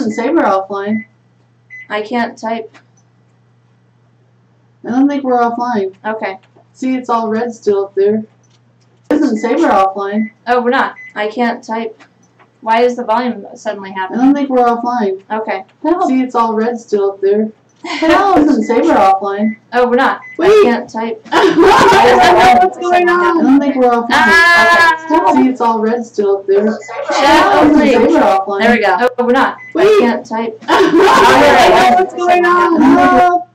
doesn't say we're offline. I can't type. I don't think we're offline. Okay. See, it's all red still up there. It doesn't say we're offline. Oh, we're not. I can't type. Why is the volume suddenly happening? I don't think we're offline. Okay. See, it's all red still up there. It doesn't say we're offline. Oh, we're not. I Wait. can't type. What's going on? I don't think we're offline. Ah! See, it's all red still up there. It Ah, say we're offline. There we go. Oh, we're not. Wait. I can't type. What's going on? Hello?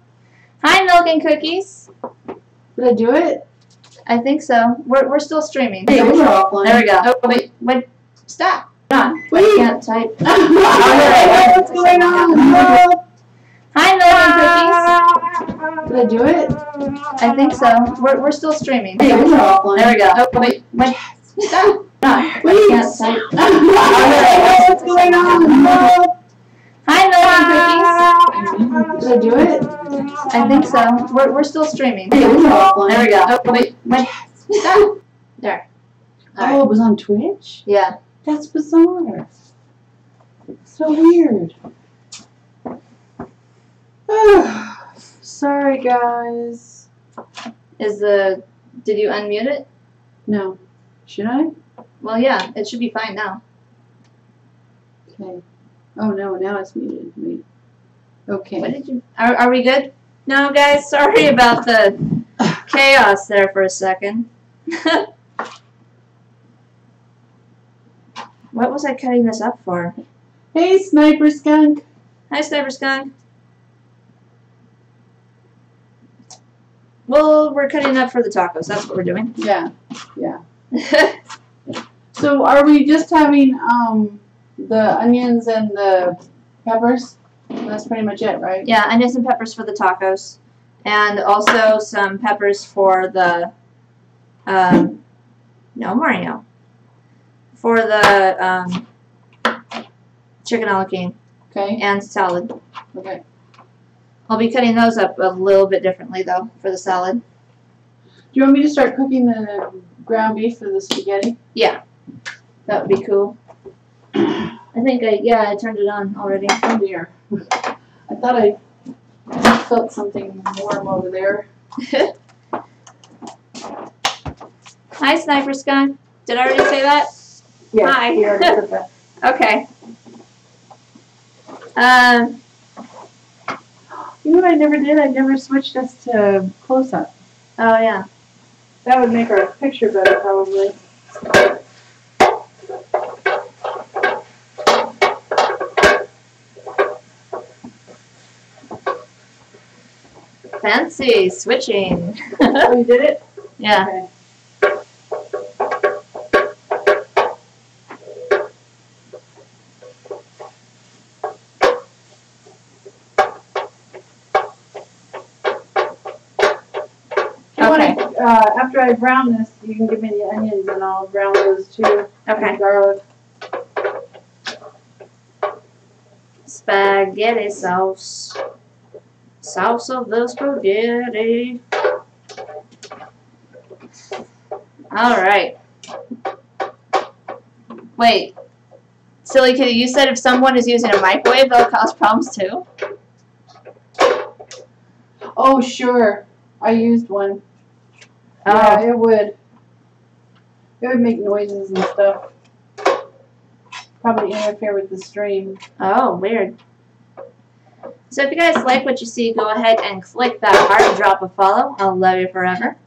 Hi, Milk and Cookies. Did I do it? I think so. We're, we're still streaming. Say we're offline. There we go. Oh, wait. Wait. Stop. Not. I can't type. What's going on? Hello? Hi, and Cookies. Did I do it? I think so. We're, we're still streaming. Say we're. There we go. Oh, wait. Wait. Stop. Not. Wait. I can't type. What's going on? Hi, and Cookies. Did I do it? I think so. We're, we're still streaming. Say we're. There we go. Oh, wait. Wait. Stop. Ah. There. All Oh, right. it was on Twitch? Yeah. That's bizarre. So weird. Sorry, guys. Is the. Did you unmute it? No. Should I? Well, yeah. It should be fine now. Okay. Oh, no, now it's muted. Wait. Okay. What did you? Are, are we good? No, guys. Sorry about the chaos there for a second. what was I cutting this up for? Hey, Sniper Skunk. Hi, Sniper Skunk. Well, we're cutting up for the tacos. That's what we're doing. Yeah. Yeah. so, are we just having um the onions and the peppers? That's pretty much it, right? yeah, onions and peppers for the tacos, and also some peppers for the. Um, no, Mario. For the um, chicken a la king Okay. and salad. Okay. I'll be cutting those up a little bit differently though for the salad. Do you want me to start cooking the ground beef for the spaghetti? Yeah, that would be cool. I think I yeah I turned it on already. Oh dear. I thought I felt something warm over there. Hi, Sniper Skunk. Did I already say that? Yes, Hi. we already said that. Okay. Um, You know what I never did? I never switched us to close up. oh yeah. That would make our picture better probably. Fancy switching. Oh, you did it? yeah. Okay. After I brown this, you can give me the onions and I'll brown those too. and Okay. Garlic. Spaghetti sauce. Sauce of the spaghetti. All right. Wait. Silly kitty, you said if someone is using a microwave, they'll cause problems too? Oh, sure. I used one. Oh. Yeah, it would. It would make noises and stuff. Probably interfere with the stream. Oh, weird. So if you guys like what you see, go ahead and click that heart and drop a follow. I'll love you forever.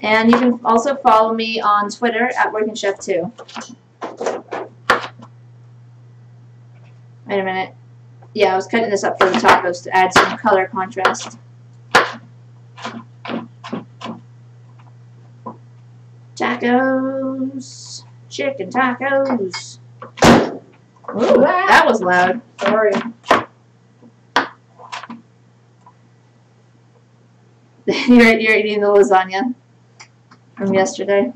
And you can also follow me on Twitter at Working Chef 2. Wait a minute. Yeah, I was cutting this up for the tacos to add some color contrast. Tacos. Chicken tacos. Ooh, that was loud. Sorry. you're, you're eating the lasagna from yesterday.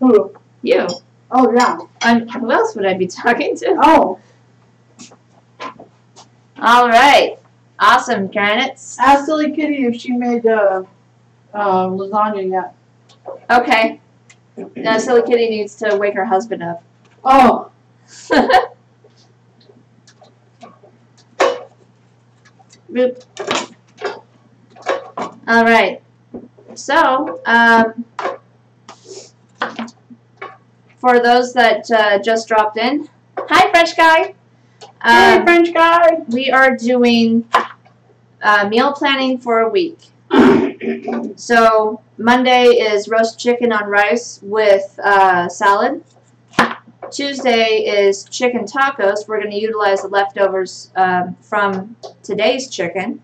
Who? You. Oh, yeah. Um, who else would I be talking to? Oh, All right. Awesome, Granite's. ask Silly Kitty if she made uh, uh, lasagna yet. Okay. Now Silly Kitty needs to wake her husband up. Oh! Boop. All right. So, um, for those that uh, just dropped in, hi, French guy. Hey, um, French guy. We are doing uh, meal planning for a week. so Monday is roast chicken on rice with uh, salad. Tuesday is chicken tacos. We're going to utilize the leftovers um, from today's chicken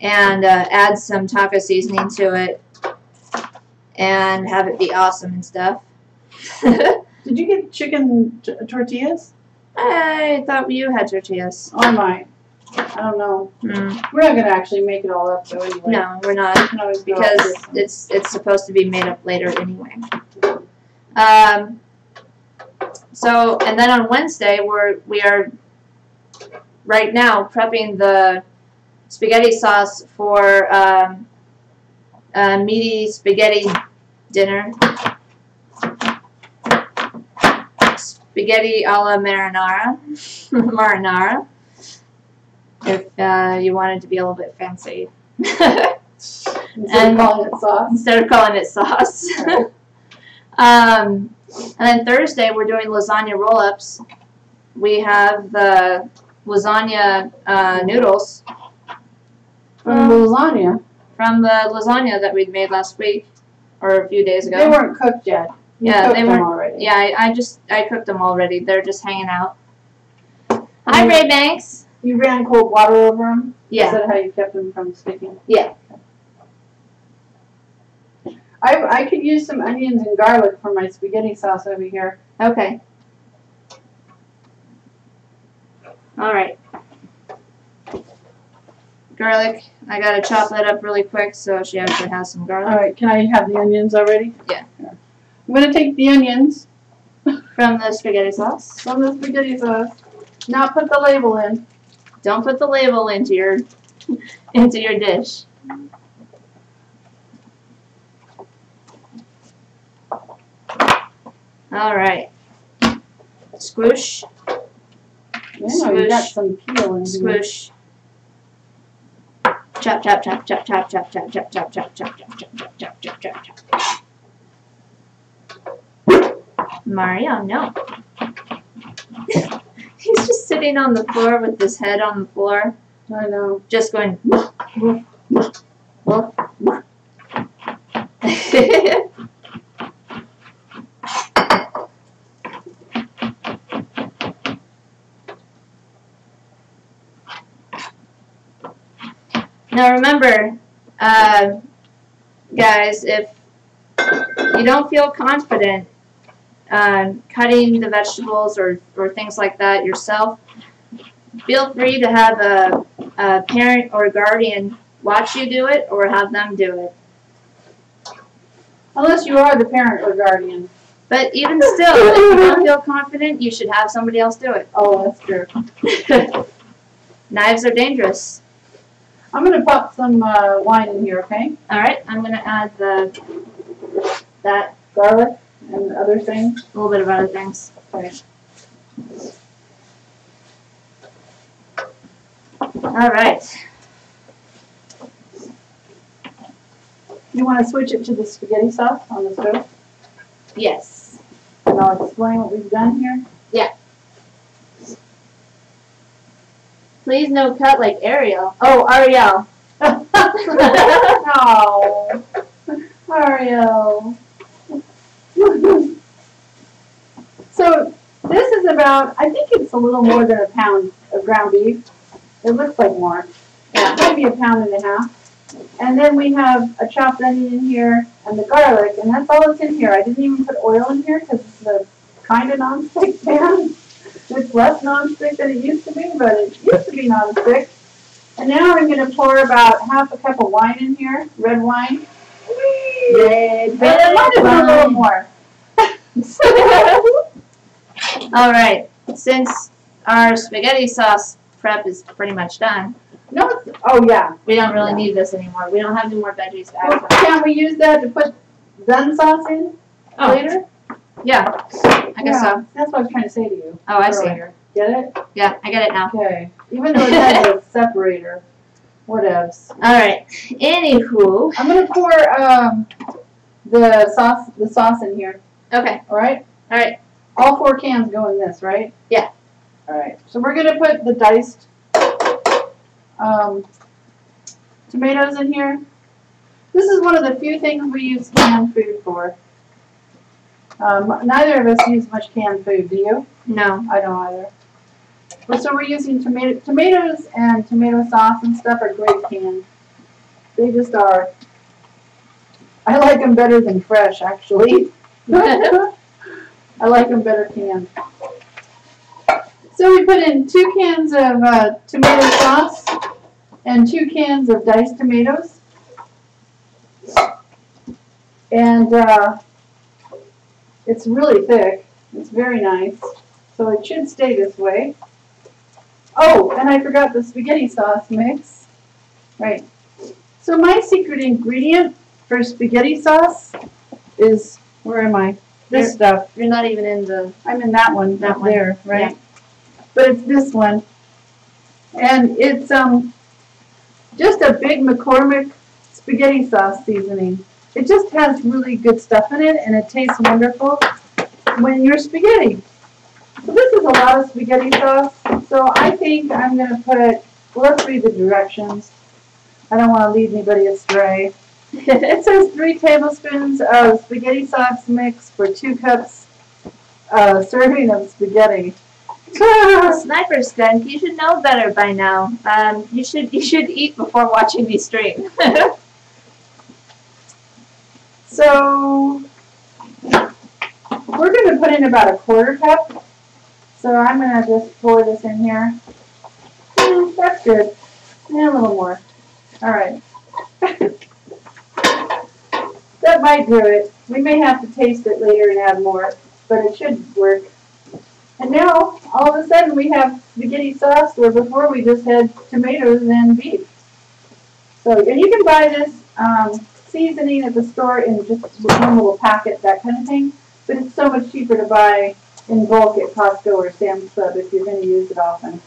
and uh, add some taco seasoning to it and have it be awesome and stuff. Did you get chicken t- tortillas? I thought you had tortillas. Oh my. I don't know. Mm, We're not gonna actually make it all up though anyway. no, we're not. We can always because it's it's supposed to be made up later anyway. Um, so and then on Wednesday we're we are right now prepping the spaghetti sauce for um, a meaty spaghetti dinner. Spaghetti alla marinara, marinara. If uh, you wanted to be a little bit fancy. Instead and- of calling it sauce. instead of calling it sauce. um, and then Thursday we're doing lasagna roll-ups. We have the lasagna uh, noodles From the lasagna. from the lasagna that we'd made last week or a few days ago. They weren't cooked yet. You Yeah, they weren't- already. yeah, I, I just I cooked them already. They're just hanging out. Hi, Mm. Ray Banks. You ran cold water over them. Yeah. Is that how you kept them from sticking? Yeah. I I could use some onions and garlic for my spaghetti sauce over here. Okay. All right. Garlic. I gotta chop that up really quick so she actually has some garlic All right. can I have the onions already? Yeah. I'm gonna take the onions from the spaghetti sauce. from the spaghetti sauce. Not put the label in. Don't put the label into your into your dish. All right. Squish, Yeah, you got some peel in here. squish. Chop, chop, chop, chop, chop, chop, chop, chop, chop, chop, chop, chop, chop, chop, chop, chop, chop. Mario, no. Sitting on the floor with his head on the floor, I know. just going. now remember, uh, guys, if you don't feel confident um, cutting the vegetables or, or things like that yourself, feel free to have a, a parent or guardian watch you do it or have them do it. Unless you are the parent or guardian. But even still, if you don't feel confident, you should have somebody else do it. Oh, that's true. Knives are dangerous. I'm gonna pop some uh, wine in here, okay? All right, I'm gonna add the that Garlic and other things. a little bit of other things. Okay. All right. You want to switch it to the spaghetti sauce on the stove? Yes. And I'll explain what we've done here. Yeah. Please no cut like Ariel. Oh, Ariel. no. Mario. so this is about, I think it's a little more than a pound of ground beef. It looks like more. Yeah, maybe a pound and a half. And then we have a chopped onion in here and the garlic, and that's all that's in here. I didn't even put oil in here because it's a kind of non-stick pan. It's less non-stick than it used to be, but it used to be non-stick. And now I'm going to pour about half a cup of wine in here, red wine. Red, And it might have been a little more. All right. Since our spaghetti sauce prep is pretty much done, No, oh yeah. we don't really Yeah. need this anymore. We don't have any more veggies to add. it. can we use that to put gun sauce in Oh, later? yeah. I guess Yeah, so. That's what I was trying to say to you Oh, I see. Get it? Yeah, I get it now. Okay. Even though it has a separator. whatevs. Alright. Anywho. I'm gonna pour, um, the sauce, the sauce in here, Okay. alright? Alright. All four cans go in this, right? Yeah. Alright, so we're gonna put the diced, um, tomatoes in here. This is one of the few things we use canned food for. Um, neither of us use much canned food, do you? No. I don't either. But so we're using tomato, tomatoes and tomato sauce and stuff are great canned. They just are. I like them better than fresh, actually. I like them better canned. So we put in two cans of uh, tomato sauce and two cans of diced tomatoes. And uh, it's really thick. It's very nice. So it should stay this way. Oh, and I forgot the spaghetti sauce mix. Right. So my secret ingredient for spaghetti sauce is, where am I? This Here. stuff. You're not even in the. I'm in that one, That one, there, right? But it's this one. And it's um just a big McCormick spaghetti sauce seasoning. It just has really good stuff in it and it tastes wonderful when you're spaghetti. So this is a lot of spaghetti sauce. So I think I'm gonna put, well, let's read the directions. I don't wanna lead anybody astray. It says three tablespoons of spaghetti sauce mix for two cups uh, serving of spaghetti. Sniper skunk, you should know better by now. Um, you should you should eat before watching me stream. so we're going to put in about a quarter cup. So I'm going to just pour this in here. Mm, that's good. And a little more. All right. That might do it. We may have to taste it later and add more, but it should work. And now, all of a sudden, we have spaghetti sauce where before we just had tomatoes and beef. So, and you can buy this um, seasoning at the store in just one little packet, that kind of thing. But it's so much cheaper to buy in bulk at Costco or Sam's Club if you're going to use it often.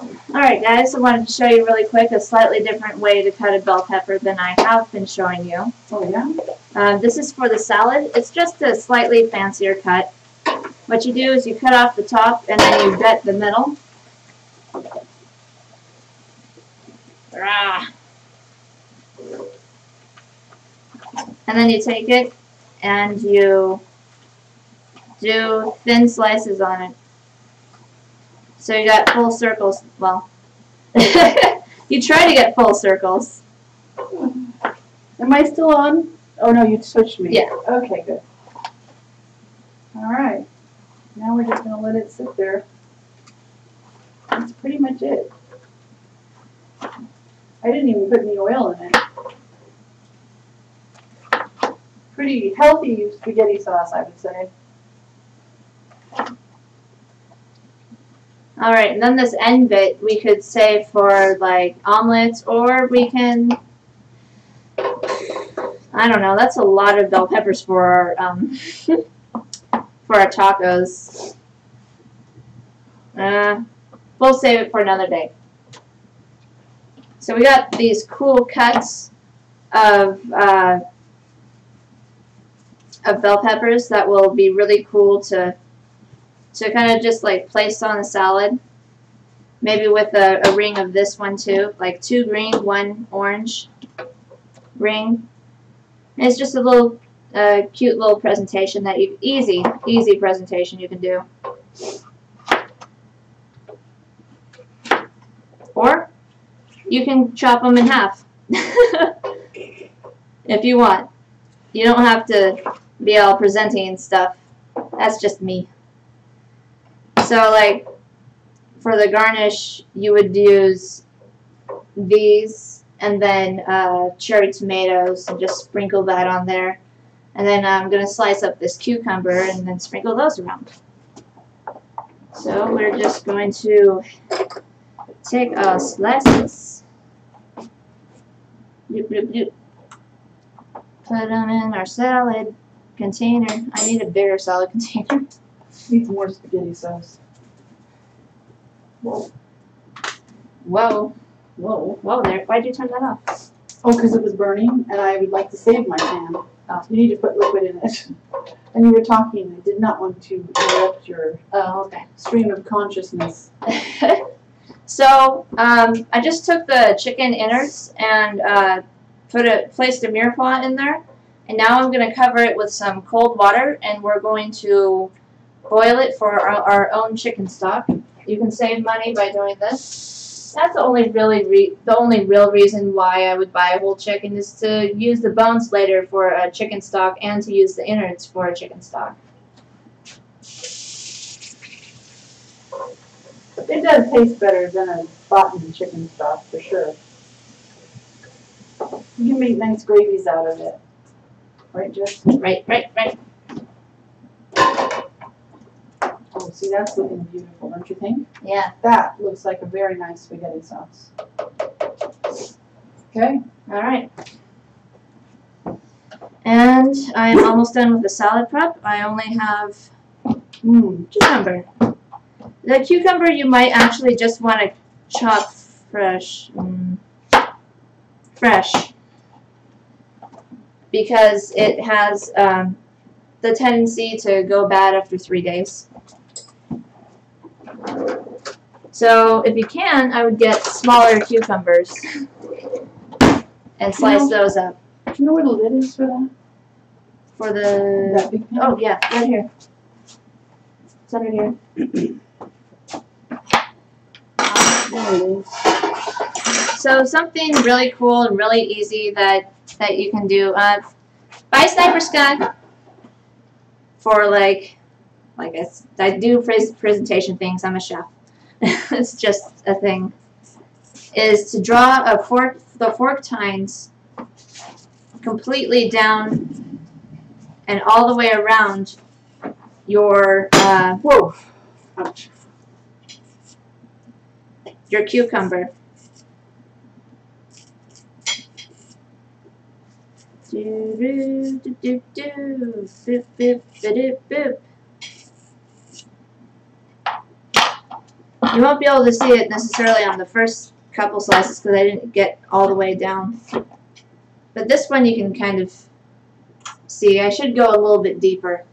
Alright guys, I wanted to show you really quick a slightly different way to cut a bell pepper than I have been showing you. Oh yeah? Um, this is for the salad. It's just a slightly fancier cut. What you do is you cut off the top and then you gut the middle. Rah. And then you take it and you do thin slices on it. So you got full circles. Well, you try to get full circles. Am I still on? Oh no, you switched me. Yeah. Okay, good. All right. Now we're just going to let it sit there. That's pretty much it. I didn't even put any oil in it. Pretty healthy spaghetti sauce, I would say. Alright, and then this end bit we could save for like omelets or we can I don't know, that's a lot of bell peppers for our um for our tacos. Uh we'll save it for another day. So we got these cool cuts of uh of bell peppers that will be really cool to to kind of just like placed on the salad. Maybe with a, a ring of this one too, like two green, one orange ring. And it's just a little uh, cute little presentation that you easy easy presentation you can do. Or you can chop them in half if you want. You don't have to be all presenting stuff. That's just me. So like for the garnish, you would use these and then uh, cherry tomatoes and just sprinkle that on there. And then I'm going to slice up this cucumber and then sprinkle those around. So we're just going to take our slices, doop, doop, doop, put them in our salad container. I need a bigger salad container. Needs more spaghetti sauce. Whoa. Whoa. Whoa Whoa there. Why'd you turn that off? Oh, because it was burning, and I would like to save my pan. Oh. You need to put liquid in it. And you were talking, I did not want to interrupt your Oh, okay. stream of consciousness. so um, I just took the chicken innards and uh, put a placed a mirepoix in there, and now I'm going to cover it with some cold water, and we're going to boil it for our, our own chicken stock. You can save money by doing this. That's the only really re- the only real reason why I would buy a whole chicken is to use the bones later for a chicken stock and to use the innards for a chicken stock. It does taste better than a bought-in chicken stock, for sure. You can make nice gravies out of it. Right, Jess? Right, right, right. Oh, see, that's looking beautiful, don't you think? Yeah. That looks like a very nice spaghetti sauce. Okay, All right. And I'm almost done with the salad prep. I only have mmm, cucumber. The cucumber you might actually just want to chop fresh. Mm, fresh. Because it has um, the tendency to go bad after three days. So if you can, I would get smaller cucumbers and slice those up do you know where the lid is for that? for the. That big pan? Oh yeah, right here. It's under here. There it is. So something really cool and really easy that that you can do. Uh, buy Sniper Skunk for like, like I, I do pres- presentation things. I'm a chef. it's just a thing. Is to draw a fork, the fork tines completely down and all the way around your uh, Whoa. Ouch. your cucumber. Do, do, do, do, do. Boop, boop, ba-doop, boop. You won't be able to see it necessarily on the first couple slices because I didn't get all the way down. But this one you can kind of see. I should go a little bit deeper.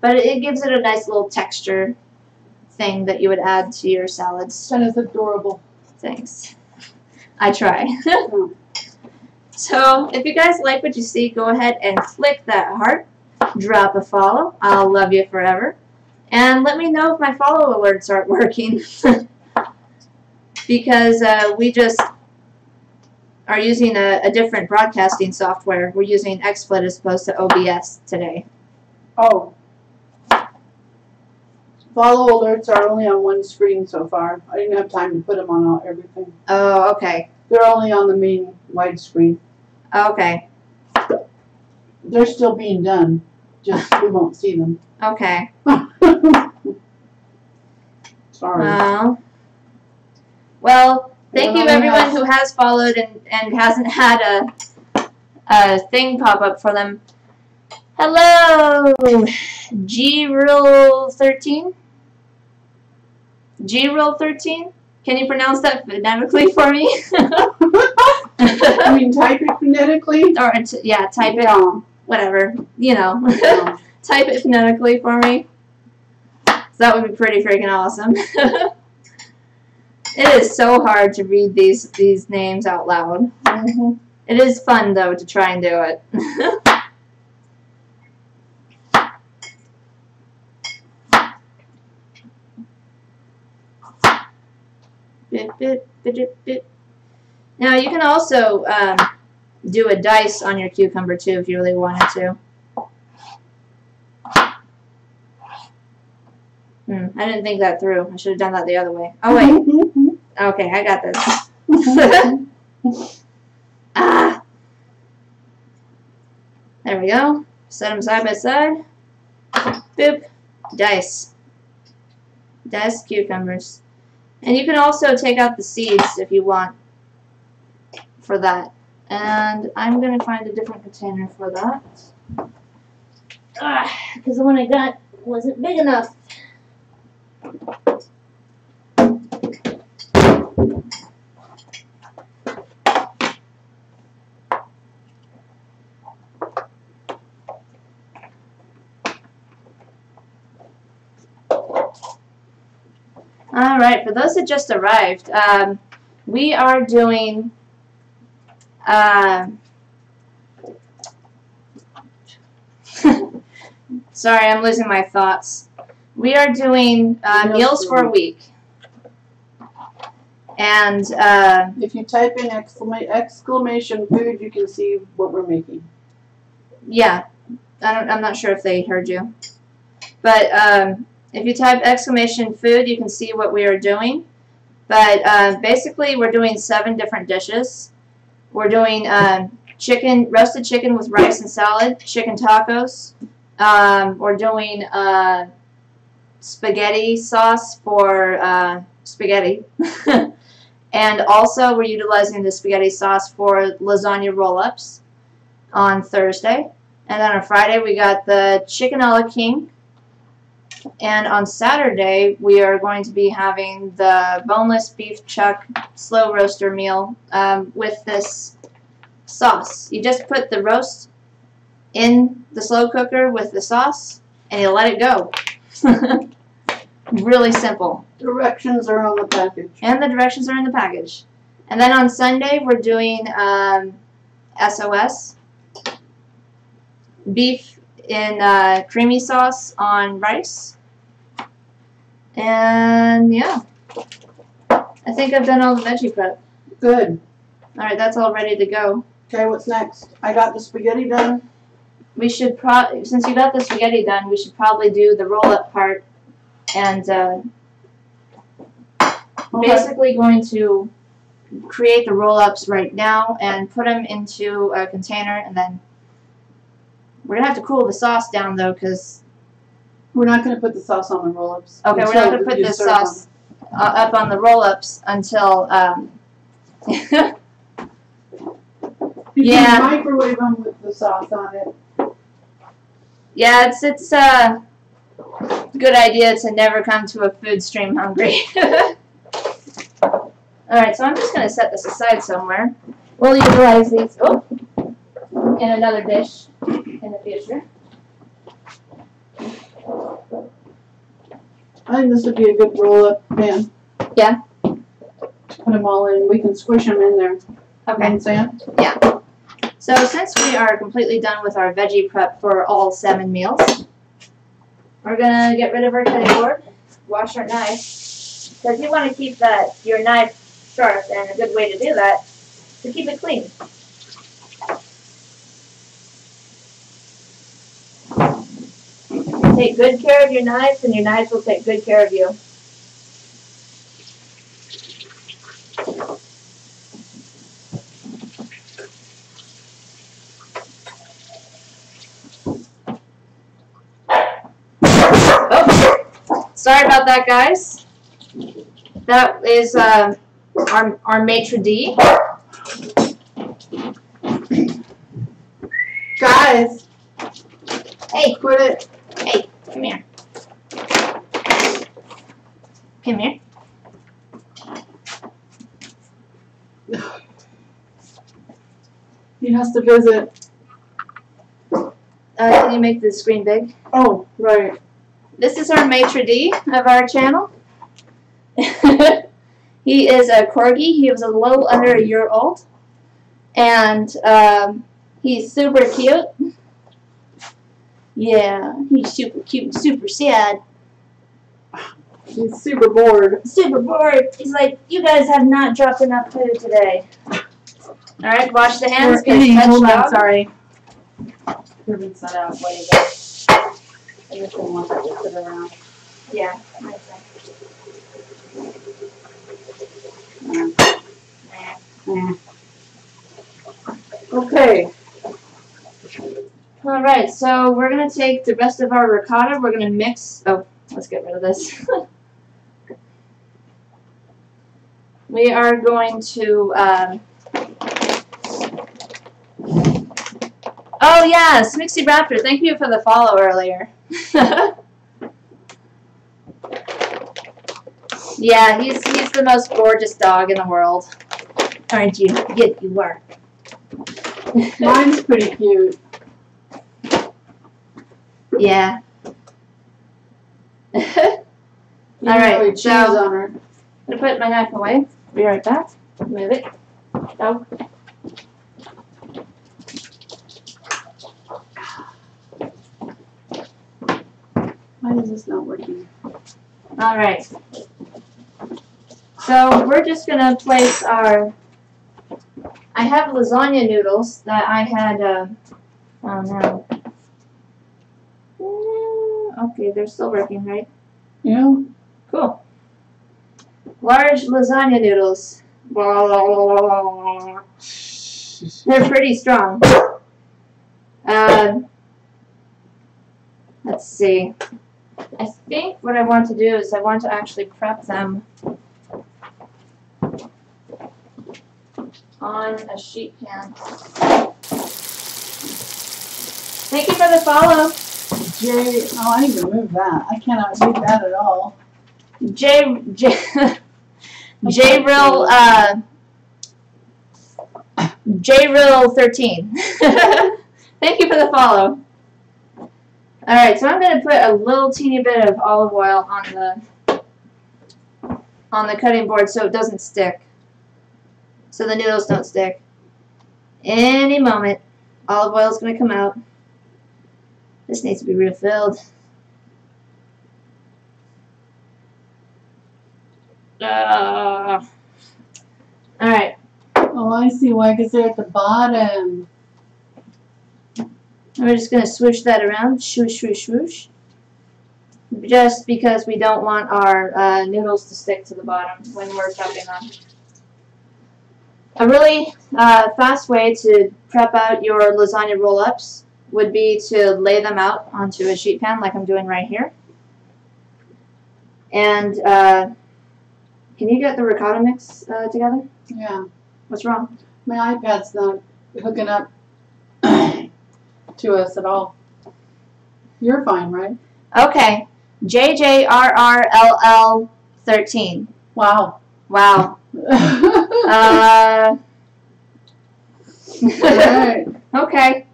But it, gives it a nice little texture thing that you would add to your salads. That is adorable. Thanks. I try. so, if you guys like what you see, go ahead and click that heart, drop a follow. I'll love you forever. And let me know if my follow alerts aren't working. because uh, we just are using a, a different broadcasting software. We're using XSplit as opposed to OBS today. Oh. Follow alerts are only on one screen so far. I didn't have time to put them on all, everything. Oh, okay. They're only on the main widescreen. Okay. They're still being done, just we won't see them. Okay. Sorry. Well, well, thank you everyone yes. who has followed and, and hasn't had a, a thing pop up for them. Hello, G Rule 13. G Rule 13. Can you pronounce that phonetically for me? I mean, type it phonetically. or yeah, type it. No, Whatever. You know, no. type it phonetically for me. That would be pretty freaking awesome. it is so hard to read these these names out loud. It is fun though to try and do it. Now you can also um, do a dice on your cucumber too if you really wanted to. Hmm, I didn't think that through. I should have done that the other way. Oh wait. Okay, I got this. ah. There we go. Set them side by side. Boop. Dice. Dice cucumbers. And you can also take out the seeds if you want for that. And I'm going to find a different container for that. Ah, because the one I got wasn't big enough. Alright, for those that just arrived, um, we are doing uh, sorry, I'm losing my thoughts. We are doing uh, Meals for for a week, and uh, If you type in exclama- exclamation food, you can see what we're making. yeah, I don't. I'm not sure if they heard you, but um, if you type exclamation food, you can see what we are doing. But uh, basically, we're doing seven different dishes. We're doing um, chicken, roasted chicken with rice and salad, chicken tacos. Um, we're doing uh, spaghetti sauce for uh, spaghetti. and also, we're utilizing the spaghetti sauce for lasagna roll ups on Thursday. And then on Friday, we got the chicken a la king. And on Saturday, we are going to be having the boneless beef chuck slow roaster meal um, with this sauce. You just put the roast in the slow cooker with the sauce, and you let it go. really simple. Directions are on the package. And the directions are in the package. And then on Sunday, we're doing um, SOS beef in uh, creamy sauce on rice. And yeah, I think I've done all the veggie prep. Good. All right, that's all ready to go. Okay, what's next? I got the spaghetti done. We should pro since you got the spaghetti done, we should probably do the roll up part. And uh, Okay. basically going to create the roll ups right now and put them into a container and then we're gonna have to cool the sauce down though because We're not going to put the sauce on the roll-ups. okay we're not gonna put you this serve them. sauce uh, up on the roll ups until um, You Yeah. can microwave them with the sauce on it. Yeah it's it's a good idea to never come to a food stream hungry all right so I'm just gonna set this aside somewhere we'll utilize these oh, in another dish in the future. I think this would be a good roll-up pan. Yeah. Put them all in. We can squish them in there. Okay. Right, Sam? So since we are completely done with our veggie prep for all seven meals, we're gonna get rid of our cutting board, wash our knife, because you want to keep that your knife sharp, and a good way to do that is to keep it clean. Take good care of your knives, and your knives will take good care of you. Oh, sorry about that, guys. That is uh, our our maitre d. Guys, Hey, quit it. hey, come here. Come here. He has to visit. Uh, can you make the screen big? Oh, right. This is our maitre d of our channel. he is a corgi. He was a little under a year old, and um, he's super cute. Yeah, he's super cute, and super sad, He's super bored. super bored. He's like, "You guys have not dropped enough food today." All right, wash the hands. We're eating. Hold on, sorry. Ribbon set out way ago. I just don't want that to sit around. Yeah. makes sense. Uh, Okay. All right, so we're gonna take the rest of our ricotta. We're gonna mix. Oh, let's get rid of this. we are going to. Um, oh yes, Mixie Raptor. Thank you for the follow earlier. yeah, he's he's the most gorgeous dog in the world, aren't you? Yes, you are. Mine's pretty cute. Yeah. All right, so- on her. I'm gonna put my knife away. Be right back. Move it. Oh. Why is this not working? All right. So we're just gonna place our. I have lasagna noodles that I had. Uh, oh no. Mm, Okay, they're still working, right? Yeah. Cool. Large lasagna noodles. They're pretty strong. Um, let's see. I think what I want to do is I want to actually prep them on a sheet pan. Thank you for the follow. J, oh, I need to move that. I cannot read that at all. J J J Real uh J Real thirteen. Thank you for the follow. Alright, so I'm gonna put a little teeny bit of olive oil on the on the cutting board so it doesn't stick. So the noodles don't stick. Any moment, olive oil is gonna come out. This needs to be refilled. Uh, Alright, Oh, I see why, because they're at the bottom. We're just gonna swoosh that around. Swoosh, swoosh, swoosh. Just because we don't want our uh, noodles to stick to the bottom when we're prepping them. A really uh, fast way to prep out your lasagna roll-ups would be to lay them out onto a sheet pan like I'm doing right here. And uh, can you get the ricotta mix uh, together? Yeah. What's wrong? My iPad's not hooking up to us at all. You're fine, right? Okay. JJRRLL13. Wow. Wow. Uh, Alright. okay.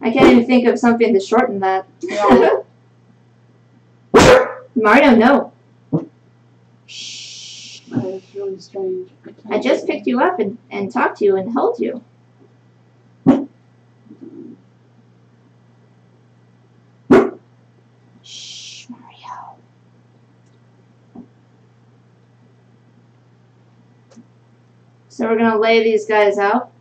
I can't even think of something to shorten that. Yeah. Mario, no. Shh. That is really strange. can't I just picked you up and, and talked to you and held you. Shh, Mario. So we're gonna lay these guys out.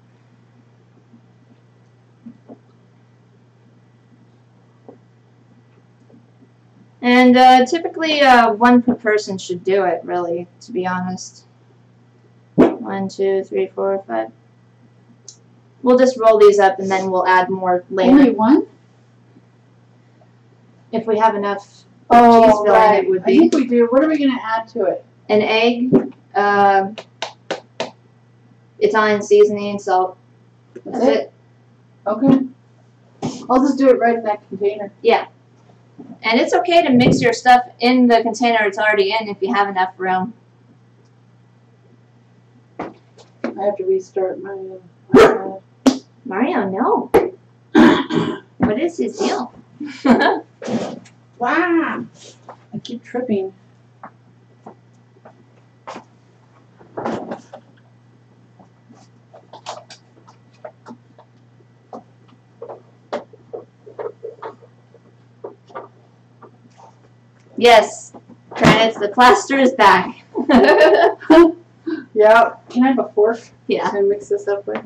And uh, typically, uh, one per person should do it, really, to be honest. One, two, three, four, five. We'll just roll these up and then we'll add more later. Only one? If we have enough. Oh, Cheese filling right. it would I be. think we do. What are we gonna add to it? An egg, um, Italian seasoning, salt. That's it. Okay. I'll just do it right in that container. Yeah. And it's okay to mix your stuff in the container it's already in if you have enough room. I have to restart my uh. Mario, no. What is his deal? Wow. I keep tripping. Yes, Granite, the plaster is back. Yeah. Can I have a fork yeah. to mix this up with?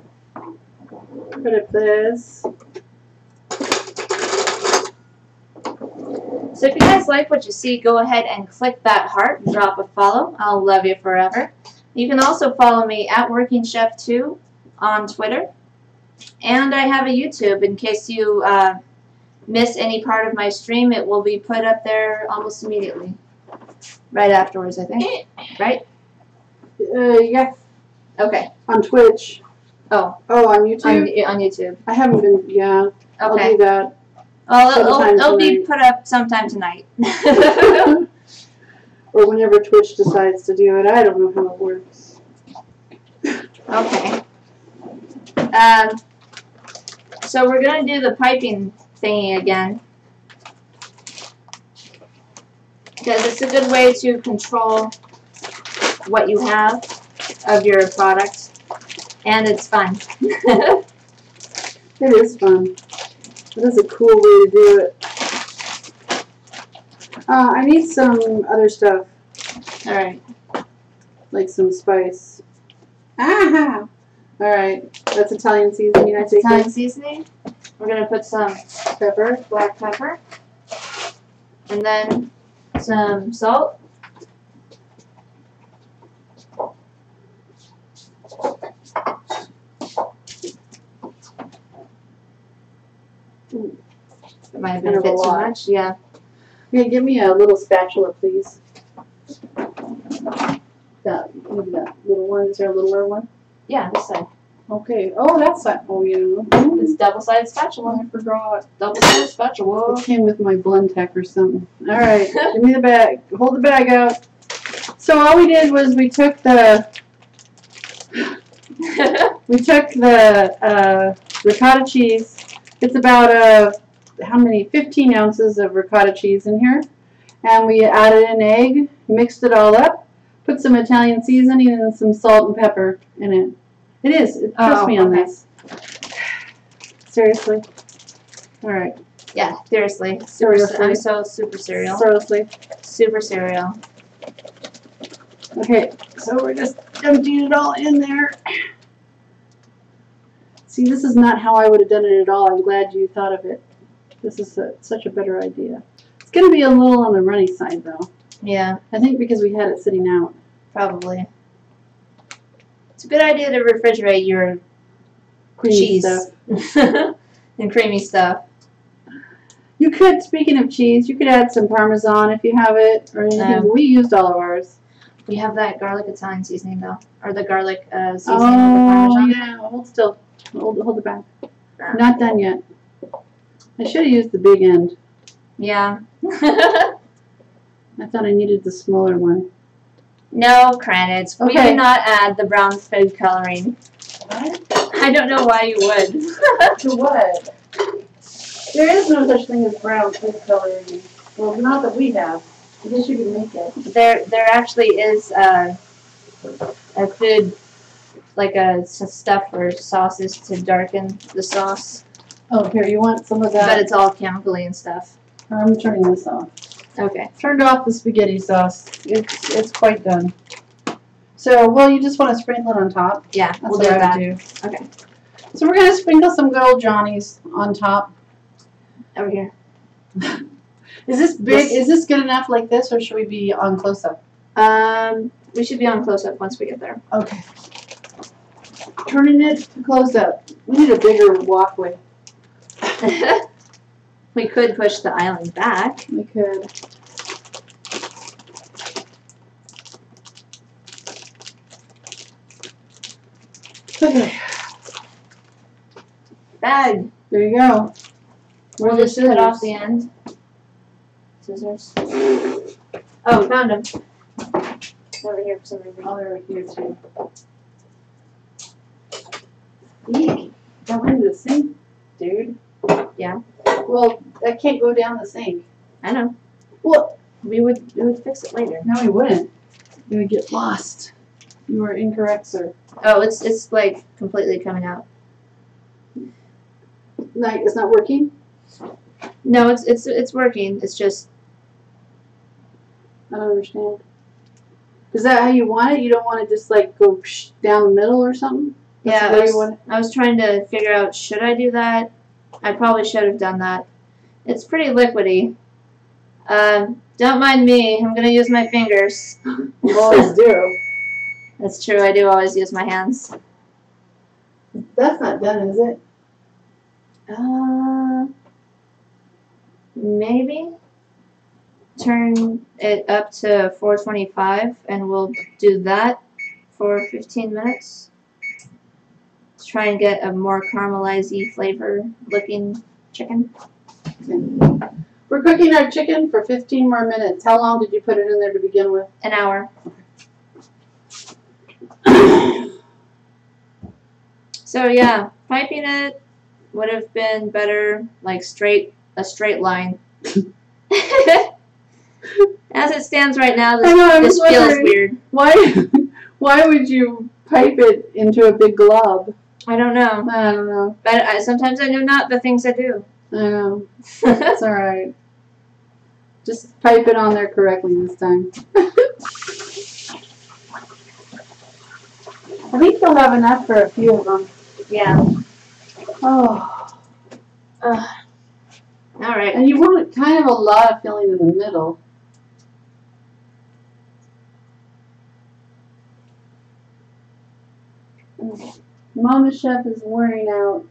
Put up this. So if you guys like what you see, go ahead and click that heart and drop a follow. I'll love you forever. You can also follow me at Working Chef 2 on Twitter. And I have a YouTube in case you uh, miss any part of my stream. It will be put up there almost immediately. Right afterwards, I think. Right? Uh, yeah. Okay. On Twitch. Oh, Oh, on on, YouTube. on YouTube. I haven't been. Yeah. Okay. I'll do that. Well, it'll, Sometime it'll be put up sometime tonight. or whenever Twitch decides to do it. I don't know how it works. Okay. Um, so we're gonna do the piping again. because it's a good way to control what you have of your product, and it's fun. It is fun. It is a cool way to do it. Uh, I need some other stuff, All right. like some spice. Ah! Alright, that's Italian seasoning, That's Italian seasoning. We're gonna put some Pepper. black pepper, and then some salt. It might have been a bit too much. Yeah. Yeah, give me a little spatula, please. That, maybe that little one, is there a littler one? Yeah. This side. Okay, oh, that's that, oh, yeah. It's double-sided spatula. I forgot. Double-sided spatula. It came with my Blendtec or something. Alright, give me the bag, hold the bag out. So all we did was we took the, we took the, uh, ricotta cheese. It's about, uh, how many, fifteen ounces of ricotta cheese in here. And we added an egg, mixed it all up, put some Italian seasoning and some salt and pepper in it. It is, trust Oh, me on okay. this. Seriously. Alright, yeah. Seriously. Super. Seriously. I'm so super cereal. seriously. Super cereal. Okay, so we're just emptying it all in there. See, this is not how I would have done it at all. I'm glad you thought of it. This is a, such a better idea. It's going to be a little on the runny side, though. Yeah. I think because we had it sitting out. Probably. It's a good idea to refrigerate your Creamy cheese and creamy stuff. You could, speaking of cheese, you could add some Parmesan if you have it, or. Um, we used all of ours. We have that garlic Italian seasoning though, or the garlic uh, seasoning Oh, yeah. Hold still. Hold, hold it back. Not done yet. I should have used the big end. Yeah. I thought I needed the smaller one. No credits. We Okay. did not add the brown food coloring. What? I don't know why you would. To what? There is no such thing as brown food coloring. Well, not that we have. I guess you could make it. there, there actually is uh, a food, like a stuff for sauces to darken the sauce, Oh, here, you want some of that? but it's all chemically and stuff. I'm turning this off. Okay. Turned off the spaghetti sauce. It's, it's quite done. So, well, you just want to sprinkle it on top. Yeah, That's we'll what do I that. do. Okay. So we're gonna sprinkle some good old Johnnies on top. Over here. Is this big? This- Is this good enough like this, or should we be on close up? Um, we should be on close up once we get there. Okay. Turning it to close up. We need a bigger walkway. we could push the island back. We could. Okay, Bag. there you go. Where We'll just cut off the end. Scissors. Oh, found them. Over here for some reason. Oh, they're here too. Eek, that went into the sink, dude. Yeah. Well, that can't go down the sink. I know. Well, We would we would fix it later. no, we wouldn't. We would get lost. You are incorrect, sir. Oh, it's it's like completely coming out. No, it's not working? No, it's it's it's working. It's just I don't understand. Is that how you want it? You don't want to just like go psh, down the middle or something? That's yeah. I was, you want it? I was trying to figure out should I do that. I probably should have done that. It's pretty liquidy. Um, don't mind me. I'm gonna use my fingers. You always do. That's true. I do always use my hands. That's not done, is it? Uh, maybe turn it up to 425 and we'll do that for 15 minutes. Let's try and get a more caramelized flavor looking chicken. We're cooking our chicken for 15 more minutes. How long did you put it in there to begin with? An hour. So yeah, piping it would have been better, like straight a straight line. As it stands right now, this, know, this feels weird. Why? Why would you pipe it into a big glob? I don't know. I don't know. But I, sometimes I know not the things I do. I know. It's all right. Just pipe it on there correctly this time. I think they'll have enough for a few of them. yeah. Oh, All right. and you want kind of a lot of filling in the middle. Mama Chef is wearing out.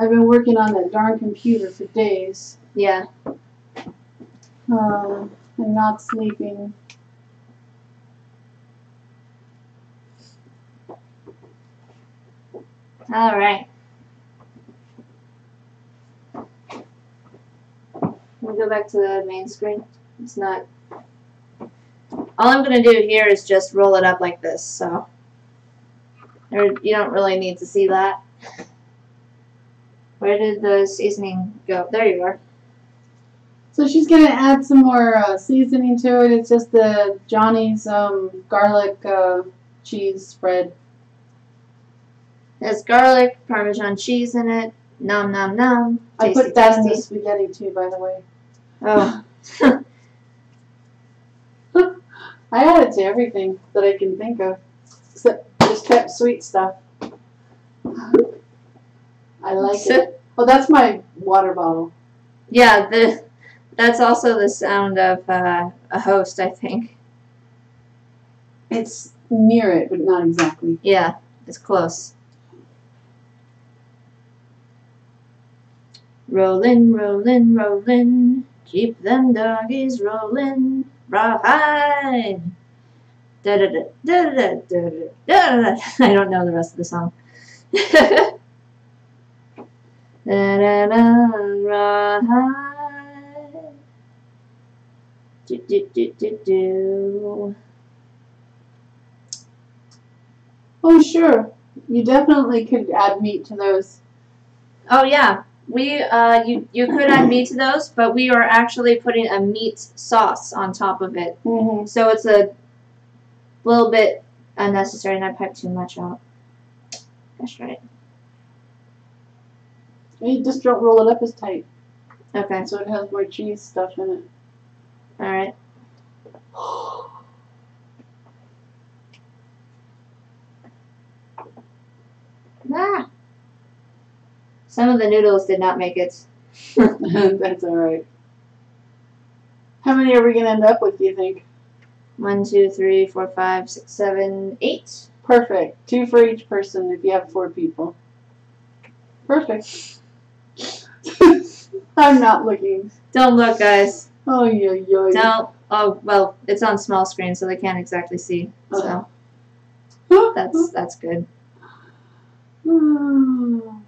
I've been working on that darn computer for days. yeah. Um, and not sleeping. All right. We'll go back to the main screen. It's not. All I'm gonna do here is just roll it up like this, so. You don't really need to see that. Where did the seasoning go? There you are. So she's gonna add some more uh, seasoning to it. It's just the Johnny's um, garlic uh, cheese spread. There's garlic, Parmesan cheese in it. Nom nom nom. I Tasty, put that in the tasty. spaghetti too, by the way. Oh. I add it to everything that I can think of, except just kept sweet stuff. I like it. Oh, that's my water bottle. Yeah, the that's also the sound of uh, a host, I think. It's near it, but not exactly. Yeah, it's close. Rollin', rollin', rollin', keep them doggies rollin', rawhide. Da da da da da da da da. I don't know the rest of the song. da da da rawhide. Do do do do do. Oh, sure. You definitely could add meat to those. Oh yeah, we uh you you could add meat to those, but we are actually putting a meat sauce on top of it, Mm-hmm. so it's a little bit unnecessary, and I piped too much out. That's right. You just don't roll it up as tight, Okay. so it has more cheese stuff in it. All right. Ah. Some of the noodles did not make it. That's all right. How many are we gonna end up with? Do you think? One, two, three, four, five, six, seven, eight. Perfect. Two for each person if you have four people. Perfect. I'm not looking. Don't look, guys. Oh yeah, yeah. Don't. Oh well, it's on small screen, so they can't exactly see. So yeah. that's that's good. Hmm.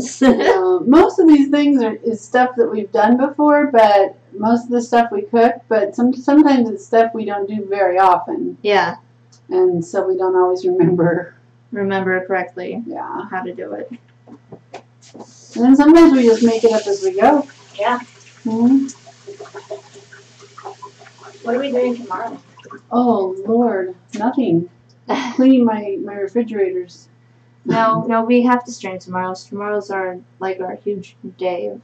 Uh, most of these things are is stuff that we've done before, but most of the stuff we cook. But some sometimes it's stuff we don't do very often, yeah, and so we don't always remember. remember correctly Yeah, how to do it. and then sometimes we just make it up as we go. Yeah. hmm What are we doing tomorrow? Oh Lord, nothing. Cleaning my my refrigerators. No, no, we have to stream tomorrow. Tomorrow's our like our huge day of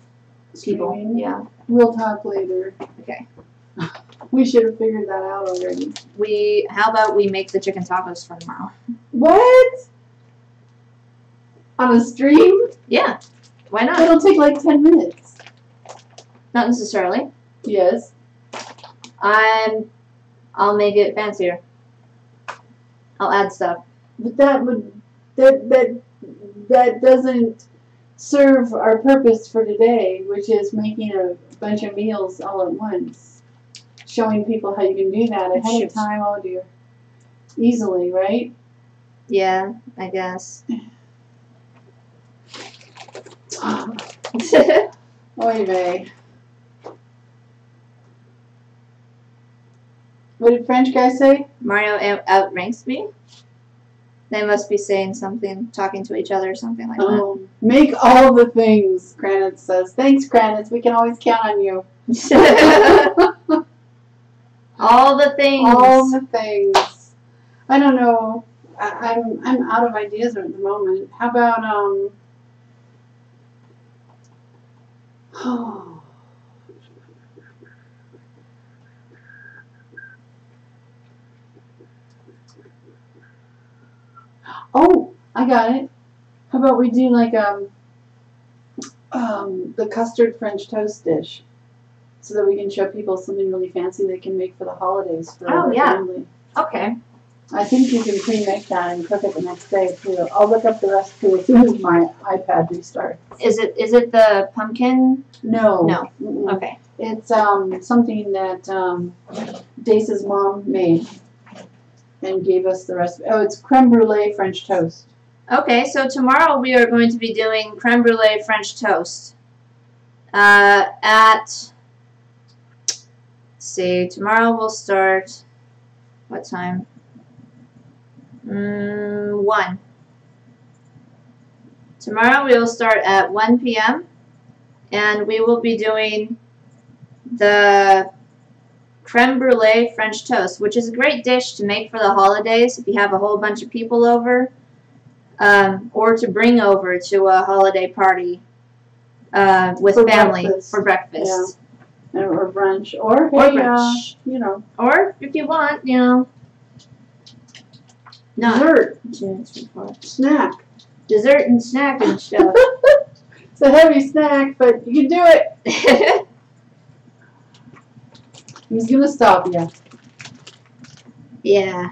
people. Streaming. Yeah, We'll talk later. Okay. We should have figured that out already. we. How about we make the chicken tacos for tomorrow? What? On a stream? Yeah, why not? It'll take like ten minutes. Not necessarily. Yes. I'm. I'll make it fancier. I'll add stuff. But that would that that that doesn't serve our purpose for today, which is making a bunch of meals all at once. Showing people how you can do that ahead of time, oh dear. Easily, right? Yeah, I guess. Oy vey. What did French guy say? Mario outranks me. They must be saying something, talking to each other or something like that. Oh, make all the things, Kranitz says. Thanks, Kranitz. We can always count on you. All the things. All the things. I don't know. I, I'm I'm out of ideas at the moment. How about um? Oh. Oh, I got it. How about we do like um um the custard French toast dish, so that we can show people something really fancy they can make for the holidays for Oh, yeah. family. okay. I think you can pre-make that and cook it the next day too. I'll look up the recipe as soon as my iPad restarts. Is it is it the pumpkin? No. No. Mm-mm. Okay. It's um something that um Dace's mom made and gave us the recipe. Oh, it's creme brulee French toast. Okay, so tomorrow we are going to be doing creme brulee French toast. Uh, at see, tomorrow we'll start. What time? Mm, one. Tomorrow we will start at 1 p.m. and we will be doing the creme brulee French toast, which is a great dish to make for the holidays if you have a whole bunch of people over um, or to bring over to a holiday party uh, with For family breakfast. for breakfast. And- Or brunch. Or hey, Or uh, brunch. you know, Or if you want, you know, not dessert, two, three, four. snack. dessert and snack and stuff. it's a heavy snack, but you can do it. He's gonna stop you. yeah.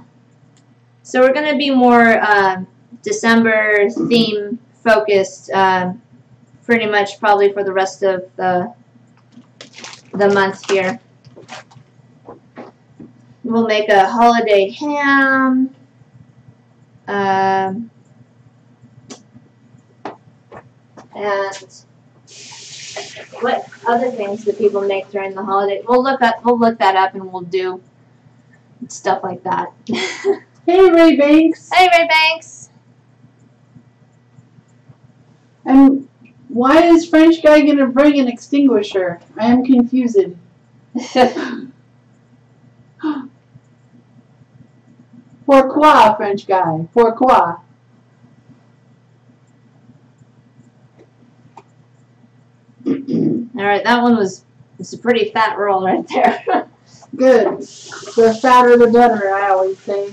So we're gonna be more um, December theme focused, um, pretty much probably for the rest of the the month here. We'll make a holiday ham. Um, and what other things do people make during the holiday? We'll look up. We'll look that up and we'll do stuff like that. Hey, Ray Banks. hey, Ray Banks. And why is French guy gonna bring an extinguisher? I am confused. Pourquoi, French guy? Pourquoi? All right, that one was it's a pretty fat roll right there. Good. The fatter the better, I always say.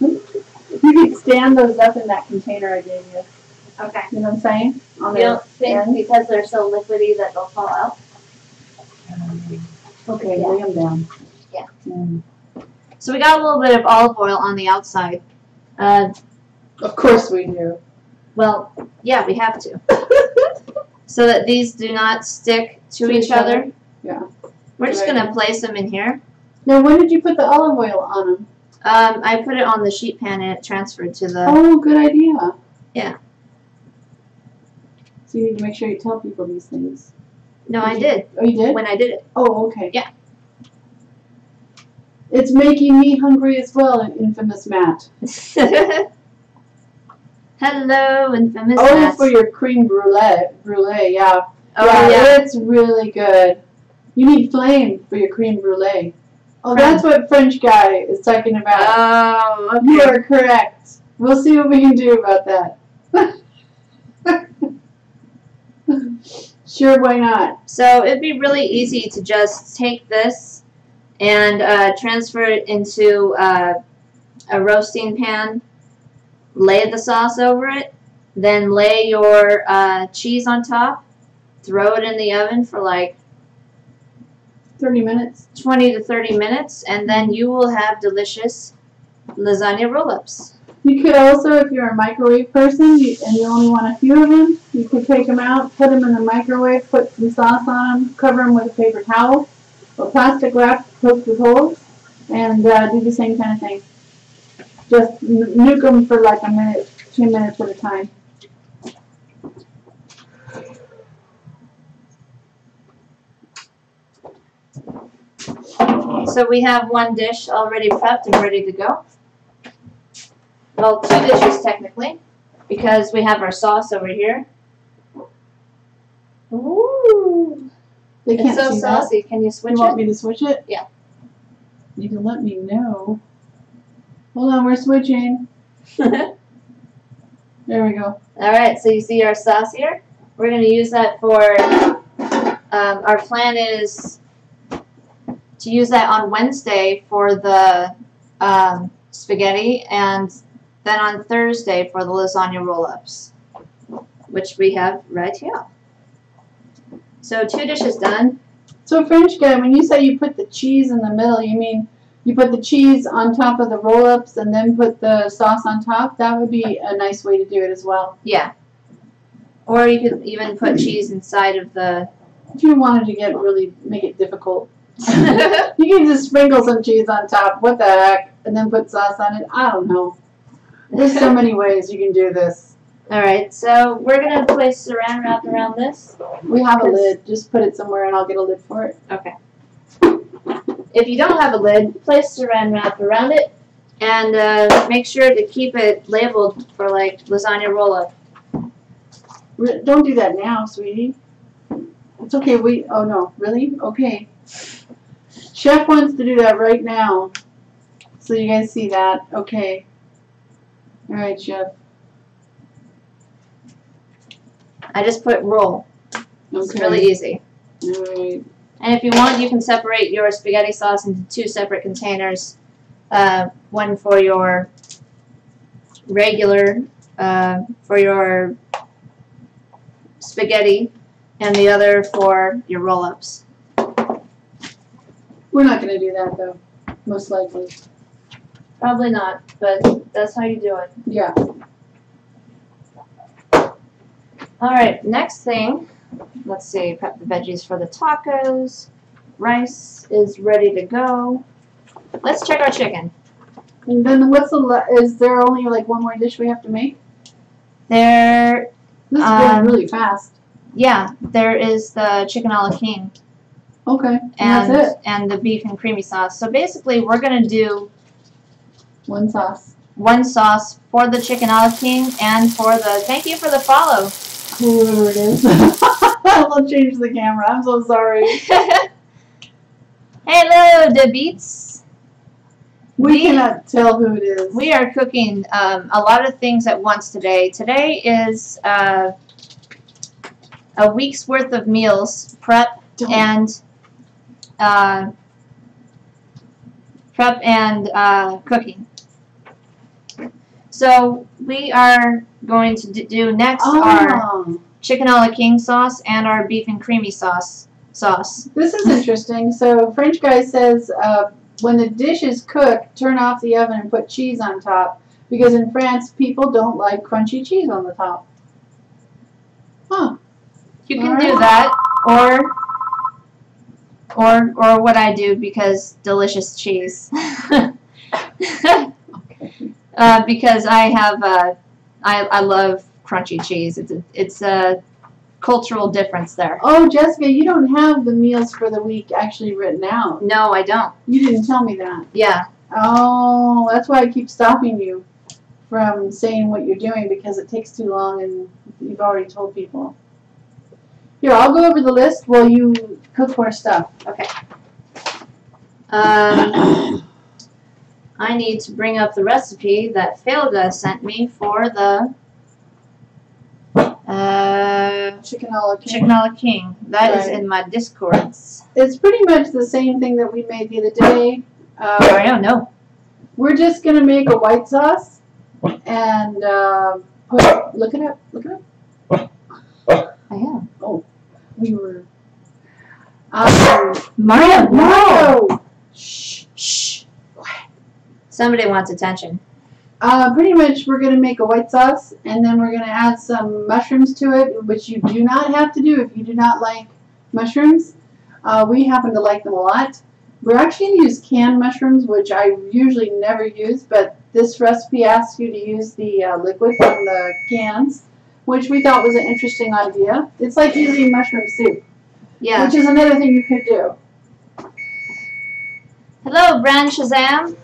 you can stand those up in that container I gave you. okay. You know what I'm saying? On You don't think end. because they're so liquidy that they'll fall out? Okay, Yeah. lay them down. Yeah. Mm. So we got a little bit of olive oil on the outside. Uh, Of course we do. well, yeah, we have to, so that these do not stick to, To each, each other. other. Yeah. We're just Right. gonna place them in here. now, when did you put the olive oil on them? Um, I put it on the sheet pan and it transferred to the. Oh, good idea. Yeah. So you need to make sure you tell people these things. No, I did Oh, you did? when I did it. Oh, okay. Yeah. It's making me hungry as well, infamous Matt. Hello, infamous oh, Matt. for your cream brulee. Brulee, yeah. oh yeah, yeah. it's really good. You need flame for your cream brulee. Oh, Creme. that's what French guy is talking about. Oh, You are correct. We'll see what we can do about that. sure, why not? So it'd be really easy to just take this and uh, transfer it into uh, a roasting pan, lay the sauce over it, then lay your uh, cheese on top, throw it in the oven for like 30 minutes. 20 to 30 minutes, and then you will have delicious lasagna roll-ups. You could also, if you're a microwave person you, and you only want a few of them, you could take them out, put them in the microwave, put some sauce on them, cover them with a paper towel or plastic wrap poked with holes, and uh, do the same kind of thing. Just nuke them for like a minute, two minutes at a time. So we have one dish already prepped and ready to go. well, two dishes technically, because we have our sauce over here. Ooh, They it's so see that. saucy. Can you switch You want it? me to switch it? Yeah. You can let me know. Hold on, we're switching. There we go. Alright, so you see our sauce here. We're gonna use that for. Um, our plan is to use that on Wednesday for the um, spaghetti, and then on Thursday for the lasagna roll-ups, which we have right here. So two dishes done. So French guy, when you say you put the cheese in the middle, you mean you put the cheese on top of the roll-ups and then put the sauce on top? That would be a nice way to do it as well. Yeah. Or you could even put cheese inside of the. If you wanted to get really make it difficult, you can just sprinkle some cheese on top. What the heck? And then put sauce on it. I don't know. There's so many ways you can do this. All right, so we're gonna place saran wrap around this. We have a lid. Just put it somewhere and I'll get a lid for it. Okay. If you don't have a lid, place saran wrap around it, and uh, make sure to keep it labeled for like lasagna roll up. Don't do that now, sweetie. It's okay. We. Oh no, really? Okay. Chef wants to do that right now, so you guys see that. Okay. All right, chef. I just put roll. It's Okay. really easy. All right. And if you want, you can separate your spaghetti sauce into two separate containers. Uh, one for your regular, uh, for your spaghetti, and the other for your roll-ups. We're not gonna do that though. Most likely. Probably not, but that's how you do it. Yeah. All right, next thing, let's see, prep the veggies for the tacos. Rice is ready to go. Let's check our chicken. And then what's the? Is there only like one more dish we have to make? There, This is Um, going really fast. yeah, there is the chicken a la king Okay. and that's it. and the beef and creamy sauce. So basically, we're gonna do One sauce. one sauce for the chicken a la king and for the. Thank you for the follow. Whoever it is. I'll change the camera. I'm so sorry. Hello, the beats. We, We- cannot tell who it is. We are cooking um, a lot of things at once today. Today is uh, a week's worth of meals prep Don't- and uh, prep and uh, cooking. So we are going to do next our Oh, chicken a la king sauce and our beef and creamy sauce sauce. this is interesting. So French guy says uh, when the dish is cooked, turn off the oven and put cheese on top because in France people don't like crunchy cheese on the top. Huh. You can Alright. do that, or or or what I do because delicious cheese. Okay. Uh, because I have uh, I I love crunchy cheese. It's a, it's a cultural difference there. Oh, Jessica, you don't have the meals for the week actually written out. No, I don't. You didn't tell me that. Yeah. Oh, that's why I keep stopping you from saying what you're doing because it takes too long and you've already told people. Here, I'll go over the list while you cook more stuff. Okay. Um, I need to bring up the recipe that Felga sent me for the uh, Chicken a la king. chicken a la king. That is Right. in my discords. It's pretty much the same thing that we made the other day. Uh, I don't know. we're just gonna make a white sauce and uh, put. Look it up. Look it up. I am. Oh, we were. Um, Mario, no. Mario. Shh, shh. Somebody wants attention. Uh, pretty much, we're gonna make a white sauce, and then we're gonna add some mushrooms to it, which you do not have to do if you do not like mushrooms. Uh, we happen to like them a lot. We're actually gonna use canned mushrooms, which I usually never use, but this recipe asks you to use the uh, liquid from the cans, which we thought was an interesting idea. It's like using mushroom soup, Yeah. which is another thing you could do. Hello, Bran Shazam.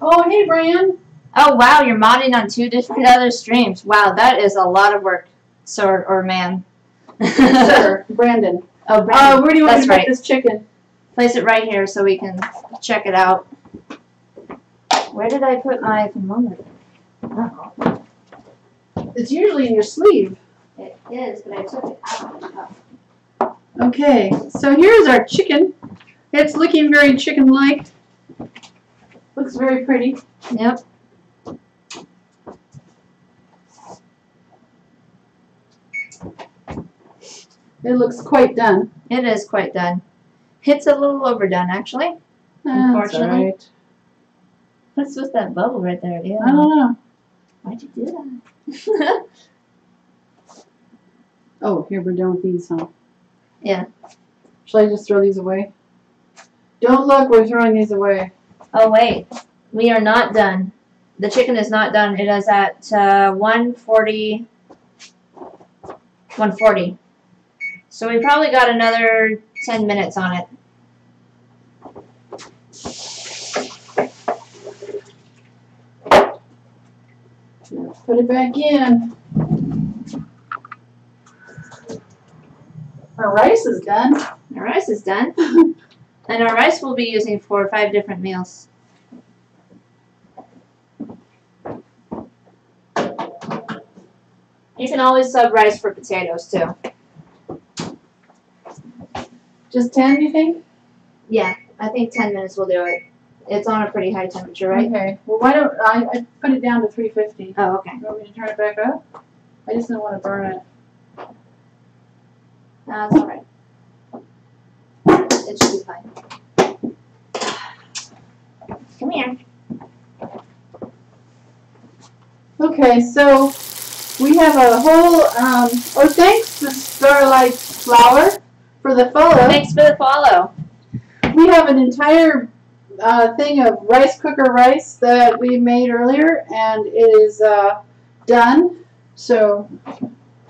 Oh, hey, Brian. Oh wow, you're modding on two different other streams. Wow, that is a lot of work, sir or man. Sir, Brandon. Oh, Uh, where do you want That's to put right. this chicken? place it right here so we can check it out. Where did I put my thermometer? Oh, It's usually in your sleeve. it is, but I took it out. Oh. Okay, so here's our chicken. It's looking very chicken-like. Looks very pretty. Yep. It looks quite done. It is quite done. It's a little overdone, actually. That's Unfortunately. all right. What's with that bubble right there? Yeah. I don't know. Why'd you do that? Oh, here we're done with these, huh? Yeah. Shall I just throw these away? Don't look, we're throwing these away. Oh wait, we are not done. The chicken is not done. It is at uh, 140. 140. So we probably got another 10 minutes on it. Put it back in. Our rice is done. Our rice is done. and our rice we'll be using for five different meals. You can always sub rice for potatoes too. Just ten, you think? Yeah, I think 10 minutes will do it. It's on a pretty high temperature, right? Okay. Well, why don't I, I put it down to three fifty? Oh, okay. You want me to turn it back up? I just don't want to burn it. No, it's alright. It should be fine. Come here. Okay, so we have a whole, um, oh, thanks to Starlight Flour for the follow. Thanks for the follow. We have an entire uh, thing of rice cooker rice that we made earlier, and it is uh, done. So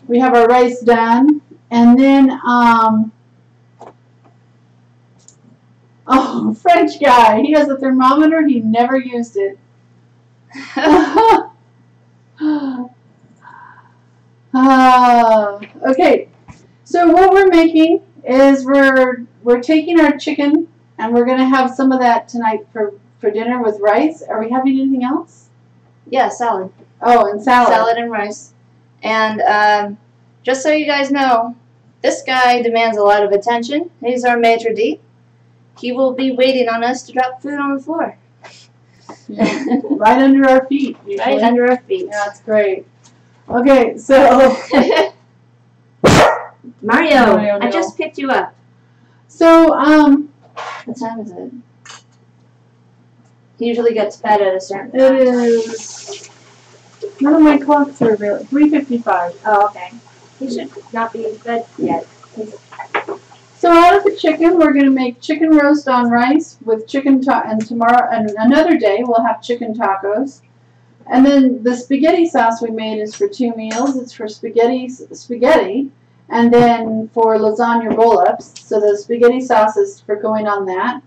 we have our rice done, and then um, oh, French guy, he has a thermometer. He never used it. Ah, okay, so what we're making is we're we're taking our chicken and we're gonna have some of that tonight for for dinner with rice. Are we having anything else? Yeah, salad. Oh, and salad. Salad and rice. And um, just so you guys know, this guy demands a lot of attention. He's our maitre d'. He will be waiting on us to drop food on the floor. Right under our feet. Usually. Right under our feet. Yeah, that's great. Okay, so Mario, Mario, I just picked you up. so um, What time is it? He usually gets fed at a certain it time. is. None of my clocks are available. Three fifty-five. Oh, okay. He should not be fed yet. So out of the chicken, we're gonna make chicken roast on rice with chicken and tomorrow and another day we'll have chicken tacos. And then the spaghetti sauce we made is for two meals. It's for spaghetti spaghetti and then for lasagna roll-ups. So the spaghetti sauce is for going on that.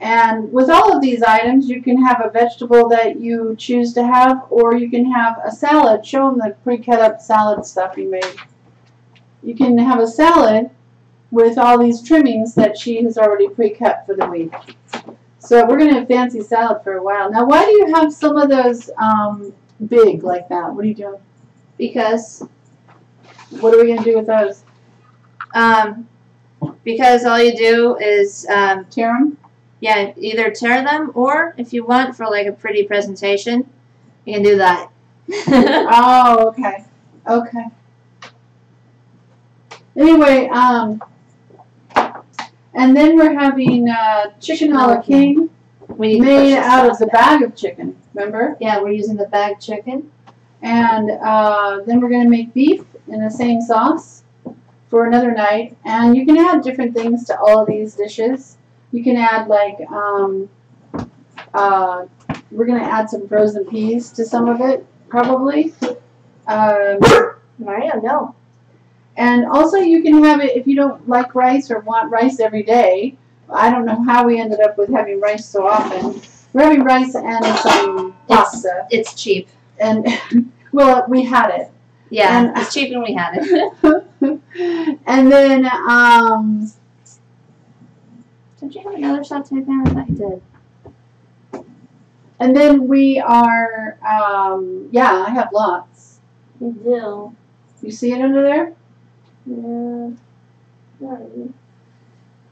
And with all of these items, you can have a vegetable that you choose to have, or you can have a salad. Show them the pre-cut up salad stuff you made. You can have a salad with all these trimmings that she has already pre-cut for the week. So we're gonna have fancy salad for a while. Now, why do you have some of those um, big like that? What are you doing? Because What are we gonna do with those? um, because all you do is um, Tear them? yeah, either tear them or if you want for like a pretty presentation, you can do that. Oh, okay, okay. Anyway, um, and then we're having uh, chicken a la king we need made out of the back. bag of chicken. Remember? Yeah, we're using the bag chicken. And uh, then we're going to make beef in the same sauce for another night. And you can add different things to all of these dishes. You can add like, um, uh, we're going to add some frozen peas to some of it, probably. Um, Mario, no. And also you can have it if you don't like rice or want rice every day. I don't know how we ended up with having rice so often. We're having rice and some pasta. It's cheap. And, well, we had it. Yeah, And- it's cheap and we had it. and then, um, Don't you have another saute pan? I thought you did. and then we are, um, yeah, I have lots. You do. You see it under there? Yeah.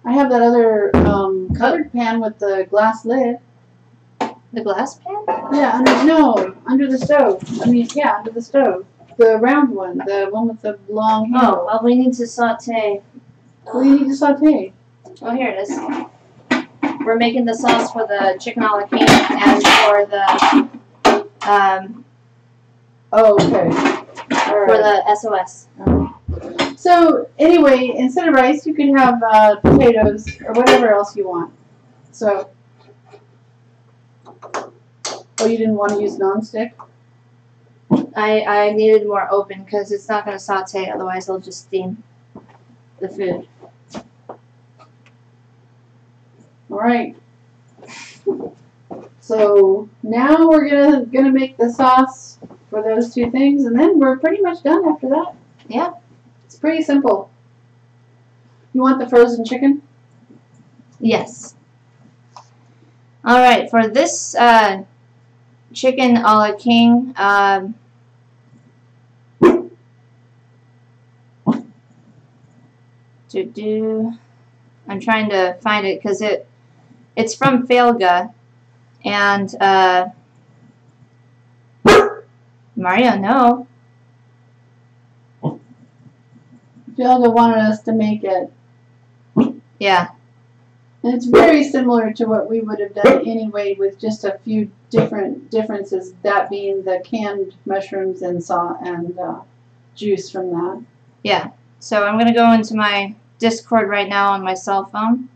I have that other, um, covered pan with the glass lid. The glass pan? Yeah, under, no, under the stove. I mean, yeah, under the stove. The round one, the one with the long handle. Oh, handle. well, we need to saute. Do you need to saute? Oh, here it is. We're making the sauce for the chicken a la king and for the um Oh, okay. For the SOS. So anyway, instead of rice, you can have uh, potatoes or whatever else you want. So, oh, you didn't want to use nonstick? I I needed more open because it's not gonna saute, otherwise it'll just steam the food. All right. So now we're gonna gonna make the sauce for those two things, and then we're pretty much done after that. Yeah. Pretty simple. You want the frozen chicken? Yes. All right, for this uh, chicken a la king, um, do. I'm trying to find it because it it's from Failga, and uh, Mario, no, Jelga wanted us to make it, yeah, and it's very similar to what we would have done anyway, with just a few different differences. That being the canned mushrooms and saw and uh, juice from that. Yeah. So I'm gonna go into my Discord right now on my cell phone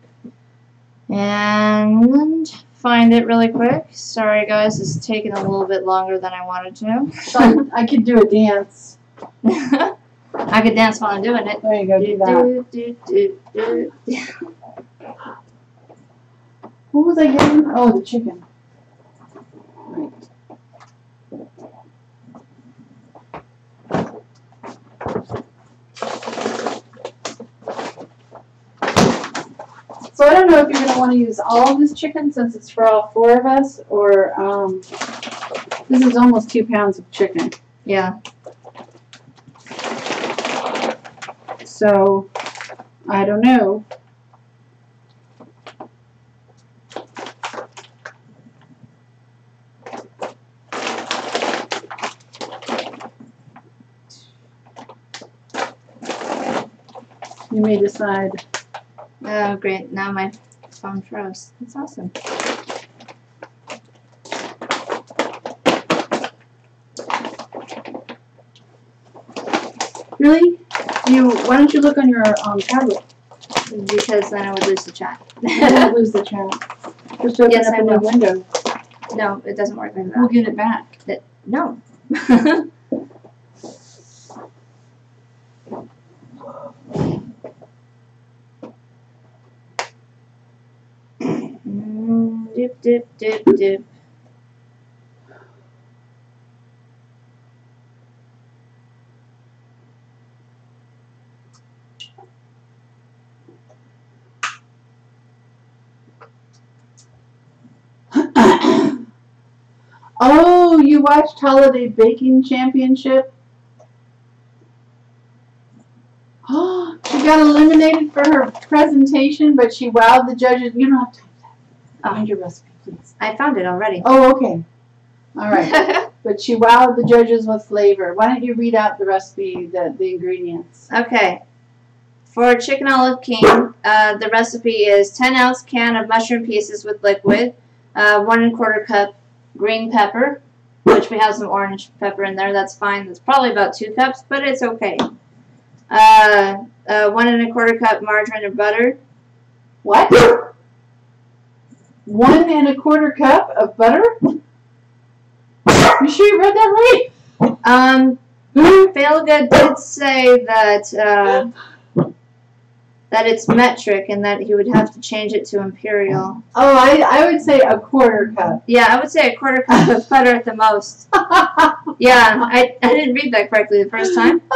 and find it really quick. Sorry guys, it's taking a little bit longer than I wanted to. I could do a dance. I could dance while I'm doing it. There you go, do that. Do, do, do, do. What was I getting? Oh, the chicken. Right. So I don't know if you're gonna want to use all of this chicken since it's for all four of us, or um, this is almost two pounds of chicken. Yeah. So I don't know. You may decide. Oh great, now my phone froze. That's awesome. Really? You? Why don't you look on your um, tablet? Because then I would lose the chat. You won't lose the chat. Just open Yes, up I a new will. window. no, it doesn't work like that. We'll that. get it back. No. Mm, dip, dip, dip, dip. oh, you watched Holiday Baking Championship? Oh, she got eliminated for her presentation, but she wowed the judges. You don't have time for that. Find your recipe, please. I found it already. Oh, okay. All right. But she wowed the judges with flavor. Why don't you read out the recipe, the, the ingredients? Okay. For chicken a la king, uh, the recipe is 10 ounce can of mushroom pieces with liquid, uh, one and a quarter cup green pepper, which we have some orange pepper in there. That's fine. That's probably about two cups, but it's okay. Uh, uh, one and a quarter cup margarine or butter. What? One and a quarter cup of butter? You sure you read that right? Um, Failga did say that uh, that it's metric and that he would have to change it to imperial. Oh, I, I would say a quarter cup. Yeah, I would say a quarter cup of butter at the most. Yeah, I, I didn't read that correctly the first time.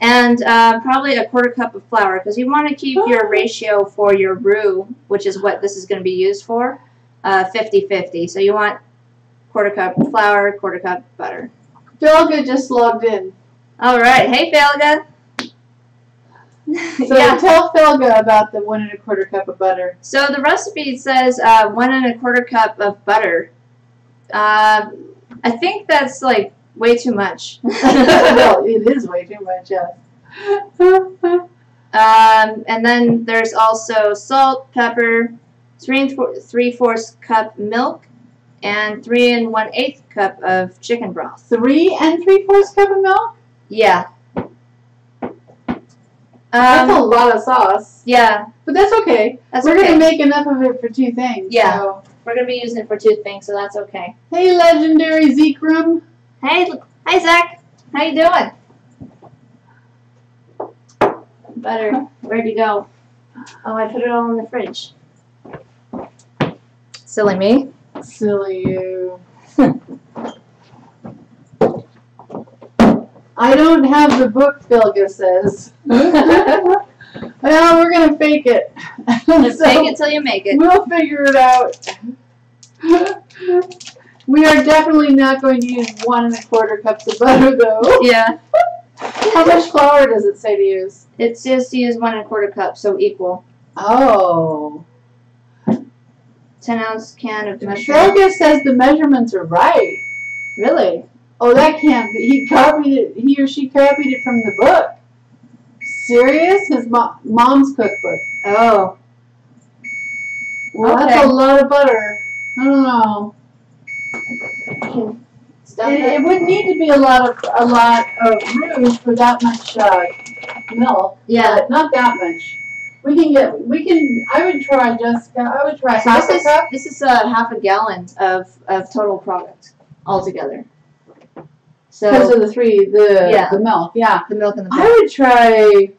And uh, probably a quarter cup of flour because you want to keep your ratio for your roux, which is what this is going to be used for, uh, 50-50. So you want quarter cup flour, quarter cup butter. Felga just logged in. All right. Hey, Felga. So yeah. tell Felga about the one and a quarter cup of butter. So the recipe says uh, one and a quarter cup of butter. Uh, I think that's like way too much. well, it is way too much, yes. um, and then there's also salt, pepper, three and four, three fourths cup milk, and three and one eighth cup of chicken broth. Three and three fourths cup of milk? Yeah. That's a Um, lot of sauce. yeah, But that's okay. that's We're okay. gonna make enough of it for two things. Yeah. so. We're gonna be using it for two things, so that's okay. Hey, legendary Zekrom. Hey, hi Zach. How you doing? Butter. Where'd you go? Oh, I put it all in the fridge. Silly me. Silly you. I don't have the book, Philga says. well, we're gonna fake it. Just So, take it till you make it. We'll figure it out. we are definitely not going to use one and a quarter cups of butter, though. Yeah. How much flour does it say to use? It says to use one and a quarter cups, so equal. Oh. Ten ounce can of mushroom. Philga says the measurements are right. Really? Oh, that can't be. He copied it. He or she copied it from the book. Serious? His mo- mom's cookbook. Oh. Well, Okay. that's a lot of butter. I don't know. It, it. would need to be a lot of a lot of roux for that much uh, milk. Yeah. not that much. We can get. We can. I would try Jessica. I would try So half this a is cup. this is a half a gallon of, of total product altogether. Because So of the three, the Yeah. the milk. Yeah. the milk and the I would try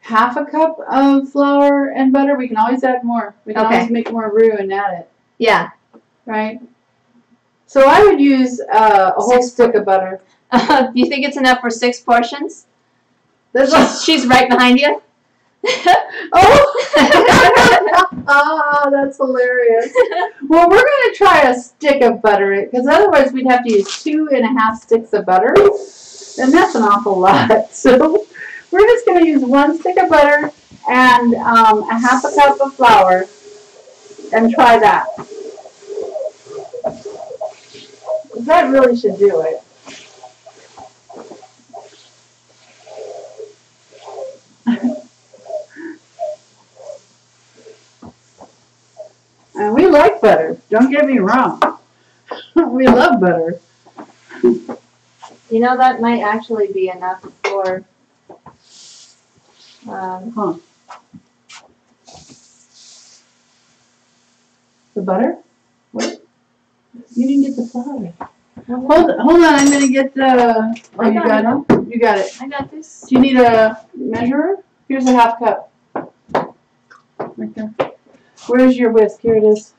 half a cup of flour and butter. We can always add more. We can Okay. always make more roux and add it, Yeah. right? So I would use uh, a whole Six- stick of butter. do you think it's enough for six portions? She's, she's right behind you. oh, ah, that's hilarious. Well, we're gonna try a stick of butter because otherwise we'd have to use two and a half sticks of butter, and that's an awful lot. So we're just gonna use one stick of butter and um, a half a cup of flour, and try that. That really should do it. And we like butter. Don't get me wrong. we love butter. You know that might actually be enough for. Um, The butter? What? You didn't get the flour. Hold, hold on, I'm gonna get the. Oh, I you got got it. You got it. I got this. Do you need a measurer? Here's a half cup. Right there. Where's your whisk? Here it is.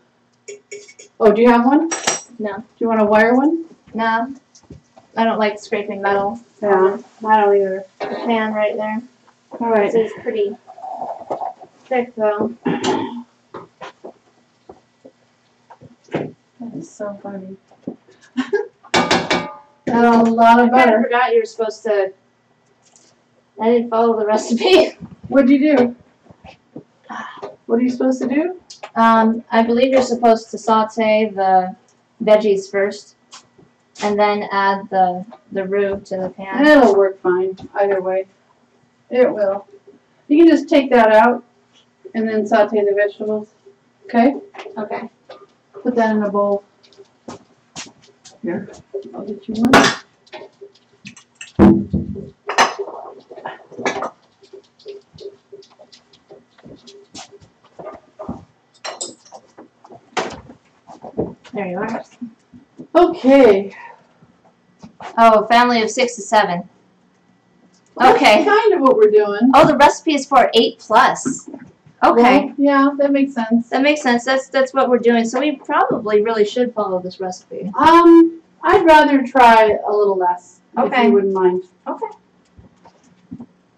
Oh, do you have one? No. Do you want a wire one? no, I don't like scraping metal. Yeah, I don't either. The pan right there. All right. This is pretty thick though. That is so funny. That's a lot I of butter. forgot you were supposed to. I didn't follow the recipe. What'd you do? What are you supposed to do? Um, I believe you're supposed to saute the veggies first, and then add the the roux to the pan. It'll work fine, either way. It will. You can just take that out and then saute the vegetables. Okay? Okay. Put that in a bowl. Here, I'll get you one. There you are. Okay. Oh, family of six to seven. Okay. That's kind of what we're doing. Oh, the recipe is for eight plus. Okay. Well, yeah, that makes sense. That makes sense. That's that's what we're doing. So we probably really should follow this recipe. Um, I'd rather try a little less, Okay. if you wouldn't mind. Okay.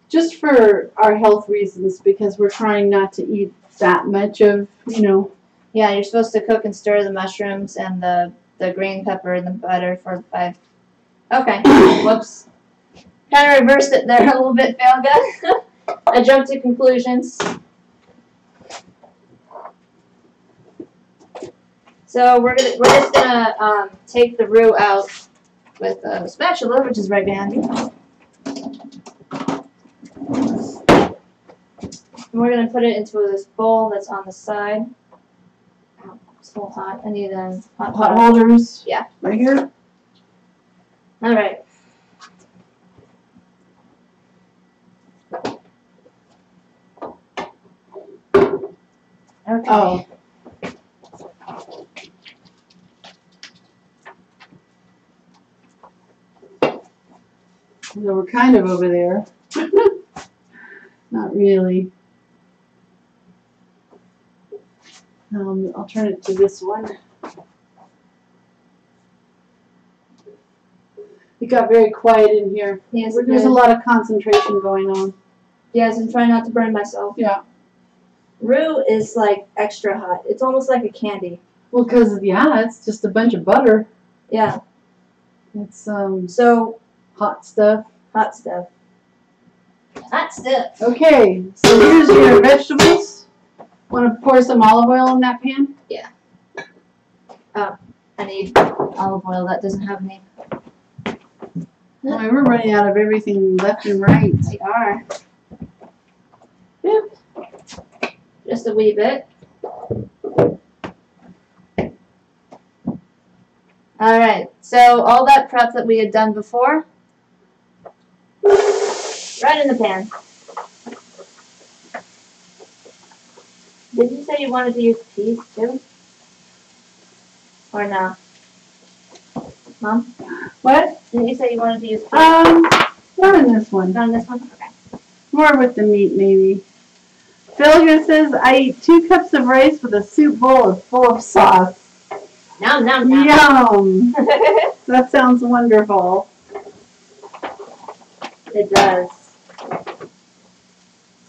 Just for our health reasons, because we're trying not to eat that much of, you know. Yeah, you're supposed to cook and stir the mushrooms and the the green pepper and the butter for five. Okay. Whoops. Kind of reversed it there a little bit, Felga. I jumped to conclusions. So we're gonna we're just gonna um, take the roux out with a spatula, which is right behind you. And we're gonna put it into this bowl that's on the side. Hot. I need um, hot Pot holders. Yeah. Right here. All right. Okay. Oh. So we're kind of over there. Not really. Um, I'll turn it to this one. It got very quiet in here. Yes, There's it a lot of concentration going on. Yes, I'm trying not to burn myself. Yeah. Roux is like extra hot. It's almost like a candy. Well, because yeah, it's just a bunch of butter. Yeah. It's um So hot stuff. hot stuff. Hot stuff. Okay, so here's your vegetables. Want to pour some olive oil in that pan? Yeah. Oh, I need olive oil. That doesn't have any. Boy, oh, we're running out of everything left and right. We are. Yep. Just a wee bit. Alright, so all that prep that we had done before, right in the pan. Did you say you wanted to use peas too? Or no? Mom, What? didn't you say you wanted to use peas? Um, not in this one. Not on this one? Okay. More with the meat, maybe. Philga says, I eat two cups of rice with a soup bowl full of sauce. No, no, no. Yum! That sounds wonderful. It does.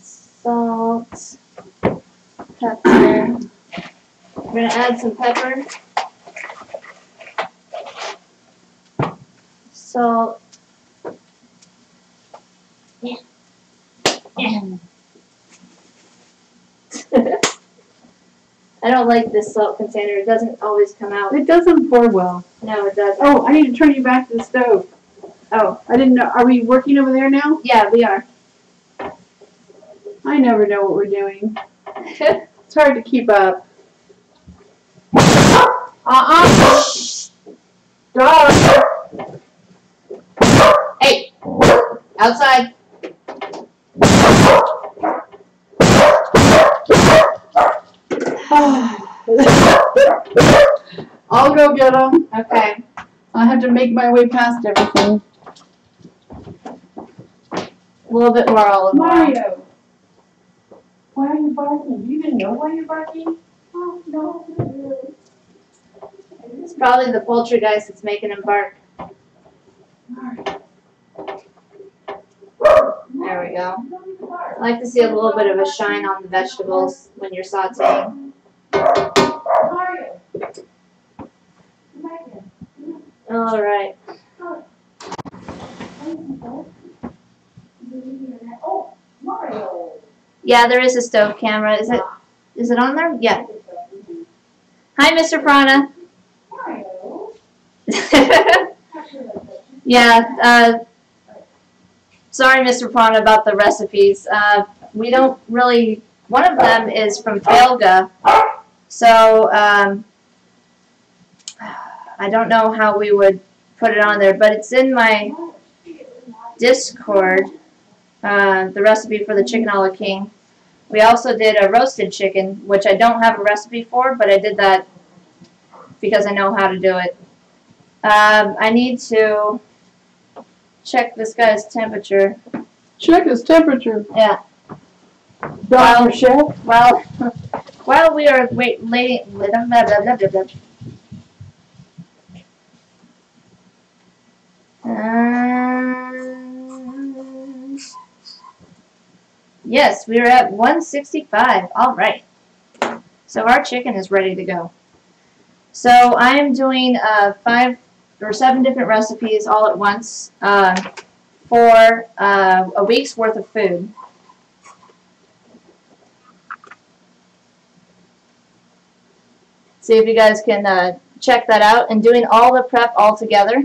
Salt, pepper. We're gonna add some pepper. Salt. Yeah. Yeah. I don't like this salt container. It doesn't always come out. It doesn't pour well. No, it doesn't. Oh, I need to turn you back to the stove. Oh, I didn't know. Are we working over there now? yeah, we are. I never know what we're doing. It's hard to keep up. Uh-uh. Dog. hey, outside. I'll go get them. Okay. I have to make my way past everything. A little bit more olive oil. Mario, you barking? You didn't know why you're barking? Oh, no, really. It's probably the poltergeist that's making him bark. There we go. I like to see a little bit of a shine on the vegetables when you're sauteing. Mario. All right. Oh, Mario. Yeah, there is a stove camera. Is it? Is it on there? Yeah. Hi, Mr. Prana. Yeah. Uh, sorry, Mr. Prana, about the recipes. Uh, we don't really. One of them is from Failga, so um, I don't know how we would put it on there, but it's in my Discord. Uh, the recipe for the chicken a la king. We also did a roasted chicken, which I don't have a recipe for, but I did that because I know how to do it. Um, I need to check this guy's temperature. Check his temperature. Yeah. Dr. Chef. Well, while we are wait, waiting, blah, blah, blah, blah, blah, blah. Um, yes, we are at 165. All right. So our chicken is ready to go. So I am doing uh, five or seven different recipes all at once uh, for uh, a week's worth of food. See if you guys can uh, check that out and doing all the prep all together.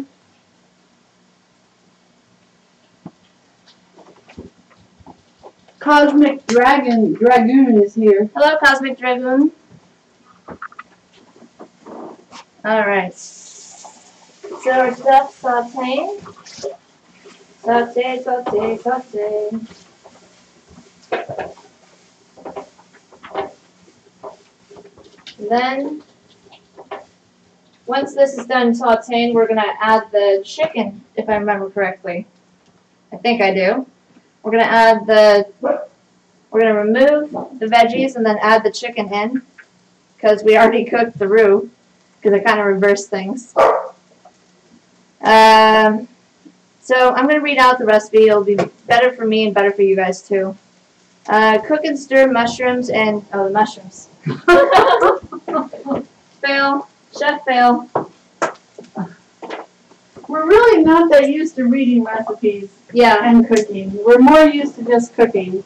Cosmic Dragon Dragoon is here. Hello, Cosmic Dragoon. Alright. So stuff sauteing. Saute, saute, saute. Then, once this is done sauteing, we're going to add the chicken, if I remember correctly. I think I do. We're going to add the, we're going to remove the veggies and then add the chicken in because we already cooked the roux because I kind of reversed things. Um, so I'm going to read out the recipe. It'll be better for me and better for you guys too. Uh, cook and stir mushrooms and, oh, the mushrooms. fail. Chef fail. We're really not that used to reading recipes Yeah. and cooking. We're more used to just cooking.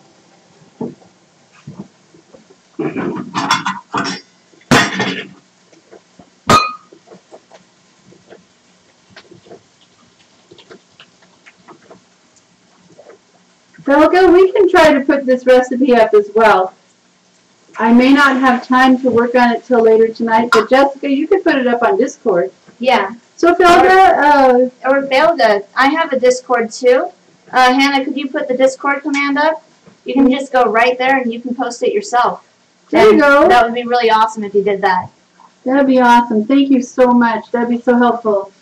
Helga, we can try to put this recipe up as well. I may not have time to work on it till later tonight, but Jessica, you could put it up on Discord. Yeah. So Helga, uh, Or to. I have a Discord too. Uh, Hannah, could you put the Discord command up? You can just go right there and you can post it yourself. there you go. That would be really awesome if you did that. That'd be awesome. Thank you so much. That'd be so helpful.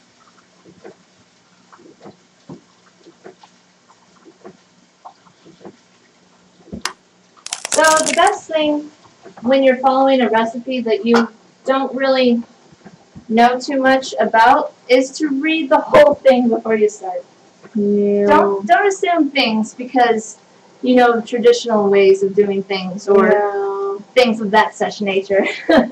So the best thing when you're following a recipe that you don't really know too much about is to read the whole thing before you start. Yeah. Don't don't assume things because you know traditional ways of doing things or Yeah. things of that such nature.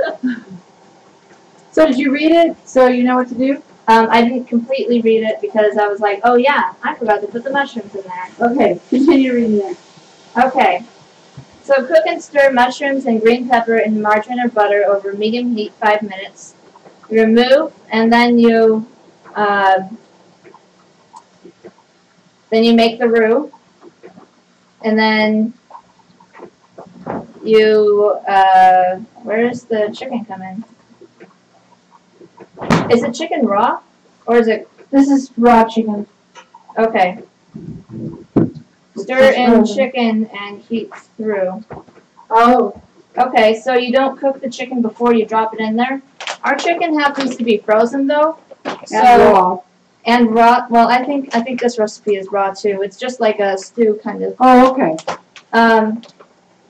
So did you read it? So you know what to do? um, I didn't completely read it because I was like, oh yeah, I forgot to put the mushrooms in there. Okay. Continue reading it. Okay. So cook and stir mushrooms and green pepper in margarine or butter over medium heat five minutes. Remove and then you uh, then you make the roux and then you uh, where's the chicken come in? Is the chicken raw or is it This is raw chicken. okay? Stir in chicken and heat through. Oh. Okay, so you don't cook the chicken before you drop it in there. Our chicken happens to be frozen though, so and raw. and raw. Well, I think I think this recipe is raw too. It's just like a stew kind of. Oh, okay. Um,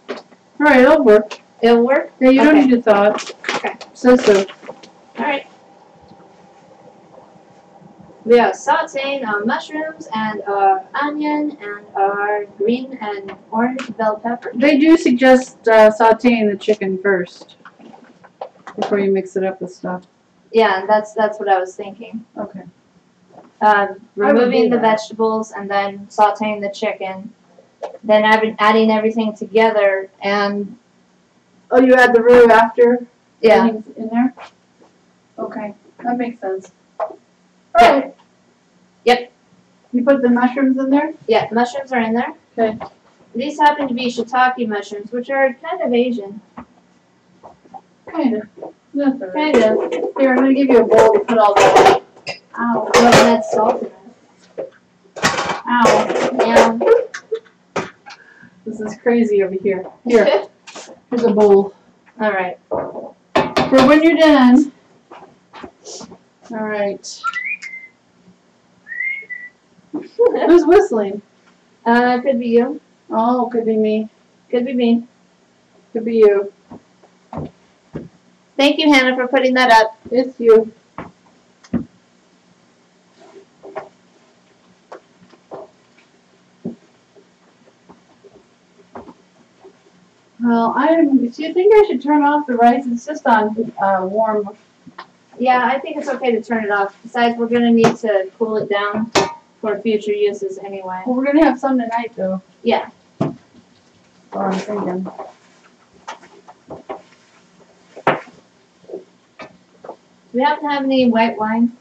All right, it'll work. it'll work. Yeah, you don't need to thaw it. Okay. So so. All right. We are sauteing our mushrooms and our onion and our green and orange bell pepper. They do suggest uh, sautéing the chicken first before you mix it up with stuff. Yeah, that's that's what I was thinking. Okay. um, removing the that. vegetables and then sauteing the chicken, then adding everything together and Oh, you add the roux after yeah, in there? Okay, that makes sense. Yeah. Yep. You put the mushrooms in there? yeah, mushrooms are in there. Okay. These happen to be shiitake mushrooms, which are kind of Asian. Kind of. That's all right. Kind of. Here, I'm gonna give you a bowl to put all that. Ow, well, that's salt in it. Ow. Yeah. This is crazy over here. Here, here's a bowl. All right. For when you're done. Alright. Who's whistling? Uh, could be you. Oh, could be me. Could be me. Could be you. Thank you, Hannah, for putting that up. It's you. Well, I do you think I should turn off the rice? It's just on uh, warm. Yeah, I think it's okay to turn it off. Besides, we're gonna need to cool it down for future uses anyway. Well, we're gonna have some tonight though. Yeah. That's I'm thinking. Do we happen to have any white wine?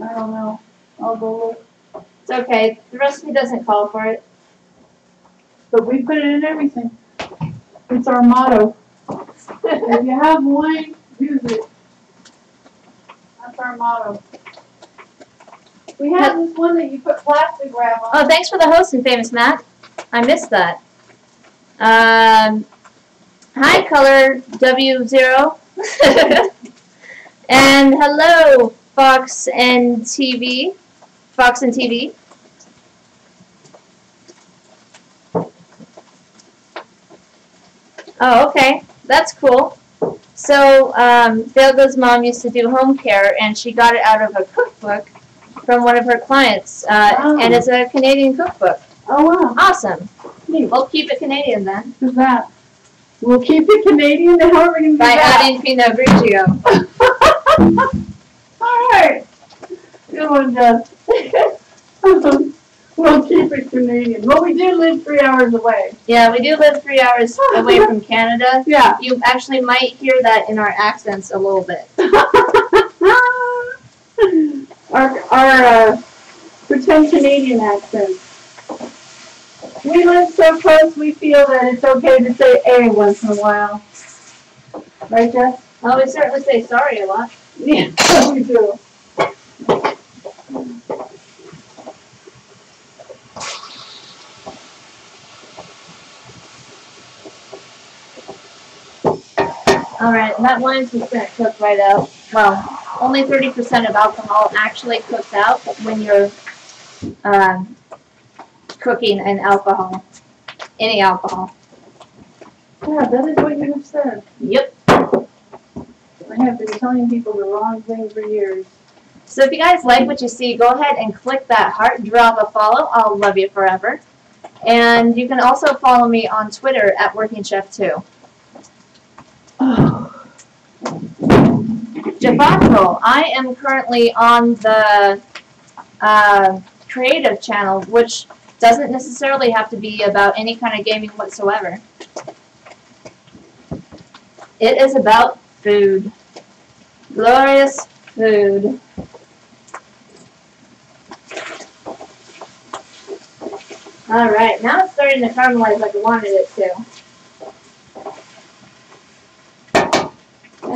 I don't know. I'll go look. It's okay. The recipe doesn't call for it. But we put it in everything. It's our motto. if you have wine, use it. That's our motto. We have this one that you put plastic wrap on. Oh, thanks for the hosting, famous Matt. I missed that. Um, hi, color W zero, and hello, Fox and TV, Fox and TV. Oh, okay, that's cool. So, um, mom used to do home care, and she got it out of a cookbook from one of her clients, uh, Oh. and it's a Canadian cookbook. Oh wow. Awesome. Neat. We'll keep it Canadian then Who's that? We'll keep it Canadian. How are we gonna do by that? adding Pinot Grigio. All right. Good one, Jess. we'll keep it Canadian. Well, we do live three hours away. yeah, we do live three hours away from Canada. Yeah. You actually might hear that in our accents a little bit. Our our uh, pretend Canadian accent. We live so close, we feel that it's okay to say A once in a while. Right, Jess? Oh, we certainly say sorry a lot. Yeah, we do. All right, that wine's just gonna cook right out. Well, only 30% of alcohol actually cooks out when you're um, cooking an alcohol, any alcohol. Yeah, that is what you have said. Yep. I have been telling people the wrong thing for years. So if you guys like what you see, go ahead and click that heart, drop a follow. I'll love you forever. And you can also follow me on Twitter at Working Chef 2. Jafatro, I am currently on the uh, creative channel, which doesn't necessarily have to be about any kind of gaming whatsoever. It is about food. Glorious food. Alright, now it's starting to caramelize like I wanted it to.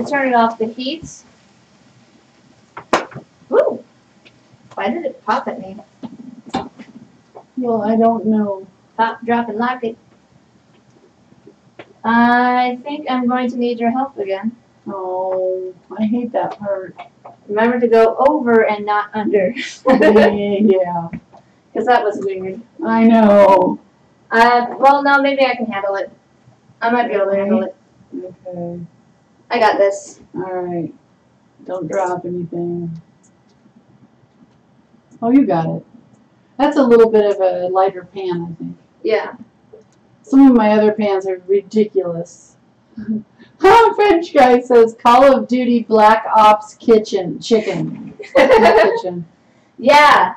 Turn it off the heat. Ooh! Why did it pop at me? Well, I don't know. Pop, drop, and lock it. I think I'm going to need your help again. Oh, I hate that part. Remember to go over and not under. yeah, Because that was weird. I know. Uh, well, no, maybe I can handle it. I might be able to handle it. Okay, I got this. alright. Don't drop anything. Oh, you got it. That's a little bit of a lighter pan, I think. Yeah. Some of my other pans are ridiculous. French guy says Call of Duty Black Ops Kitchen Chicken. kitchen. Yeah.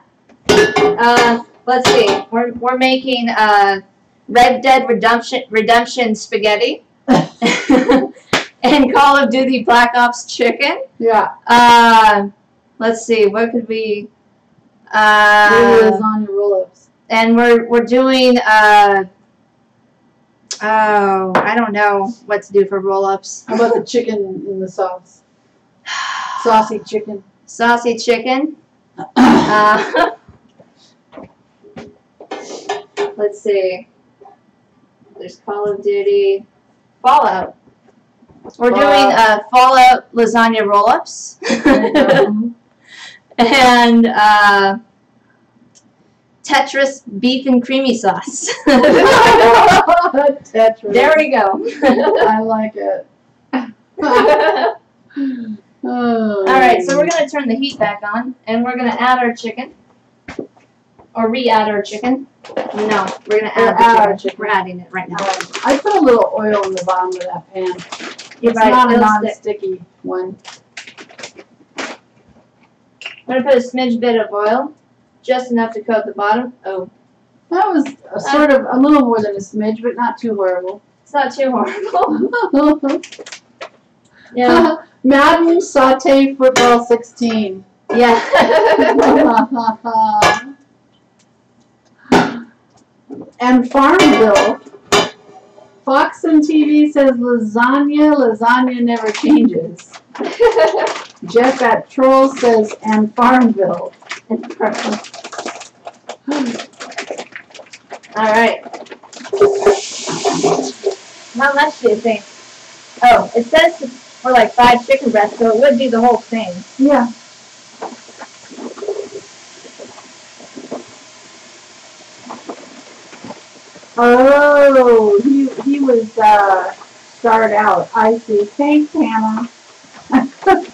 Uh, let's see. We're, we're making uh, Red Dead Redemption Redemption spaghetti and Call of Duty Black Ops chicken. Yeah. Uh, let's see. What could we? Uh, lasagna roll-ups. and we're we're doing. Uh, oh, I don't know what to do for roll-ups. How about the chicken in the sauce? Saucy chicken. Saucy chicken. Uh, let's see. There's Call of Duty, Fallout. We're doing uh, Fallout lasagna roll-ups, and uh, Tetris beef and creamy sauce. Tetris. there we go. I like it. Oh. All right, so we're gonna turn the heat back on, and we're gonna add our chicken, or re-add our chicken. No, we're gonna We're add the add our chicken. chicken. We're adding it right now. I put a little oil in the bottom of that pan. It's right, not a non-sticky one. I'm gonna put a smidge bit of oil, just enough to coat the bottom. Oh, That was a uh, sort of a little more than a smidge, but not too horrible. it's not too horrible. Yeah, Madden Saute Football 16. yeah. and Farmville. Fox and TV says lasagna, lasagna never changes. Jeff at Troll says and Farmville. All right. How much do you think? Oh, it says for like five chicken breasts, so it would be the whole thing. Yeah. Oh, he he was uh starred out. I see. Thanks, Hannah.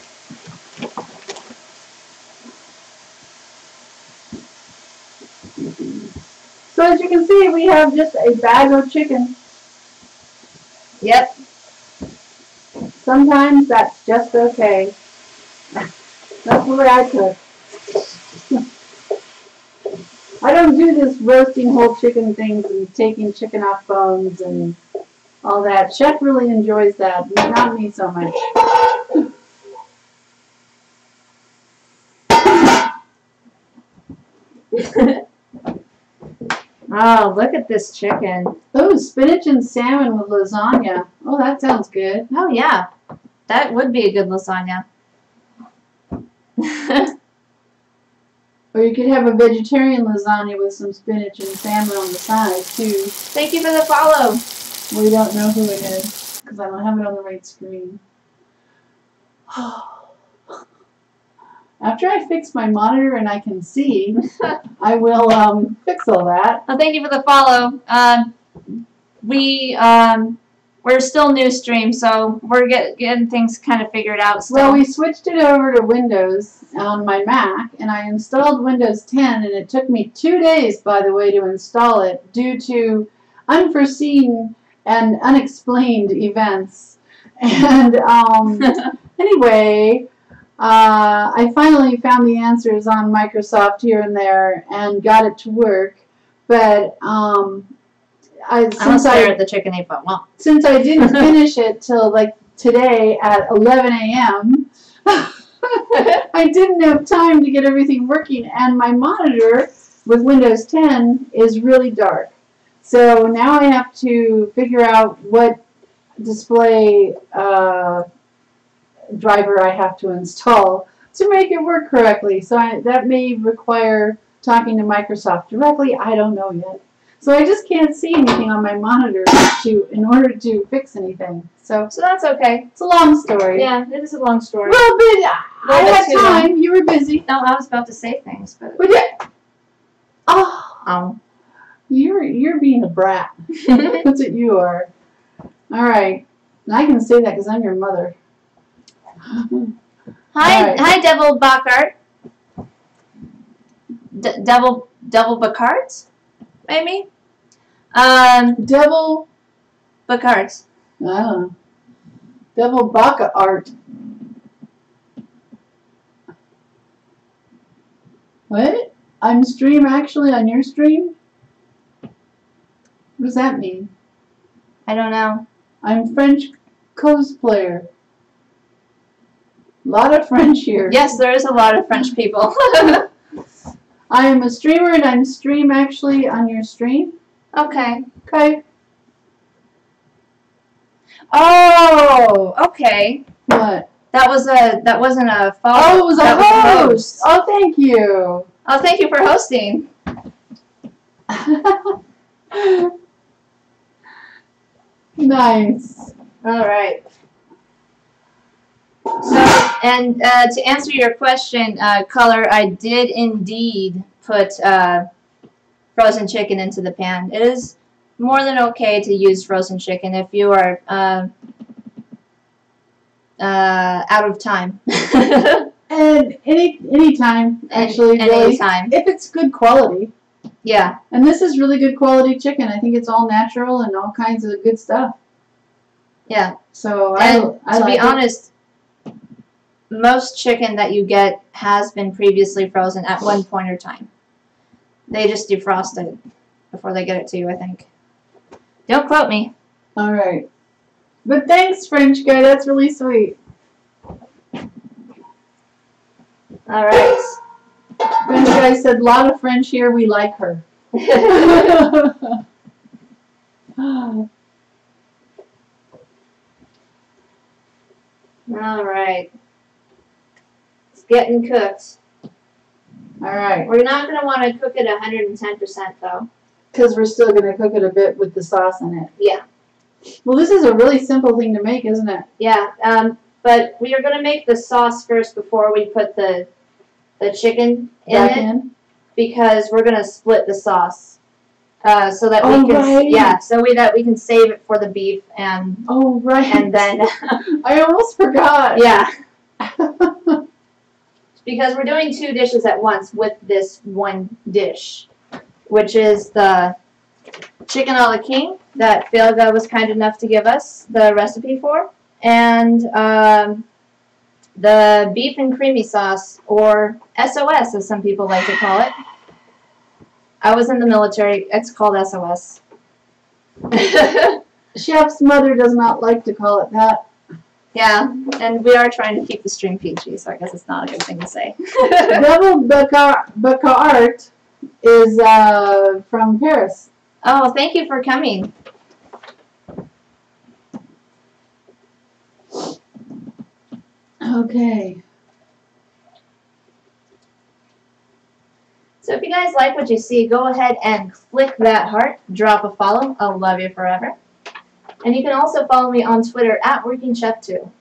so as you can see, we have just a bag of chicken. Yep. Sometimes that's just okay. That's the way I cook. I don't do this roasting whole chicken things and taking chicken off bones and all that. Chef really enjoys that, not me so much. Oh, look at this chicken. Oh, spinach and salmon with lasagna. Oh, that sounds good. Oh yeah, that would be a good lasagna. Or you could have a vegetarian lasagna with some spinach and salmon on the side too. Thank you for the follow. We don't know who it is because I don't have it on the right screen. After I fix my monitor and I can see, I will um, fix all that. Well, thank you for the follow. Um, we um, we're still new stream, so we're get, getting things kind of figured out still. Well, we switched it over to Windows on my Mac, and I installed Windows 10, and it took me two days, by the way, to install it due to unforeseen and unexplained events. And um, anyway, uh, I finally found the answers on Microsoft here and there and got it to work. But um, I, since I at the chicken ape well. since I didn't finish it till like today at 11 a.m. I didn't have time to get everything working, and my monitor with Windows 10 is really dark. So now I have to figure out what display uh, driver I have to install to make it work correctly. So I, that may require talking to Microsoft directly. I don't know yet. So I just can't see anything on my monitor to in order to fix anything. So So that's okay. it's a long story. Yeah, it is a long story. Well, but I had too long. time. You were busy. No, I was about to say things, but But yeah. Oh, um. you're you're being a brat. That's what you are. All right. And I can say that because I'm your mother. Hi, Alright. hi, Devil Bacart. D- Devil, Devil Bacart, maybe. Um, Devil, Bacart. I don't. Devil Baka art. What? I'm stream actually on your stream? What does that mean? I don't know. I'm French cosplayer. A lot of French here. Yes, there is a lot of French people. I am a streamer and I'm stream actually on your stream. Okay. Okay. Oh, okay. What? That was a that wasn't a follow. Oh, it was a that host. Oh, thank you. Oh, thank you for hosting. nice. All right. So, and uh, to answer your question, uh, color, I did indeed put uh, frozen chicken into the pan. It is more than okay to use frozen chicken if you are uh, uh, out of time. And any any time actually, Any really, time. if it's good quality. Yeah, And this is really good quality chicken. I think it's all natural and all kinds of good stuff. yeah. So And I, I to like be it. honest, most chicken that you get has been previously frozen at one point or time. They just defrost it before they get it to you, I think. Don't quote me. All right. But thanks, French guy. That's really sweet. All right. French guy said, "A lot of French here. We like her." All All right. It's getting cooked. Right. We're not going to want to cook it 110% though. Because we're still gonna cook it a bit with the sauce in it. Yeah. Well, this is a really simple thing to make, isn't it? Yeah, um, but we are going to make the sauce first before we put the the chicken in Back it in. because we're going to split the sauce. Uh, so that Oh, we can right. yeah, so we that we can save it for the beef and Oh right. and then I almost forgot. yeah, because we're doing two dishes at once with this one dish, which is the chicken a la king that Philga was kind enough to give us the recipe for, and um, the beef and creamy sauce, or SOS as some people like to call it. I was in the military. It's called SOS. Chef's mother does not like to call it that. Yeah, and we are trying to keep the stream PG, so I guess it's not a good thing to say. Double Bacart, is uh, from Paris. Oh, thank you for coming. Okay. So if you guys like what you see, go ahead and click that heart, drop a follow. I'll love you forever. And you can also follow me on Twitter at Working Chef 2.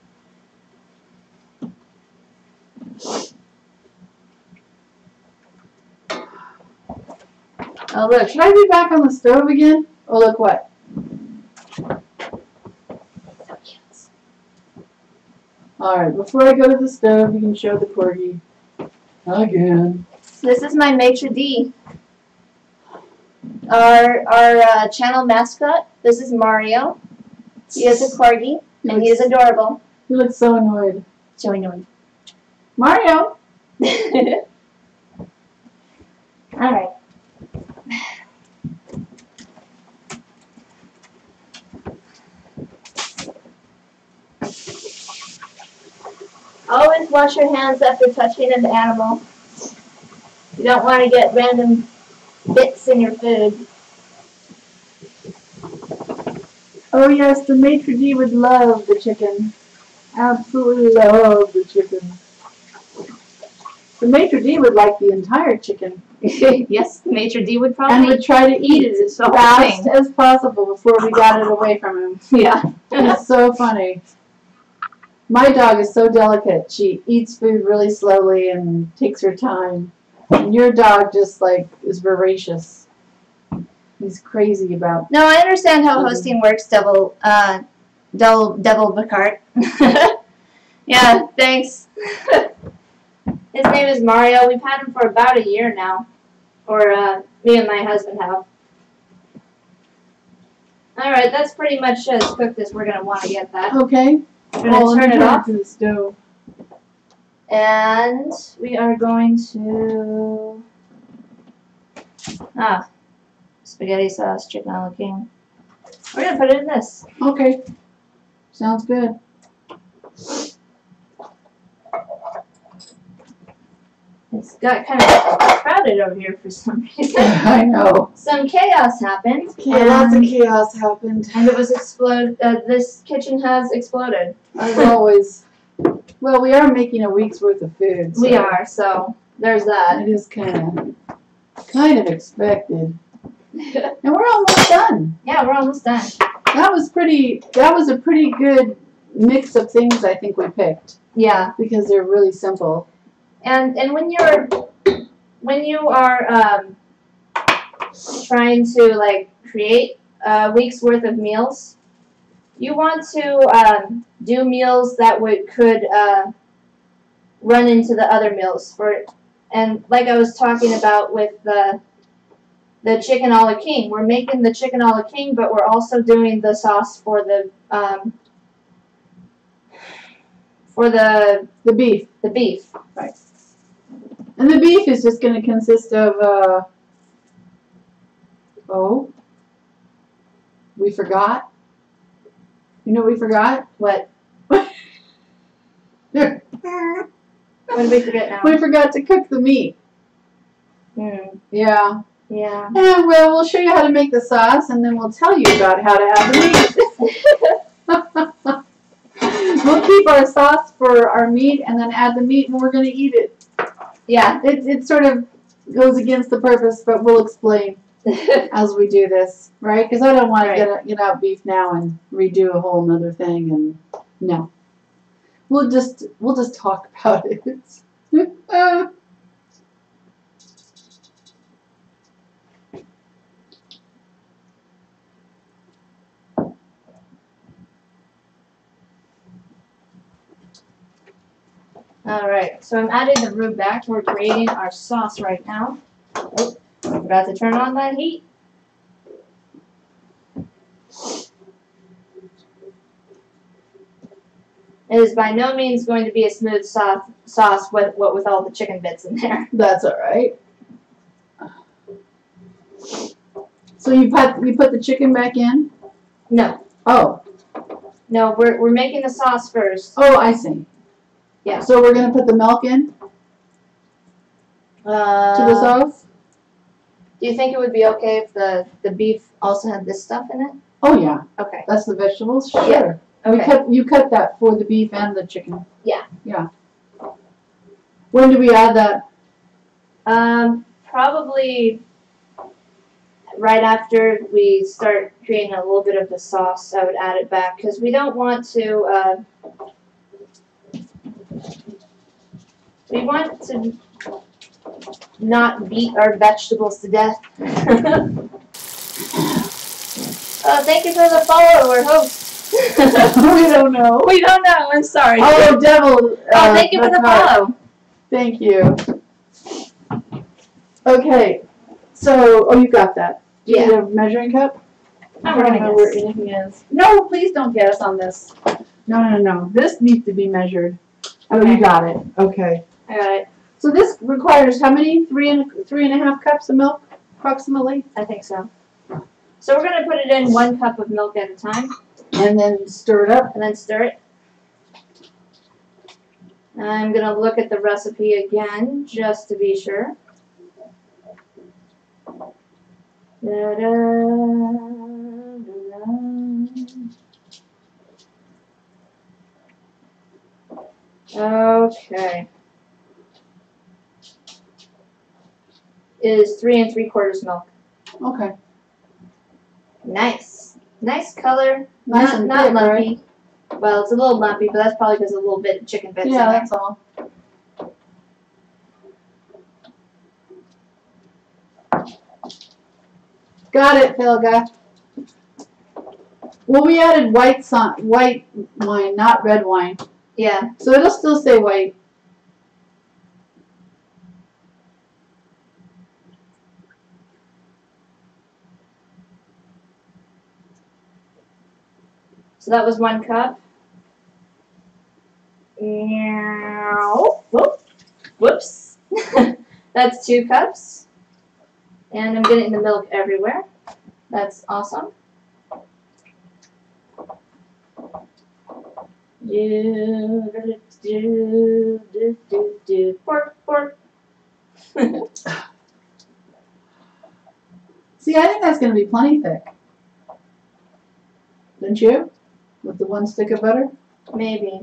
Oh look, Should I be back on the stove again? Oh look what. so cute. Alright, before I go to the stove, you can show the corgi. Again. This is my maitre d. Our our uh, channel mascot. This is Mario. He is a corgi, and he is adorable. He looks so annoyed. So annoyed. Mario! All right. Always wash your hands after touching an animal. You don't want to get random bits in your food. Oh yes, the maitre d' would love the chicken. Absolutely love the chicken. The maitre d' would like the entire chicken yes, the Maitre D would probably. and would try to eat it as fast thing. as possible before we got it away from him. Yeah. It's so funny. My dog is so delicate. She eats food really slowly and takes her time. And your dog just like is voracious. He's crazy about. No, I understand how hosting works, Devil, uh, Devil, Devil Bacart. yeah, thanks. His name is Mario. We've had him for about a year now. Or, uh, me and my husband have. Alright, that's pretty much as cooked as we're gonna want to get that. Okay. We're gonna well, turn it off. to the stove. And we are going to. Ah, spaghetti sauce, chicken a la king. We're gonna put it in this. Okay. Sounds good. It's got kind of crowded over here for some reason. I know. Some chaos happened. Yeah, lots of chaos happened. and it was explode. Uh, this kitchen has exploded. As always. Well, we are making a week's worth of food. We are so. There's that. It is kind of, kind of expected. And we're almost done. yeah, we're almost done. That was pretty. That was a pretty good mix of things I think we picked Yeah, because they're really simple. and and when you're when you are um, trying to like create a week's worth of meals, you want to um, do meals that would could uh, run into the other meals for, and like I was talking about with the the chicken a la king, we're making the chicken a la king, but we're also doing the sauce for the um, for the The beef. the beef. Right. And the beef is just gonna consist of, uh, oh, we forgot. You know what we forgot? What? we What did we forget now? We forgot to cook the meat. Hmm. Yeah. Yeah. And well, we'll show you how to make the sauce, and then we'll tell you about how to add the meat. we'll keep our sauce for our meat, and then add the meat when we're gonna eat it. yeah. It it sort of goes against the purpose, but we'll explain as we do this, right? Because I don't want Right. to get get out beef now and redo a whole nother thing, and no. We'll just we'll just talk about it. Uh, All right. So I'm adding the roux back. We're creating our sauce right now. Oh, forgot to turn on that heat. It is by no means going to be a smooth sauce, sauce with what with all the chicken bits in there. That's all right. So you put you put the chicken back in. No, Oh, no, we're we're making the sauce first. oh, I see. Yeah. So we're gonna put the milk in Uh, to the sauce. Do you think it would be okay if the the beef also had this stuff in it? Oh yeah, Okay. that's the vegetables. Sure. Yeah. We cut you cut that for the beef and the chicken. Yeah. Yeah. When do we add that? Um, probably right after we start creating a little bit of the sauce, I would add it back because we don't want to. Uh, we want to not beat our vegetables to death. oh, thank you for the follower, host. we don't know. we don't know. I'm sorry. Oh, devil. Oh, uh, thank you for the follow. Thank you. Okay, so oh, you got that. Do you Yeah. need a measuring cup? I'm I don't gonna know where anything is. No, please don't get us on this. No, no, no. This needs to be measured. Oh, you got it. Okay. It. So this requires how many? Three and three and a half cups of milk, approximately, I think so. So we're gonna put it in one cup of milk at a time, and then stir it up. and then stir it. I'm gonna look at the recipe again, just to be sure. Okay. Is three and three quarters milk. Okay. Nice. Nice color. Nice not and not thick, right? lumpy. Well, it's a little lumpy, but that's probably because of a little bit of chicken bits Yeah, in there. that's all. Got it, Helga. Well, we added white so- white wine, not red wine, Yeah. so it'll still say white. So that was one cup. Meow. Whoop. Whoops. That's two cups. And I'm getting the milk everywhere. That's awesome. Do, do, do, do, do. Pork, pork. See, I think that's gonna be plenty thick. Don't you? With the one stick of butter? Maybe.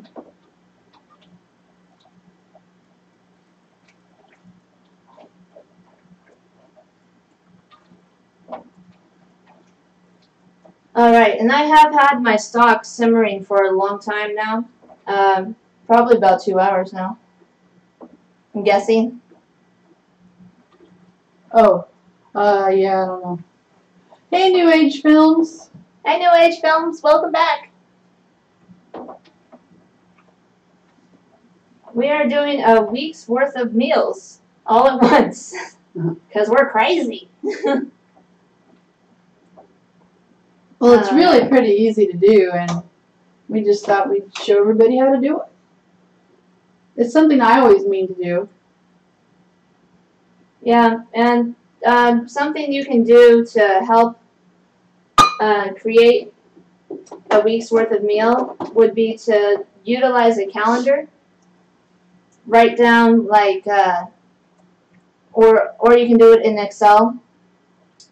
Alright, and I have had my stock simmering for a long time now. Um, probably about two hours now. I'm guessing. Oh, Uh, yeah, I don't know. Hey, New Age Films. Hey, New Age Films, welcome back. We are doing a week's worth of meals all at once because we're crazy. Well, it's Uh, really pretty easy to do, and we just thought we'd show everybody how to do it. It's something I always mean to do. Yeah, and um, something you can do to help uh, create a week's worth of meal would be to utilize a calendar. Write down like, uh, or or you can do it in Excel.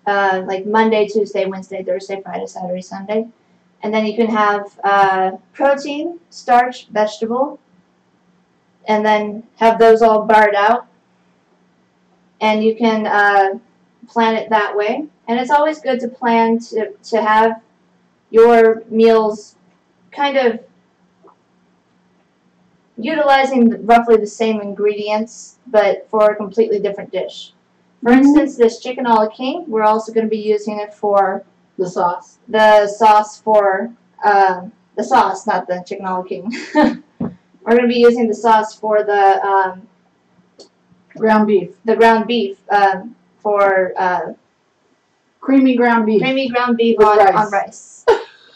Uh, like Monday, Tuesday, Wednesday, Thursday, Friday, Saturday, Sunday, and then you can have uh, protein, starch, vegetable, and then have those all barred out and you can uh, plan it that way. And it's always good to plan to, to have your meals kind of utilizing roughly the same ingredients, but for a completely different dish. For Mhm. instance, this chicken a la king, we're also going to be using it for The sauce. the sauce for um, the sauce, not the chicken a la king. we're going to be using the sauce for the um, Ground beef. the ground beef um, for uh, Creamy ground beef. creamy ground beef on rice. on rice.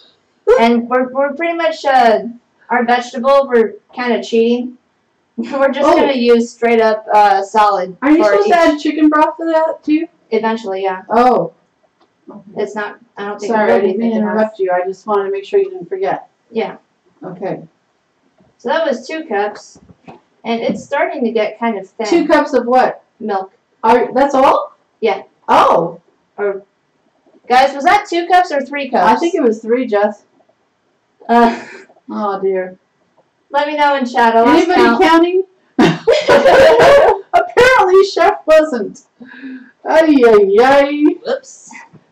and we're, we're pretty much uh, our vegetable. We're kind of cheating. we're just Oh. gonna use straight up uh, salad. Are you supposed each- to add chicken broth to that too? Eventually, yeah. Oh, It's not. I don't think sorry, I didn't to interrupt you. I just wanted to make sure you didn't forget. Yeah. Okay. So that was two cups, and it's starting to get kind of thin. Two cups of what? milk. Are that's all? Yeah. Oh, Or Guys, was that two cups or three cups? I think it was three, Jess. Uh, Oh dear. let me know in chat. I'll lost Anybody count. counting? Apparently, Chef wasn't. Ay ay ay. Whoops.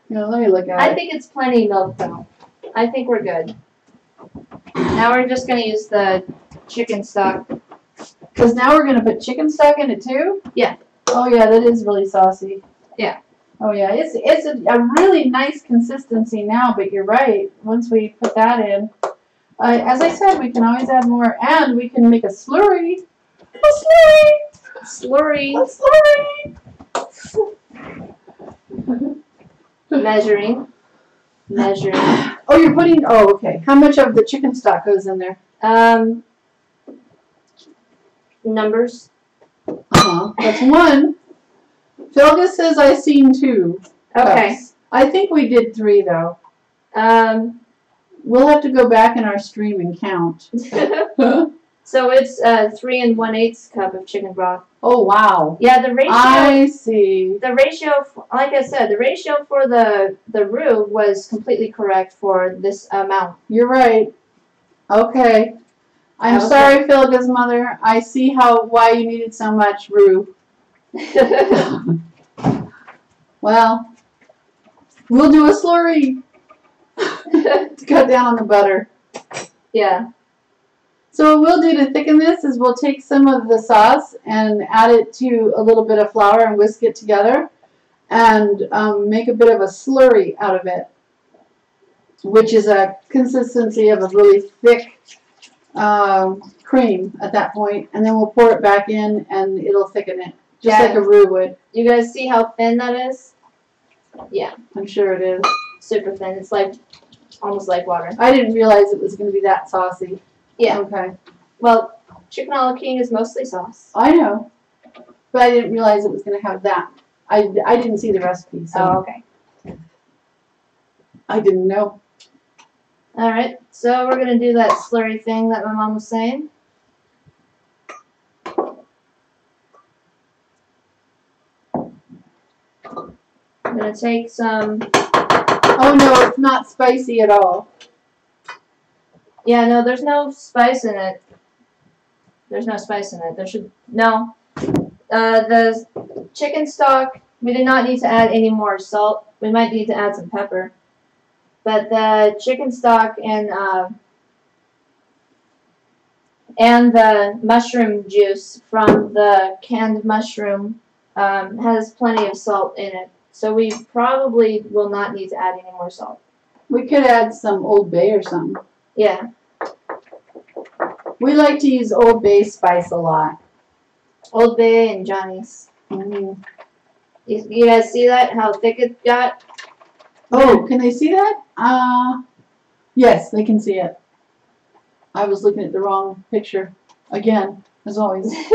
No, let me look at it. I it. think it's plenty milk though. I think we're good. Now we're just gonna use the chicken stock. Because now we're gonna put chicken stock in it too. Yeah. Oh yeah, that is really saucy. Yeah. Oh yeah, it's it's a, a really nice consistency now. But you're right. Once we put that in, uh, as I said, we can always add more, and we can make a slurry. A slurry. Slurry. A slurry. Measuring. Measuring. Oh, you're putting. Oh, okay. How much of the chicken stock goes in there? Um. Numbers. Uh huh. That's one. Philga says I seen two. Okay. cups. I think we did three though. Um. We'll have to go back in our stream and count. so it's uh three and one eighth cup of chicken broth. Oh wow. Yeah, the ratio. I see. the ratio, like I said, the ratio for the the roux was completely correct for this amount. You're right. Okay. I'm Okay. sorry, Philga's mother. I see how why you needed so much roux. Well, we'll do a slurry cut down on the butter. yeah. So what we'll do to thicken this is we'll take some of the sauce and add it to a little bit of flour and whisk it together and um, make a bit of a slurry out of it, which is a consistency of a really thick um, cream at that point. point, and then we'll pour it back in and it'll thicken it, just Yeah. like a roux would. You guys see how thin that is? Yeah, I'm sure it is. super thin. It's like almost like water. I didn't realize it was going to be that saucy. Yeah. Okay. Well, chicken a la king is mostly sauce. I know, but I didn't realize it was going to have that. I, I didn't see the recipe, so Oh, okay. I didn't know. All right. So we're gonna do that slurry thing that my mom was saying. I'm gonna take some. Oh no, it's not spicy at all. Yeah, no, there's no spice in it. There's no spice in it. There should no. Uh, the chicken stock. We do not need to add any more salt. We might need to add some pepper. But the chicken stock and uh, and the mushroom juice from the canned mushroom um, has plenty of salt in it. So we probably will not need to add any more salt. We could add some Old Bay or something. Yeah. We like to use Old Bay spice a lot. Old Bay and Johnny's. Mm. You, you guys see that? How thick it got? Oh, can they see that? Uh, yes, they can see it. I was looking at the wrong picture again, as always.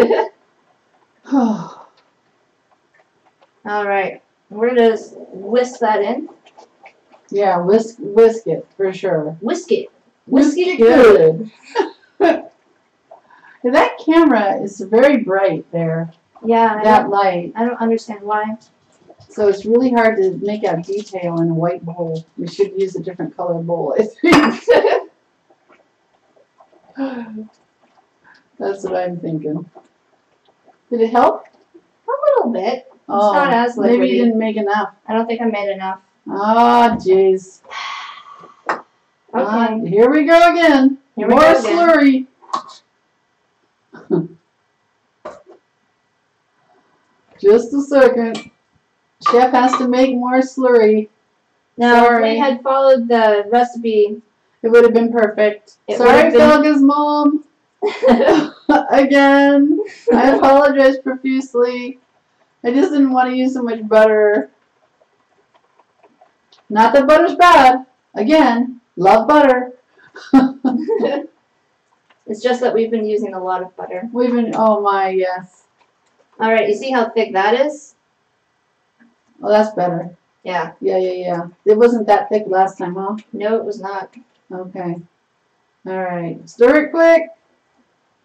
All right. We're gonna whisk that in. yeah, whisk whisk it for sure. Whisk it. Whisk it good. Yeah, that camera is very bright there. Yeah. That don't, light. I don't understand why. So it's really hard to make out detail in a white bowl. We should use a different color bowl, I think. That's what I'm thinking. Did it help? A little bit. Oh, not as maybe you didn't make enough. I don't think I made enough. Ah, jeez. Okay. here we go again. Here More go again. slurry. Just a second. Chef has to make more slurry. Now, if Sorry. we had followed the recipe, It would have been perfect. It Sorry, Felga's mom. Again, I apologize profusely. I just didn't want to use so much butter. Not that butter's bad. Again, love butter. it's just that we've been using a lot of butter. We've been, oh my, yes. All right, you see how thick that is? Oh, that's better. Yeah. Yeah, yeah, yeah. It wasn't that thick last time, huh? No, it was not. Okay. All right. Stir it quick.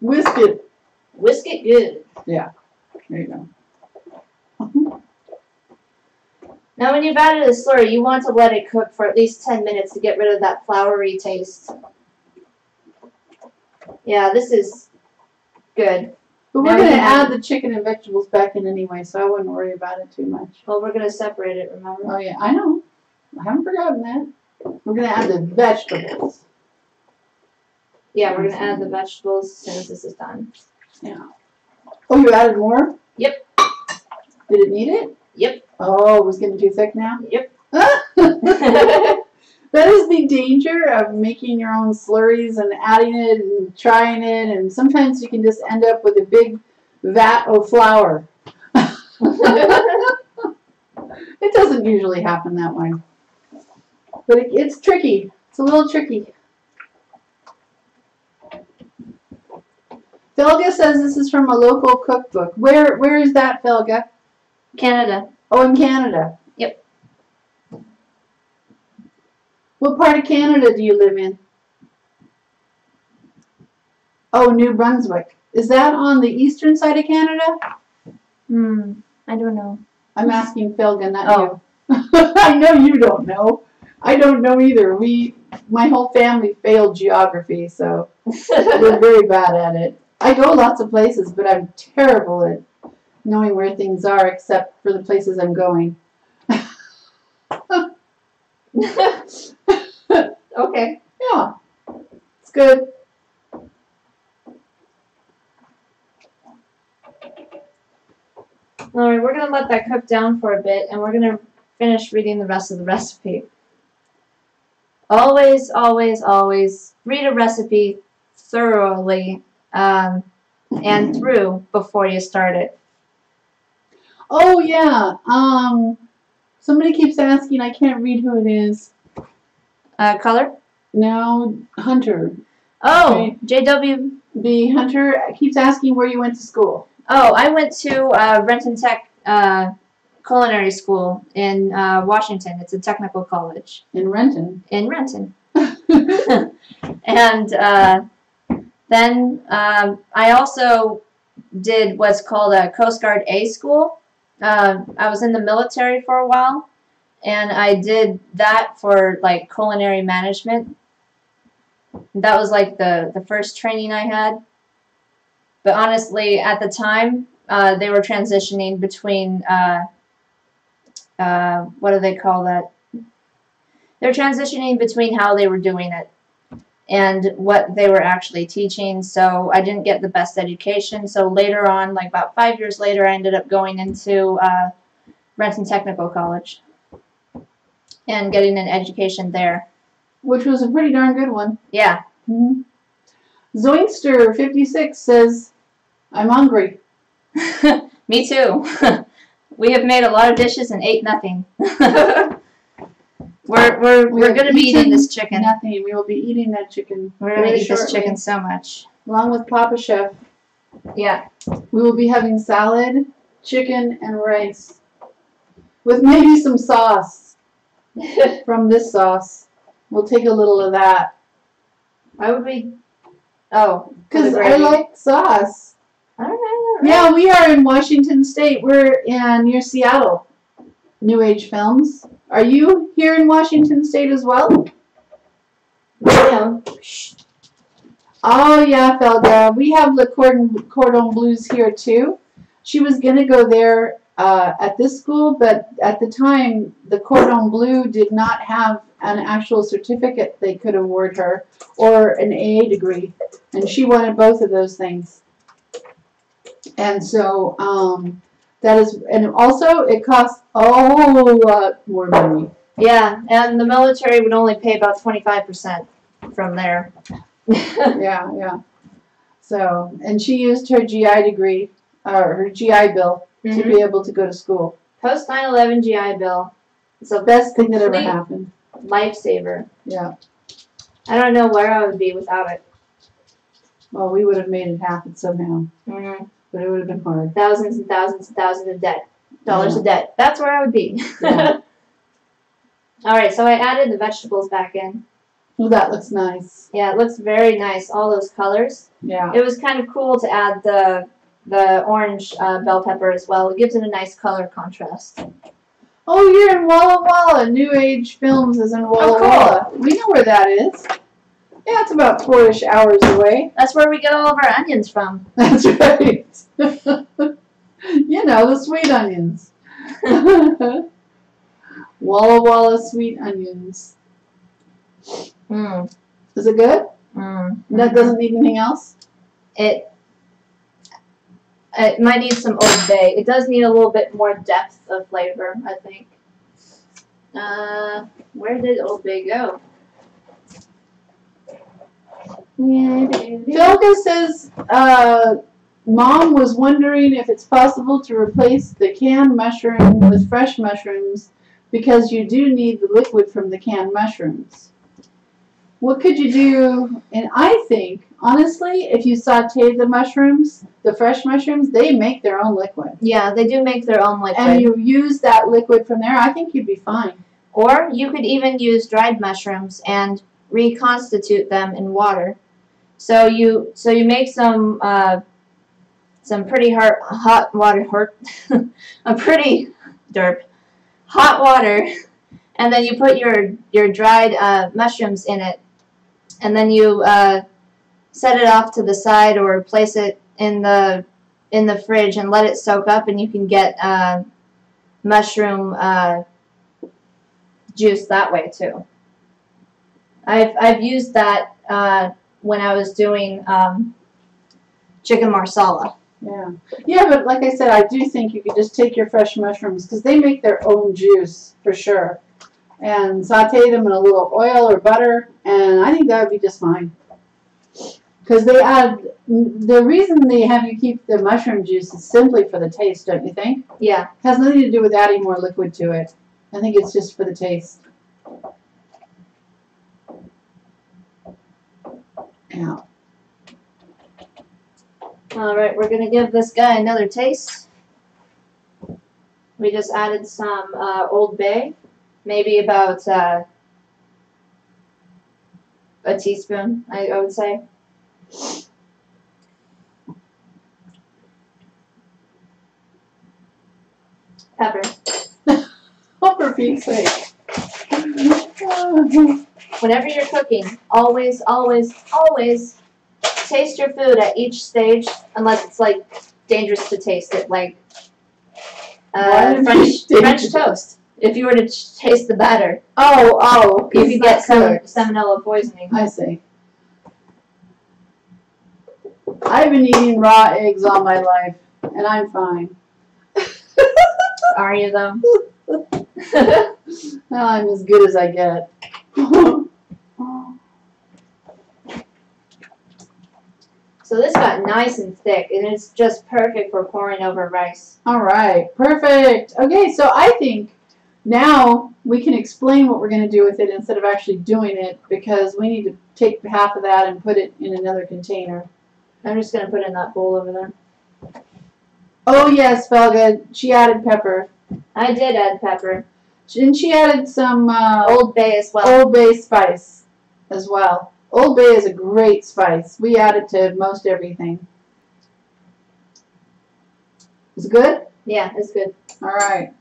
Whisk it. Whisk it good. Yeah. There you go. Now, when you've added a slurry, you want to let it cook for at least 10 minutes to get rid of that floury taste. Yeah, this is good. But we're gonna add the chicken and vegetables back in anyway, so I wouldn't worry about it too much. Well, we're going to separate it, remember? Oh yeah, I know. I haven't forgotten that. We're gonna add the vegetables. Yeah, we're going to add the vegetables as soon as this is done. Yeah. Oh, you added more? Yep. Did it need it? Yep. Oh, it was getting too thick now? Yep. that is the danger of making your own slurries and adding it and trying it, and sometimes you can just end up with a big vat of flour. It doesn't usually happen that way. But it, it's tricky. It's a little tricky. Felga says this is from a local cookbook. Where where is that, Felga? Canada. Oh, in Canada. Yep. What part of Canada do you live in? Oh, New Brunswick. Is that on the eastern side of Canada? Hmm, I don't know. I'm asking Felga, not Oh. you. I know you don't know. I don't know either. We, my whole family failed geography, so we're very bad at it. I go lots of places, but I'm terrible at knowing where things are, except for the places I'm going. okay. Yeah, it's good. All right, we're gonna let that cook down for a bit, and we're gonna finish reading the rest of the recipe. Always, always, always read a recipe thoroughly um, and through before you start it. Oh yeah. Um, somebody keeps asking. I can't read who it is. Uh, color? No, Hunter. Oh, Okay. JW. The Hunter keeps asking where you went to school. Oh, I went to uh, Renton Tech uh, Culinary School in uh, Washington. It's a technical college In Renton. in Renton. and uh, then um, I also did what's called a Coast Guard A school. Uh, I was in the military for a while, and I did that for like culinary management. That was like the the first training I had. But honestly, at the time, uh, they were transitioning between uh, uh, what do they call that? They're transitioning between how they were doing it and what they were actually teaching. So I didn't get the best education. So later on, like about five years later, I ended up going into uh, Renton Technical College and getting an education there. Which was a pretty darn good one. Yeah. Mm-hmm. Zoinkster fifty six says, "I'm hungry." Me too. we have made a lot of dishes and ate nothing. we're we're We we're gonna be eating this chicken. Nothing. We will be eating that chicken. We're gonna eat this chicken so much. along with Papa Chef. Yeah. We will be having salad, chicken, and rice, with maybe some sauce from this sauce. We'll take a little of that Why would we? Oh, oh because I like sauce. all right. all right. Yeah, we are in Washington State. We're in near Seattle. New Age Films. Are you here in Washington State as well? Yeah. Oh yeah, Felga. We have the Cordon Cordon Bleus here too. She was gonna go there uh, at this school, but at the time the Cordon Bleu did not have an actual certificate they could award her or an AA degree, and she wanted both of those things. And so um, that is, and also it costs a whole lot more money. Yeah, and the military would only pay about twenty five percent from there. yeah, yeah. So, and she used her GI degree, or her GI bill, to Mhm. be able to go to school. Post 9/11 GI Bill. It's the Best thing that ever happened. lifesaver. Yeah. I don't know where I would be without it. Well, we would have made it happen somehow, Mhm. But it would have been hard. Thousands and thousands and thousands of debt. Dollars of debt. That's where I would be. Yeah. All right, so I added the vegetables back in. Well, that looks nice. Yeah, it looks very nice. All those colors. Yeah. It was kind of cool to add the the orange uh, bell pepper as well. It gives it a nice color contrast. Oh, you're in Walla Walla. New Age Films is in Walla Oh, cool. Walla. We know where that is. Yeah, it's about four-ish hours away. That's where we get all of our onions from. That's right. you know, the sweet onions. Walla Walla sweet onions. Mm. Is it good? Mm. That doesn't need anything else? It it might need some Old Bay. It does need a little bit more depth of flavor, I think. Uh, where did Old Bay go? Philka says, uh, Mom was wondering if it's possible to replace the canned mushroom with fresh mushrooms because you do need the liquid from the canned mushrooms. What could you do? And I think, honestly, if you saute the mushrooms, the fresh mushrooms, they make their own liquid. Yeah, they do make their own liquid. And you use that liquid from there, I think you'd be fine. Or you could even use dried mushrooms and reconstitute them in water. So you so you make some uh, some pretty hot hot water a pretty derp hot water, and then you put your your dried uh, mushrooms in it, and then you uh, set it off to the side or place it in the in the fridge and let it soak up, and you can get uh, mushroom. Uh, juice that way too. I've I've used that uh, when I was doing um, chicken marsala. Yeah. Yeah, but like I said, I do think you could just take your fresh mushrooms because they make their own juice for sure. And saute them in a little oil or butter, and I think that would be just fine. Because they add, the reason they have you keep the mushroom juice is simply for the taste, don't you think? Yeah, It has nothing to do with adding more liquid to it. I think it's just for the taste. Yeah. All right, we're gonna give this guy another taste. We just added some uh, Old Bay, maybe about uh, a teaspoon, I, I would say. Pepper. Oh, for Pete's sake. Whenever you're cooking, always, always, always taste your food at each stage, unless it's like dangerous to taste it, like uh, French French toast. If you were to taste the batter, Oh, oh. you could get some salmonella poisoning. I see. I've been eating raw eggs all my life, and I'm fine. Are you though? Well, I'm as good as I get. So this got nice and thick, and it's just perfect for pouring over rice. All right, perfect. Okay, so I think now we can explain what we're going to do with it instead of actually doing it because we need to take half of that and put it in another container. I'm just gonna put it in that bowl over there. Oh yes, Felga, she added pepper. I did add pepper, And she added some uh, Old Bay as well. Old Bay spice as well. Old Bay is a great spice. We add it to most everything. Is it good? Yeah, it's good. All right.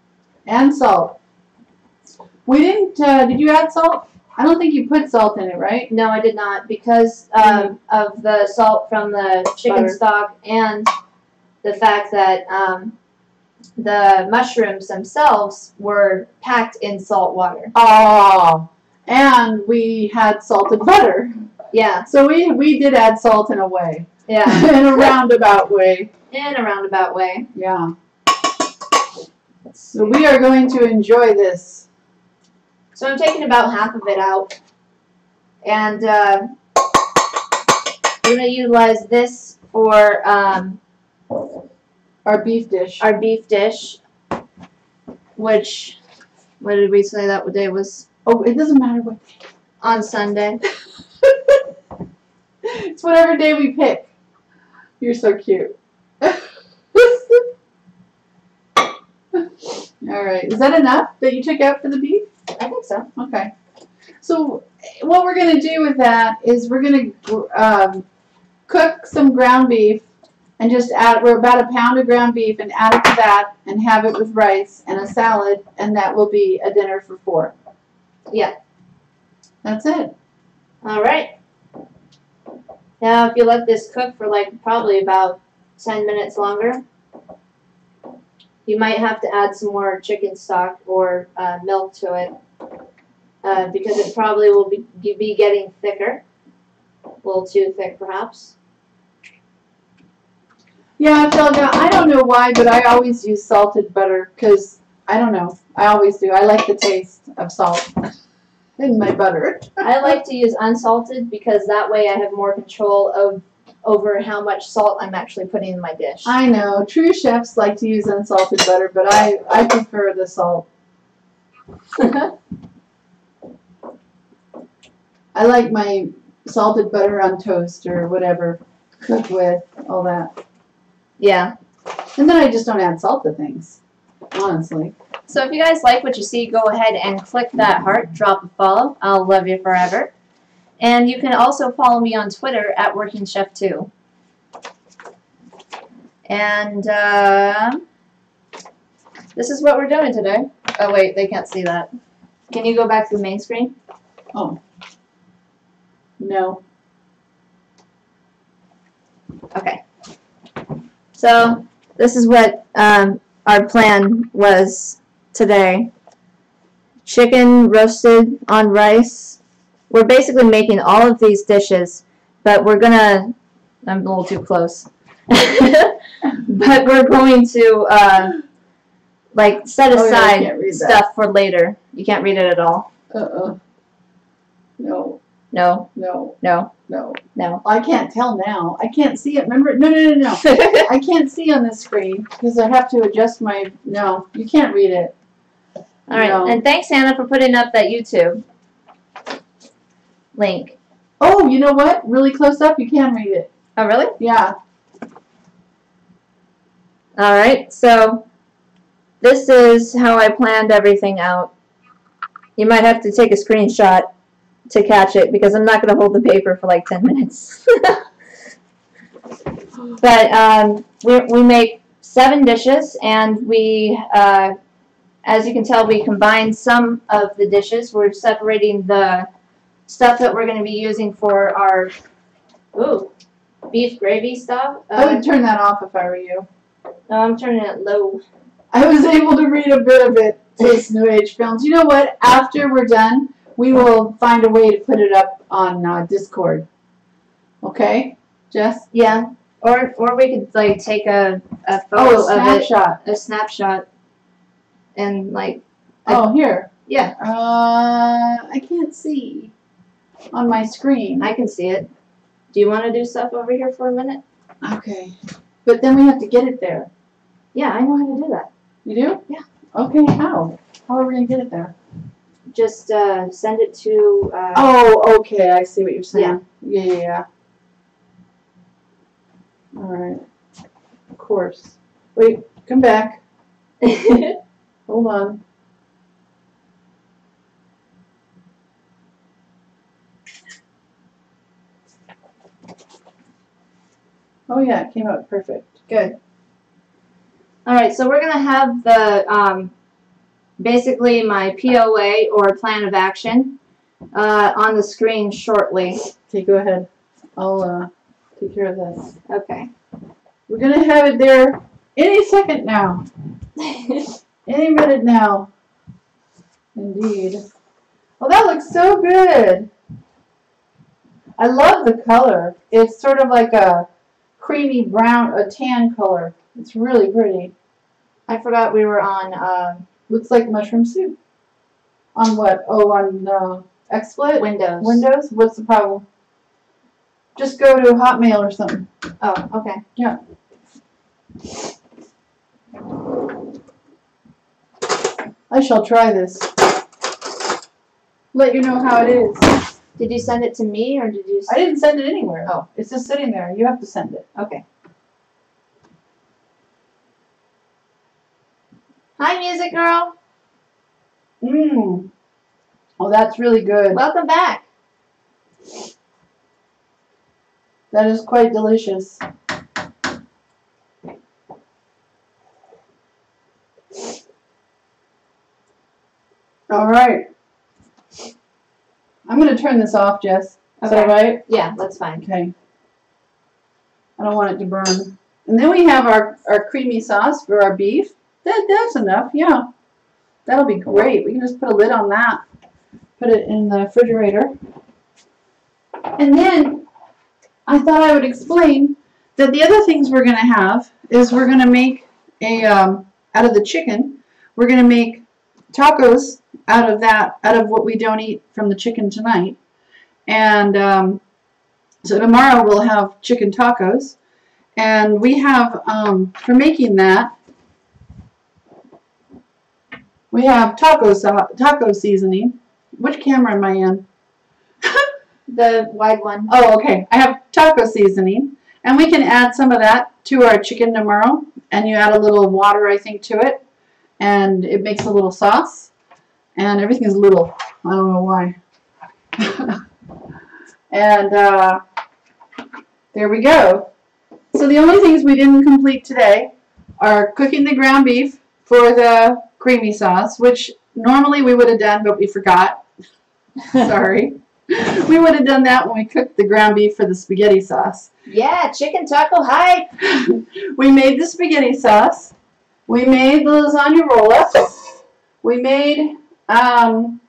And salt. We didn't, uh, did you add salt? I don't think you put salt in it, right? No, I did not because um, of the salt from the chicken Butter. stock and the fact that um, the mushrooms themselves were packed in salt water. Oh. And we had salted butter. Yeah, So we, we did add salt in a way. yeah, in a roundabout way. in a roundabout way. Yeah. So we are going to enjoy this. So I'm taking about half of it out, and uh, we're gonna utilize this for um, Our beef dish. our beef dish, which what did we say that day was Oh, it doesn't matter what. on Sunday. it's whatever day we pick. You're so cute. All right. Is that enough that you took out for the beef? I think so. Okay. So what we're gonna do with that is we're gonna um, cook some ground beef and just add. We're about a pound of ground beef and add it to that and have it with rice and a salad and that will be a dinner for four. Yeah. That's it. All right. Now, if you let this cook for like probably about 10 minutes longer, you might have to add some more chicken stock or uh, milk to it uh, because it probably will be, be getting thicker. A little too thick, perhaps. Yeah, Felga, I don't know why, but I always use salted butter because I don't know. I always do. I like the taste of salt in my butter. I like to use unsalted because that way I have more control of over how much salt I'm actually putting in my dish. I know. True chefs like to use unsalted butter, but I, I prefer the salt. I like my salted butter on toast or whatever, cook with, all that. yeah. And then I just don't add salt to things, honestly. So if you guys like what you see, go ahead and click that heart, drop a follow. I'll love you forever. And you can also follow me on Twitter at Working Chef 2. And uh, this is what we're doing today. Oh wait, they can't see that. Can you go back to the main screen? Oh. No. Okay. So this is what um, our plan was today. Chicken roasted on rice. We're basically making all of these dishes, but we're gonna. I'm a little too close. but we're going to uh, like set Oh, yeah, aside that. stuff for later. You can't read it at all. Uh-uh. No, No, no, no, no. no. I can't tell now. I can't see it. Remember? No, no, no, no. I can't see on this screen because I have to adjust my. No, you can't read it. All right, No. and thanks Hannah for putting up that YouTube link. Oh, you know what? Really close up, you can read it. Oh, really? Yeah. All right, so this is how I planned everything out. You might have to take a screenshot to catch it because I'm not going to hold the paper for like 10 minutes. but um, we, we make seven dishes and we, uh, as you can tell, we combined some of the dishes. We're separating the stuff that we're going to be using for our ooh, beef gravy stuff. I Uh, would turn that off if I were you. no, I'm turning it low. I was able to read a bit of it. This New Age films. You know what? After we're done, we will find a way to put it up on uh, Discord. Okay, Jess? Yeah. Or or we could like take a, a Oh, photo a of it, snapshot. a snapshot. And like I- Oh, here. yeah, Uh, I can't see on my screen. I can see it. Do you want to do stuff over here for a minute? Okay. But then we have to get it there. Yeah, I know how to do that. You do? Yeah. Okay, how? How are we gonna get it there? Just uh, send it to. Uh, Oh, okay, I see what you're saying. Yeah, yeah, yeah. All right. Of course. Wait, come back. Hold on. Oh yeah, it came out perfect. Good. All right, so we're gonna have the um, basically my POA or plan of action uh, on the screen shortly. Okay, go ahead. I'll uh, take care of this. Okay. We're gonna have it there any second now. Any minute now. Indeed. Well, that looks so good. I love the color. It's sort of like a creamy brown, a tan color. It's really pretty. I forgot we were on. Um, Looks like mushroom soup. On what? Oh, on uh, XSplit? Windows. Windows? What's the problem? Just go to Hotmail or something. Oh, okay. I shall try this. Let you know how it is. Did you send it to me or did you? I didn't send it anywhere. Oh. It's just sitting there. You have to send it. Okay. Hi, music girl. Mmm. Oh, that's really good. Welcome back. That is quite delicious. All right. I'm going to turn this off, Jess. Is that Okay. right? Yeah, that's fine. Okay. I don't want it to burn. And then we have our, our creamy sauce for our beef. That, that's enough, yeah. That'll be great. We can just put a lid on that. Put it in the refrigerator. And then I thought I would explain that the other things we're going to have is we're going to make a, um, out of the chicken, we're going to make tacos out of that, out of what we don't eat from the chicken tonight. And um, so tomorrow we'll have chicken tacos. And we have, um, for making that, we have taco, so- taco seasoning. Which camera am I in? The wide one. Oh, okay. I have taco seasoning. And we can add some of that to our chicken tomorrow. And you add a little water, I think, to it. And it makes a little sauce. And everything is little. I don't know why. and uh, there we go. So the only things we didn't complete today are cooking the ground beef for the creamy sauce, which normally we would have done, but we forgot. Sorry. we would have done that when we cooked the ground beef for the spaghetti sauce. Yeah, chicken taco hype. we made the spaghetti sauce. We made the lasagna roll-ups. We made um,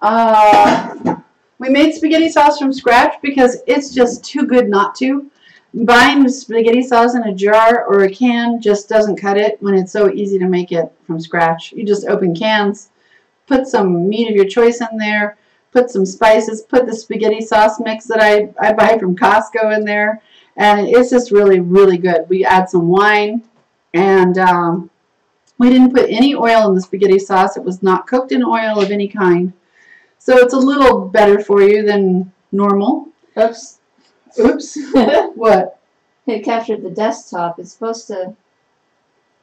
uh, we made spaghetti sauce from scratch because it's just too good not to. Buying spaghetti sauce in a jar or a can just doesn't cut it when it's so easy to make it from scratch. You just open cans, put some meat of your choice in there, put some spices, put the spaghetti sauce mix that I, I buy from Costco in there, and it's just really, really good. We add some wine, and um, we didn't put any oil in the spaghetti sauce. It was not cooked in oil of any kind. So it's a little better for you than normal. Oops. Oops. what? It captured the desktop. It's supposed to.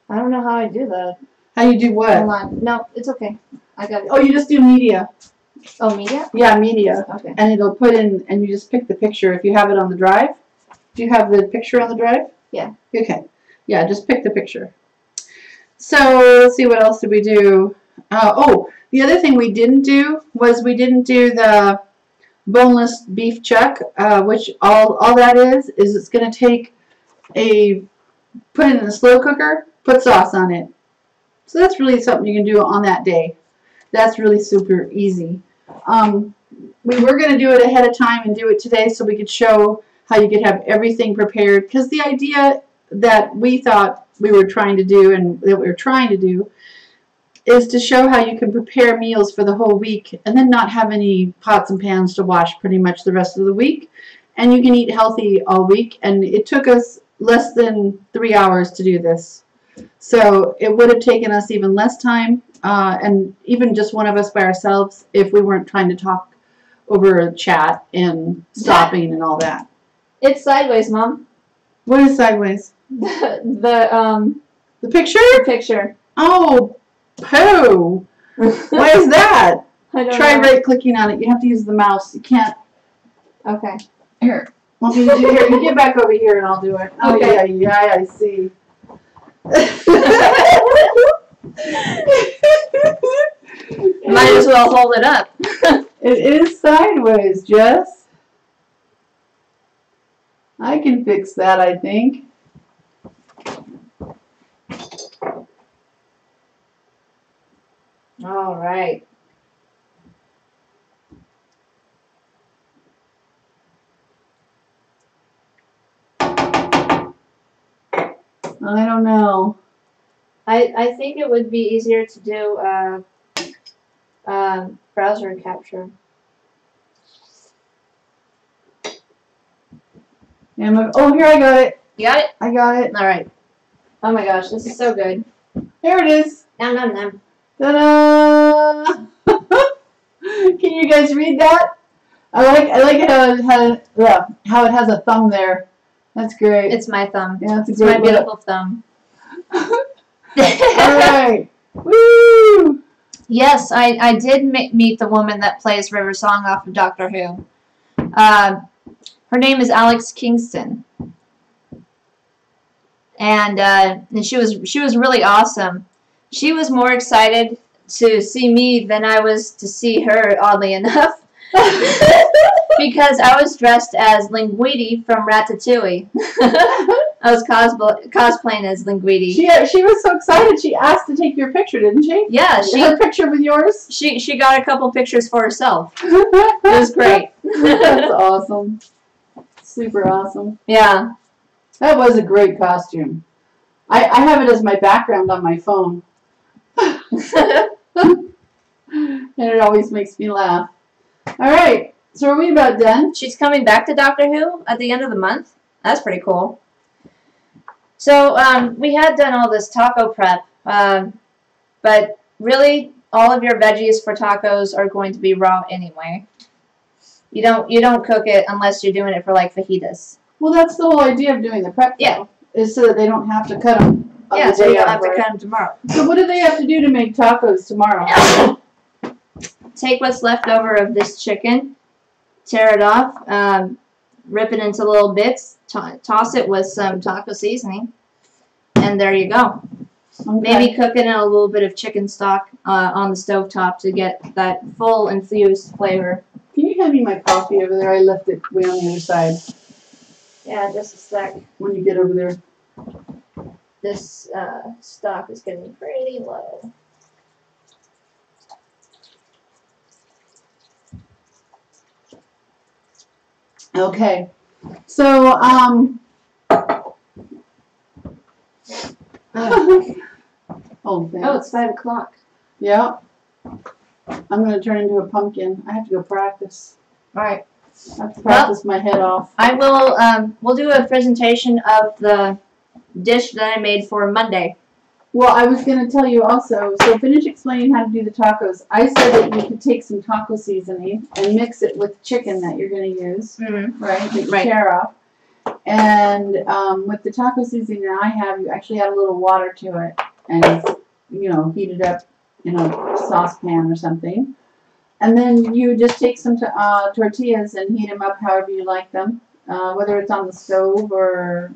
I don't know how I do that. How you do what? Hold on. No, it's okay. I got it. Oh, you just do media. Oh, media? Yeah, media. Okay. And it'll put in, and you just pick the picture. If you have it on the drive, do you have the picture on the drive? Yeah. Okay. Yeah, just pick the picture. So let's see what else did we do. Uh, oh, the other thing we didn't do was we didn't do the boneless beef chuck, uh, which all all that is is it's going to take a put it in a slow cooker, put sauce on it. So that's really something you can do on that day. That's really super easy. Um, we were going to do it ahead of time and do it today so we could show how you could have everything prepared because the idea that we thought we were trying to do and that we were trying to do is to show how you can prepare meals for the whole week and then not have any pots and pans to wash pretty much the rest of the week. And you can eat healthy all week. And it took us less than three hours to do this. So it would have taken us even less time uh, and even just one of us by ourselves if we weren't trying to talk over chat and stopping and all that. It's sideways, Mom. What is sideways? The um The picture? picture. Oh, poo. Why is that? Try know. right clicking on it. You have to use the mouse. You can't. Okay. Here. Me do here? You get back over here and I'll do it. Oh, Okay. yeah, yeah, I see. Might as well hold it up. It is sideways, Jess. I can fix that, I think. All right. I don't know. I I think it would be easier to do uh, um, browser capture. Yeah, my- oh, here I got it. You got it? I got it. All right. Oh my gosh, this is so good. There it is. Nom nom nom. Ta-da! Can you guys read that? I like I like how it has yeah, how it has a thumb there. That's great. It's my thumb. yeah, it's my look. beautiful thumb. All right. Woo! Yes, I, I did meet the woman that plays River Song off of Doctor Who. Um, her name is Alex Kingston, and uh, and she was she was really awesome. She was more excited to see me than I was to see her, oddly enough, because I was dressed as Linguini from Ratatouille. I was cosplay cosplaying as Linguini. She she was so excited. She asked to take your picture, didn't she? Yeah, she Her picture with yours. she she got a couple pictures for herself. It was great. That's awesome. Super awesome. Yeah. That was a great costume. I, I have it as my background on my phone. And it always makes me laugh. All right, so are we about done? She's coming back to Doctor Who at the end of the month. That's pretty cool. So um, we had done all this taco prep, um, but really all of your veggies for tacos are going to be raw anyway. You don't you don't cook it unless you're doing it for like fajitas. Well, that's the whole idea of doing the prep. Yeah. Is so that they don't have to cut them. Yeah, so you don't have to cut them tomorrow. So what do they have to do to make tacos tomorrow? Take what's left over of this chicken, tear it off, um, rip it into little bits, to- toss it with some taco seasoning, and there you go. Okay. Maybe cook it in a little bit of chicken stock uh, on the stovetop to get that full infused flavor. Can you hand me my coffee over there? I left it way on the other side. Yeah, just a sec. When you get over there. This uh, stock is getting pretty low. Okay. So, um. oh, Oh, it's five o'clock. Yeah. I'm gonna turn into a pumpkin. I have to go practice. All right. I have to practice my head off. I will. Um, we'll do a presentation of the dish that I made for Monday. Well, I was gonna tell you also, so finish explaining how to do the tacos. I said that you could take some taco seasoning and mix it with chicken that you're gonna use, Mm-hmm. right, that you Right. tear off. And, um, with the taco seasoning that I have, you actually add a little water to it and, you know, heat it up in a saucepan or something. And then you just take some to- uh, tortillas and heat them up however you like them, uh, whether it's on the stove or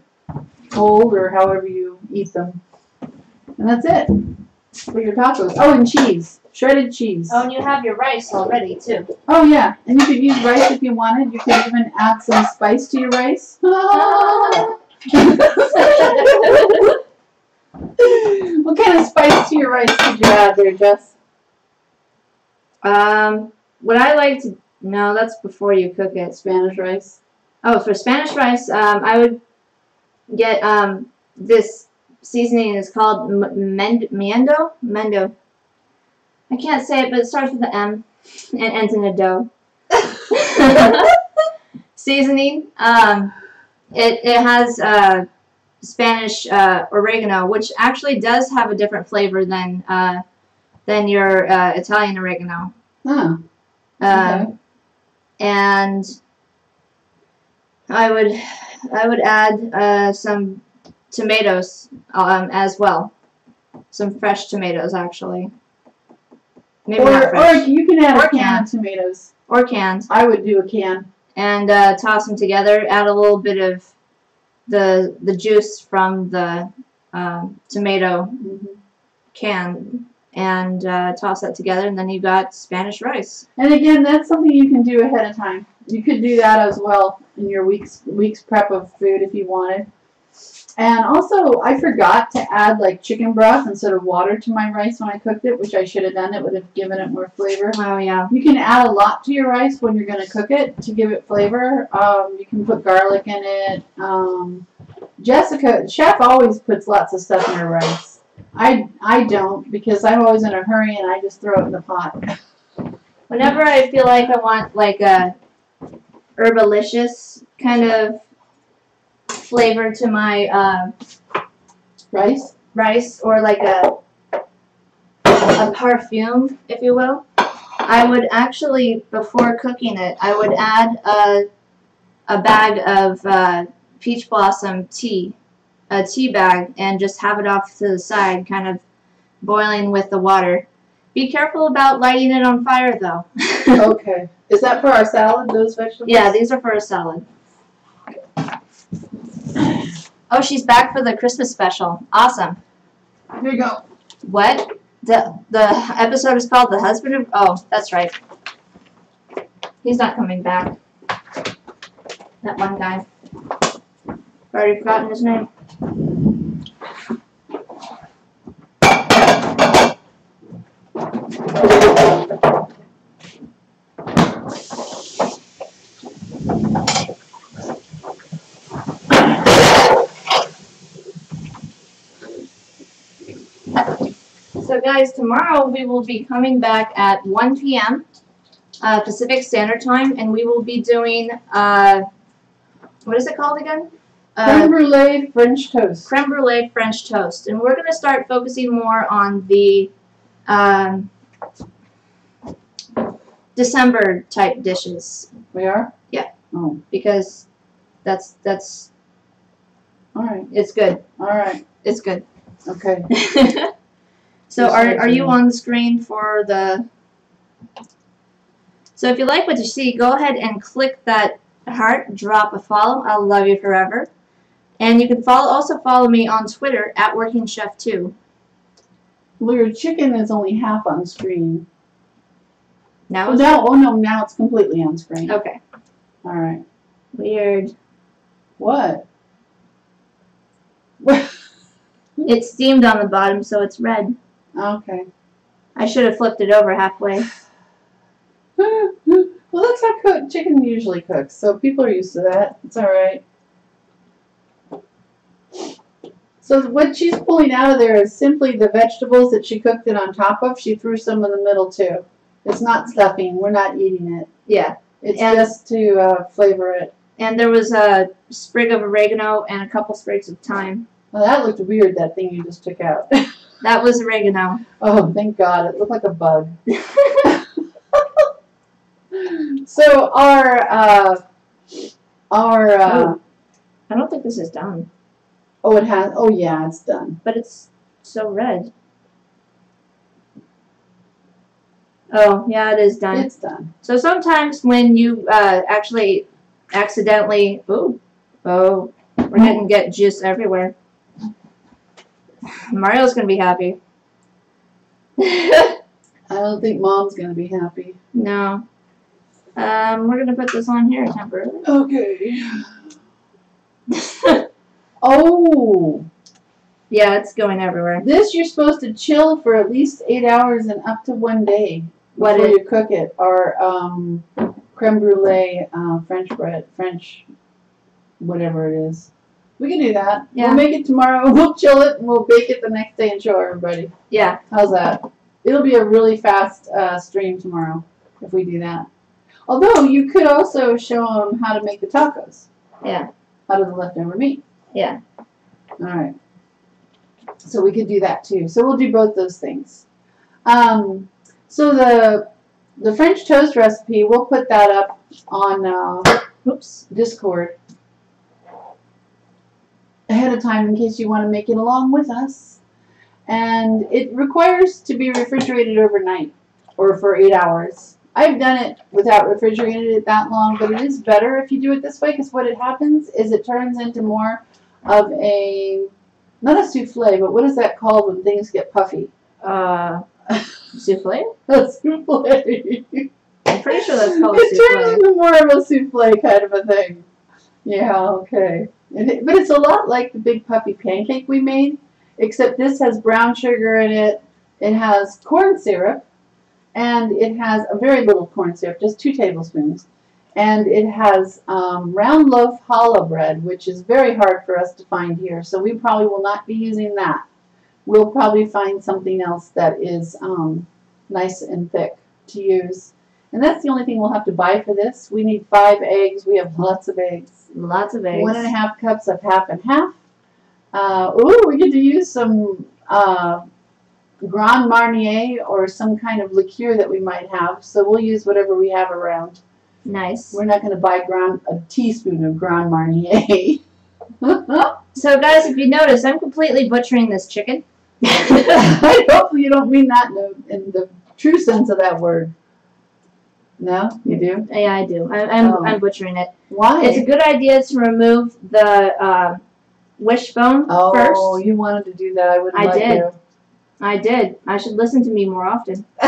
cold or however you eat them. And that's it for your tacos. Oh, and cheese, shredded cheese. Oh, and you have your rice already too. Oh yeah, and you could use rice if you wanted. You could even add some spice to your rice. what kind of spice to your rice did you add there, Jess? um, what I like to no, that's before you cook it. Spanish rice. Oh, for Spanish rice, um, I would get um, this seasoning is called mend- miendo, mendo, I can't say it, but it starts with an M and ends in a dough. Seasoning. Um, it it has uh, Spanish uh, oregano, which actually does have a different flavor than uh, than your uh, Italian oregano. Um, Okay. and I would I would add uh, some tomatoes um, as well, some fresh tomatoes actually, maybe not Or, or you can add Or a can canned. of tomatoes. or canned, I would do a can. and uh, toss them together. Add a little bit of the the juice from the um, tomato Mhm. can and uh, toss that together, and then you've got Spanish rice. And again, that's something you can do ahead of time. You could do that as well in your week's week's prep of food if you wanted. And also, I forgot to add like chicken broth instead of water to my rice when I cooked it, which I should have done. It would have given it more flavor. Oh yeah, You can add a lot to your rice when you're going to cook it to give it flavor. Um, you can put garlic in it. Um, Jessica, chef, always puts lots of stuff in her rice. I I don't because I'm always in a hurry and I just throw it in the pot. Whenever I feel like I want like a herbalicious kind of flavor to my uh, Rice? rice or like a a perfume, if you will, I would actually before cooking it, I would add a a bag of uh, peach blossom tea, a tea bag, and just have it off to the side, kind of boiling with the water. Be careful about lighting it on fire though. Okay. Is that for our salad, those vegetables? Yeah, these are for a salad. Oh, she's back for the Christmas special. Awesome. Here you go. What? The the episode is called The Husband of Oh, that's right. He's not coming back. That one guy. Already forgotten his name. So guys, tomorrow we will be coming back at 1 p.m. Uh, Pacific Standard Time, and we will be doing uh, what is it called again? Creme Uh, brulee French toast. creme brulee French toast, and we're going to start focusing more on the um, December type dishes We are? Yeah. Oh, because that's that's all right. it's good. All right. It's good. Okay. so are are you on the screen for the So if you like what you see, go ahead and click that heart, drop a follow. I'll love you forever. And you can follow also follow me on Twitter at Working Chef 2. Well, your chicken is only half on screen. Now Oh, it's now, oh no, now it's completely on screen. okay. All right. Weird. What? It's steamed on the bottom, so it's red. okay. I should have flipped it over halfway. well, that's how chicken usually cooks, so people are used to that. It's all right. So what she's pulling out of there is simply the vegetables that she cooked it on top of. She threw some in the middle too. It's not stuffing. We're not eating it. Yeah. It's And- just to uh, flavor it. And there was a sprig of oregano and a couple sprigs of thyme. Well, that looked weird. That thing you just took out. That was oregano. oh, thank God! It looked like a bug. So our uh, our uh, Oh. I don't think this is done, oh, it has. Oh yeah, it's done. but it's so red. Oh, yeah, it is done. It's done. So sometimes when you uh, actually accidentally, ooh, oh, we're gonna get juice everywhere. Mario's gonna be happy. I don't think Mom's gonna be happy. no. Um, we're gonna put this on here temporarily. Okay. Oh, yeah, it's going everywhere. this you're supposed to chill for at least eight hours and up to one day What before you cook it. Or um, creme brulee, uh, French bread, French, whatever it is. We can do that. Yeah. We'll make it tomorrow. We'll chill it and we'll bake it the next day and show everybody. Yeah, How's that? It'll be a really fast uh, stream tomorrow if we do that. Although you could also show them how to make the tacos Yeah. out of the leftover meat. Yeah. All right. So we could do that too. So we'll do both those things. Um, so the the French toast recipe, we'll put that up on uh, oops Discord ahead of time in case you want to make it along with us. And it requires to be refrigerated overnight or for eight hours. I've done it without refrigerating it that long, but it is better if you do it this way because what it happens is it turns into more of a not a souffle, but what is that called when things get puffy? Uh, souffle? A souffle. I'm pretty sure that's called a it turns into more of a souffle kind of a thing. Yeah, okay. And it, but it's a lot like the big puffy pancake we made, except this has brown sugar in it. It has corn syrup, and it has a very little corn syrup, just two tablespoons. And it has um, round loaf challah bread, which is very hard for us to find here, so we probably will not be using that. We'll probably find something else that is um, nice and thick to use. And that's the only thing we'll have to buy for this. We need five eggs. We have lots of eggs. Lots of eggs. One and a half cups of half and half. Uh, ooh, we get to use some uh, Grand Marnier or some kind of liqueur that we might have. So we'll use whatever we have around. Nice. We're not going to buy Grand, a teaspoon of Grand Marnier. So, guys, if you notice, I'm completely butchering this chicken. I hope you don't mean that in the, in the true sense of that word. No, you do. Yeah, I do. I, I'm, Oh. I'm butchering it. Why? It's a good idea to remove the uh, wishbone oh, first. you wanted to do that. I wouldn't I did. you. I did. I should listen to me more often.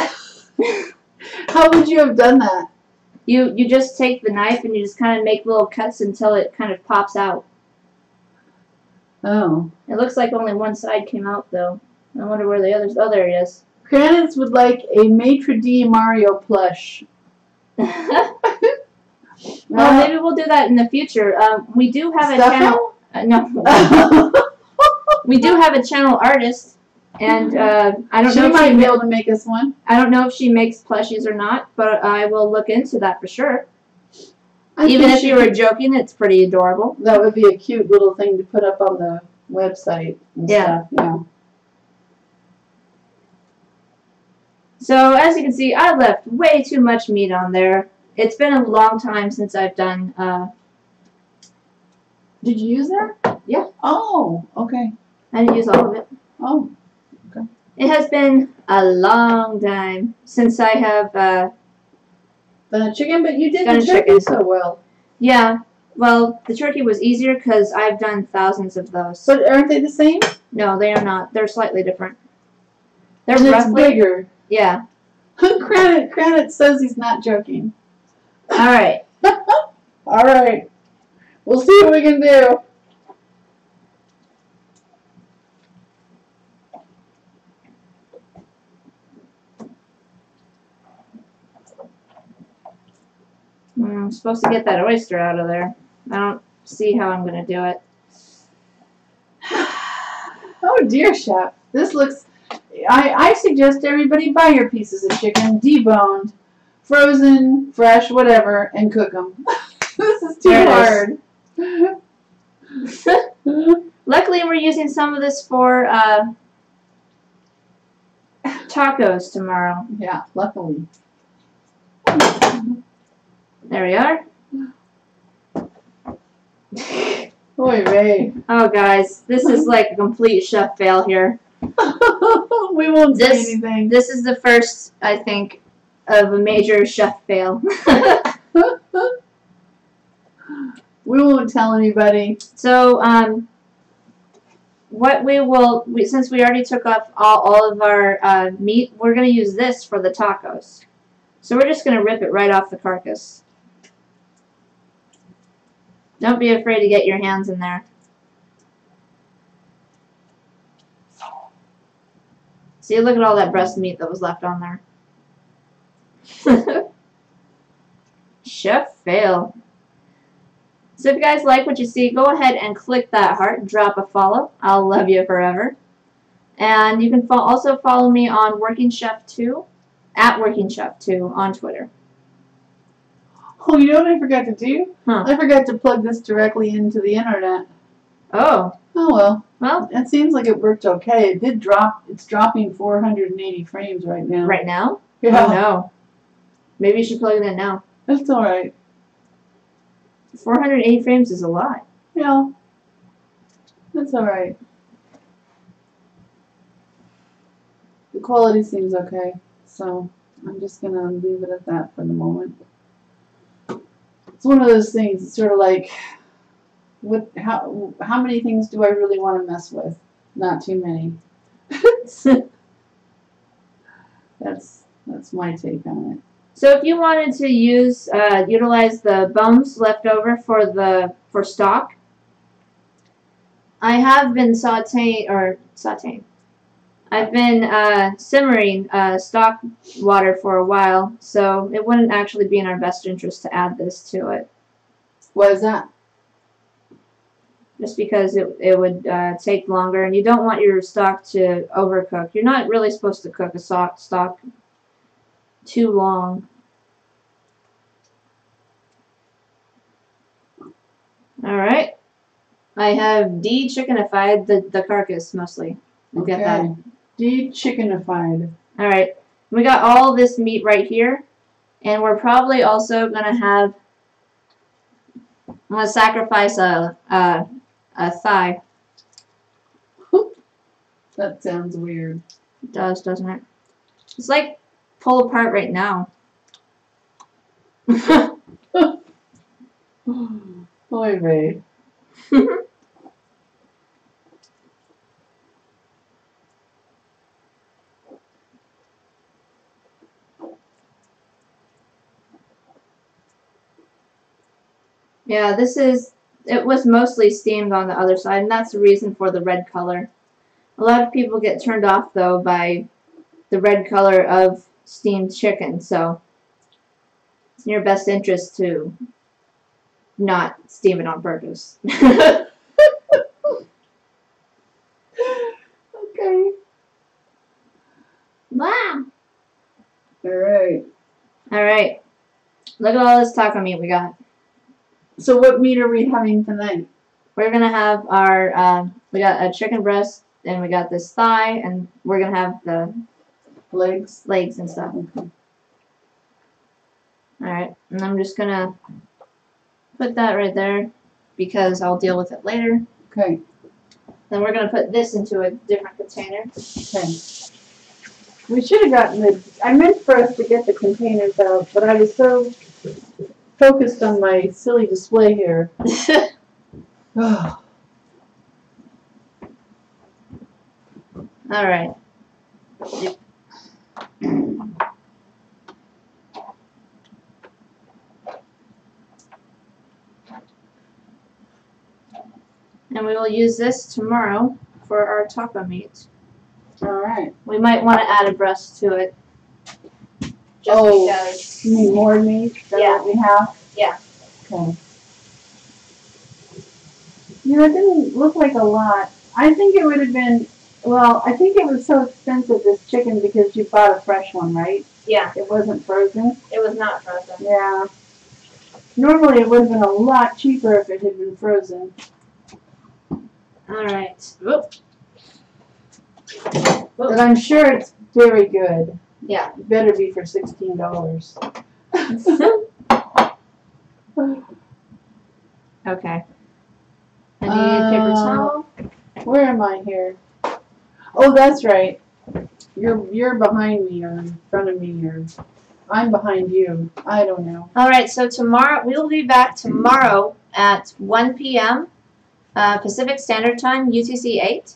How would you have done that? You you just take the knife and you just kind of make little cuts until it kind of pops out. Oh. It looks like only one side came out though. I wonder where the others. Oh, there he is. Kranitz would like a Maitre d' Mario plush. well, maybe we'll do that in the future. Um, we do have a channel. Uh, no, we do have a channel artist, and uh, I don't she know if might she be able to make us one. I don't know if she makes plushies or not, but I will look into that for sure. I Even if you were joking, it's pretty adorable. That would be a cute little thing to put up on the website and Yeah. stuff. Yeah. So as you can see, I left way too much meat on there. It's been a long time since I've done. Uh, Did you use that? Yeah. Oh, okay. I didn't use all of it. Oh, It has been a long time since I have. Uh, the chicken, but you did the turkey chicken. so well. yeah, well, the turkey was easier because I've done thousands of those. But aren't they the same? No, they are not. They're slightly different. They're and it's bigger. Yeah. Kranitz, Kranitz says he's not joking. All right. All right. We'll see what we can do. I'm supposed to get that oyster out of there. I don't see how I'm gonna do it. Oh dear, chef. This looks. I, I suggest everybody buy your pieces of chicken, deboned, frozen, fresh, whatever, and cook them. this is too hard. Luckily, we're using some of this for uh, tacos tomorrow. yeah, luckily. There we are. Oy vey. Oh, guys, this is like a complete chef fail here. we won't say This- anything. This is the first, I think, of a major chef fail. we won't tell anybody. so, um, what we will, we, since we already took off all, all of our uh, meat, we're going to use this for the tacos. So we're just going to rip it right off the carcass. Don't be afraid to get your hands in there. See, look at all that breast meat that was left on there. Chef fail. So if you guys like what you see, go ahead and click that heart, drop a follow. I'll love you forever. And you can fo- also follow me on Working Chef 2, at Working Chef 2 on Twitter. Oh, you know what I forgot to do? Huh. I forgot to plug this directly into the internet. Oh, Oh well. well, It seems like it worked okay. It did drop. It's dropping 480 frames right now. right now? Yeah. Oh no. Maybe you should plug it in now. That's all right. 480 frames is a lot. Yeah. That's all right. The quality seems okay, so I'm just gonna leave it at that for the moment. It's one of those things. It's sort of like, what? How? How many things do I really want to mess with? Not too many. That's that's my take on it. So if you wanted to use uh, utilize the bones left over for the for stock, I have been sauteing or sauteing. I've been uh, simmering uh, stock water for a while, so it wouldn't actually be in our best interest to add this to it, What is that? just because it it would uh, take longer, and you don't want your stock to overcook. You're not really supposed to cook a stock stock too long. All right. I have de-chickenified the, the carcass mostly. We'll get that. De-chickenified. All right. We got all this meat right here, and we're probably also gonna have. I'm gonna sacrifice a a, a thigh. That sounds weird. It does, doesn't it? It's like pull apart right now. Oy vey. Yeah, this is, it was mostly steamed on the other side, and that's the reason for the red color. A lot of people get turned off, though, by the red color of steamed chicken, so it's in your best interest to not steam it on purpose. Okay. wow! Alright. Alright, look at all this taco meat we got. So what meat are we having tonight? We're gonna have our, um, we got a chicken breast, and we got this thigh, and we're gonna have the Legs? legs and stuff. Okay. Alright, and I'm just gonna put that right there because I'll deal with it later. Okay. Then we're gonna put this into a different container. Okay. We should have gotten the, I meant for us to get the containers out, but I was so focused on my silly display here. Alright. And we will use this tomorrow for our taco meat. Alright. We might want to add a breast to it. Just Oh. because. You need more meat than Yeah. what we have? Yeah. Okay. You know, it didn't look like a lot. I think it would have been, well, I think it was so expensive, this chicken, because you bought a fresh one, right? Yeah, It wasn't frozen? it was not frozen. Yeah. Normally it would have been a lot cheaper if it had been frozen. Alright. But I'm sure it's very good. Yeah. It better be for sixteen dollars. Okay. I need a paper Uh, towel. Where am I here? Oh, that's right. You're you're behind me or in front of me or I'm behind you. I don't know. Alright, so tomorrow, we will be back tomorrow at 1 p.m. Uh, Pacific Standard Time, UTC 8.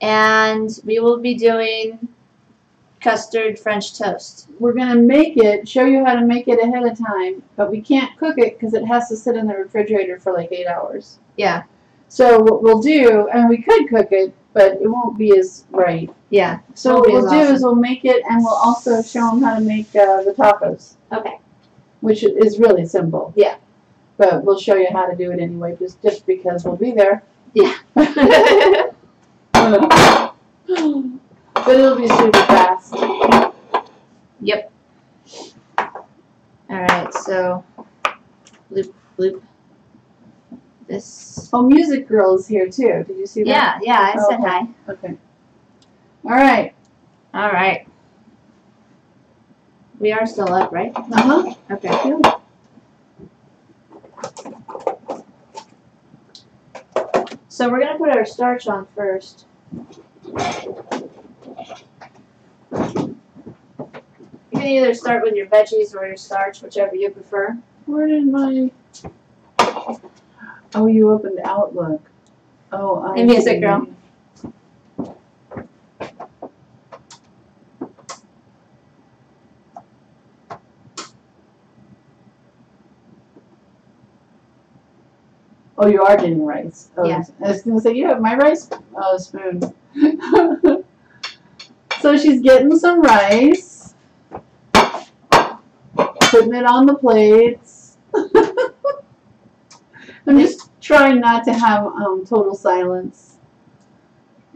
And we will be doing custard French toast. We're gonna make it, show you how to make it ahead of time, but we can't cook it because it has to sit in the refrigerator for like eight hours. Yeah, So what we'll do, and we could cook it, but it won't be as right. yeah. So what we'll do awesome. is we'll make it, and we'll also show them how to make uh, the tacos, Okay. which is really simple. Yeah. But we'll show you how to do it anyway, just just because we'll be there. Yeah. But it'll be super fast. Yep. Alright, so bloop bloop. This Oh, Music Girl is here too. Did you see that? Yeah, yeah, I said Okay. hi. Okay. All right. Alright. We are still up, right? Uh huh. Okay. So we're gonna put our starch on first. Can either start with your veggies or your starch, whichever you prefer. Where did my? Oh, you opened Outlook. Oh, I Hey, Music. Girl. Oh, you are getting rice. Oh, Yeah. I was gonna say you have my rice oh, spoon. so she's getting some rice, putting it on the plates. I'm just trying not to have um, total silence.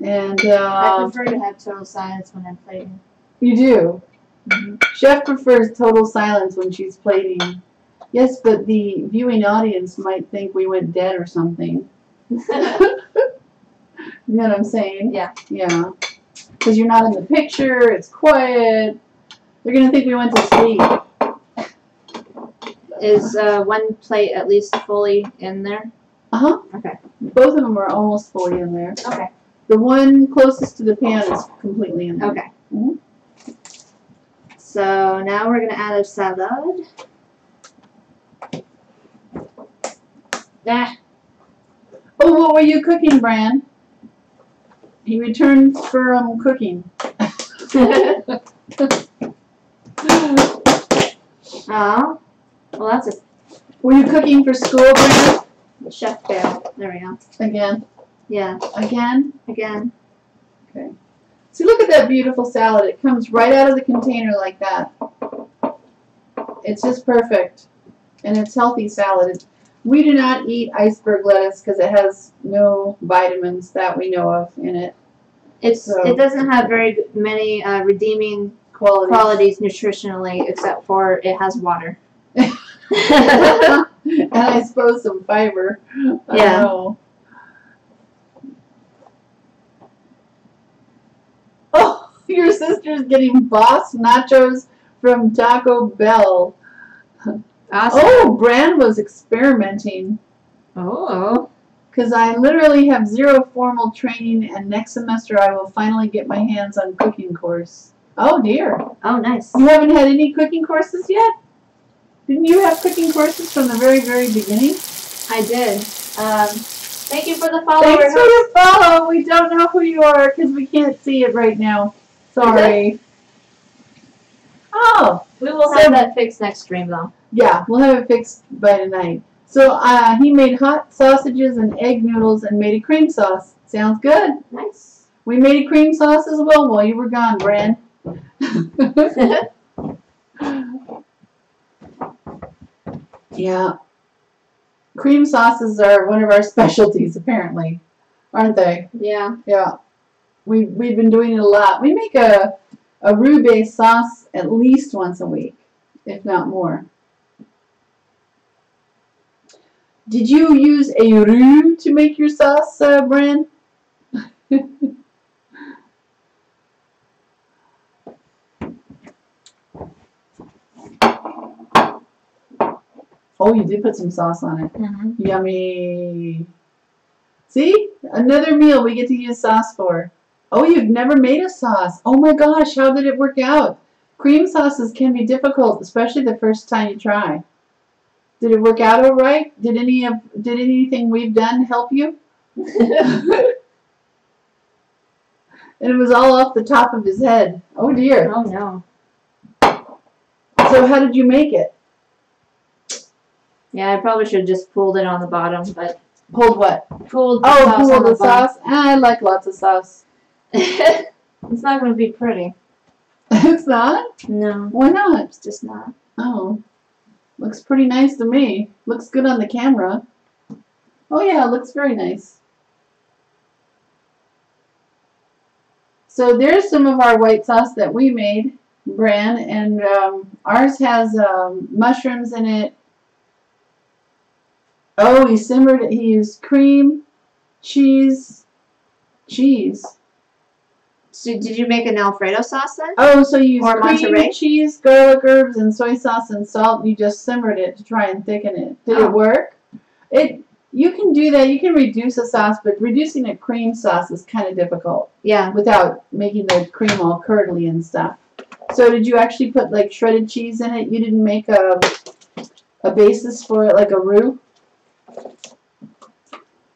And I uh, prefer to have total silence when I'm plating. you do. Mhm. Chef prefers total silence when she's plating. Yes, but the viewing audience might think we went dead or something. You know what I'm saying? Yeah. Yeah. Because you're not in the picture, it's quiet. They're going to think we went to sleep. Is uh, one plate at least fully in there? Uh huh. Okay. Both of them are almost fully in there. Okay. The one closest to the pan is completely in there. Okay. Mhm. So now we're gonna add a salad. Ah, Oh, what were you cooking, Bran? He returned from cooking. oh, well that's it. Were you cooking for school, Bran? a chef fail. There we go. Again. Yeah, Again. again. Okay. See, look at that beautiful salad. It comes right out of the container like that. It's just perfect. And it's healthy salad. We do not eat iceberg lettuce because it has no vitamins that we know of in it. It's So- it doesn't have very many uh, redeeming Quality. qualities nutritionally, except for it has water. and I suppose some fiber. I Yeah. know. Oh, your sister's getting boss nachos from Taco Bell. Awesome. Oh, Bran was experimenting. Oh. Because I literally have zero formal training, and next semester I will finally get my hands on cooking course. Oh dear. Oh, nice. You haven't had any cooking courses yet? Didn't you have cooking courses from the very, very beginning? I did. Um, thank you for the follow. Thanks for the follow. We don't know who you are because we can't see it right now. Sorry. oh, We will So- have that fixed next stream, though. yeah, we'll have it fixed by tonight. So uh, he made hot sausages and egg noodles and made a cream sauce. Sounds good. Nice. We made a cream sauce as well while you were gone, Bran. yeah. Cream sauces are one of our specialties, apparently, aren't they? yeah. Yeah. We we've been doing it a lot. We make a a roux sauce at least once a week, if not more. Did you use a roux to make your sauce, uh, Bran? oh, you did put some sauce on it. Mm-hmm. Yummy. See? Another meal we get to use sauce for. Oh, you've never made a sauce. Oh my gosh, how did it work out? Cream sauces can be difficult, especially the first time you try. Did it work out all right? Did any of did anything we've done help you? and it was all off the top of his head. Oh dear. Oh no. So how did you make it? Yeah, I probably should have just pulled it on the bottom, but Pulled what? pulled the Oh, sauce pulled the the sauce. I like lots of sauce. it's not going to be pretty. it's not? No, Why not? it's just not. Oh, looks pretty nice to me. Looks good on the camera. Oh yeah, looks very nice. So there's some of our white sauce that we made, Bran, and um, ours has um, mushrooms in it. Oh, he simmered it. He used cream, cheese, cheese. So did you make an Alfredo sauce then? Oh, so you used Or cream, Monterey? cheese, garlic herbs, and soy sauce and salt. You just simmered it to try and thicken it. Did Oh. it work? It. You can do that. You can reduce a sauce, but reducing a cream sauce is kind of difficult Yeah. without making the cream all curdly and stuff. So did you actually put like shredded cheese in it? You didn't make a a basis for it like a roux?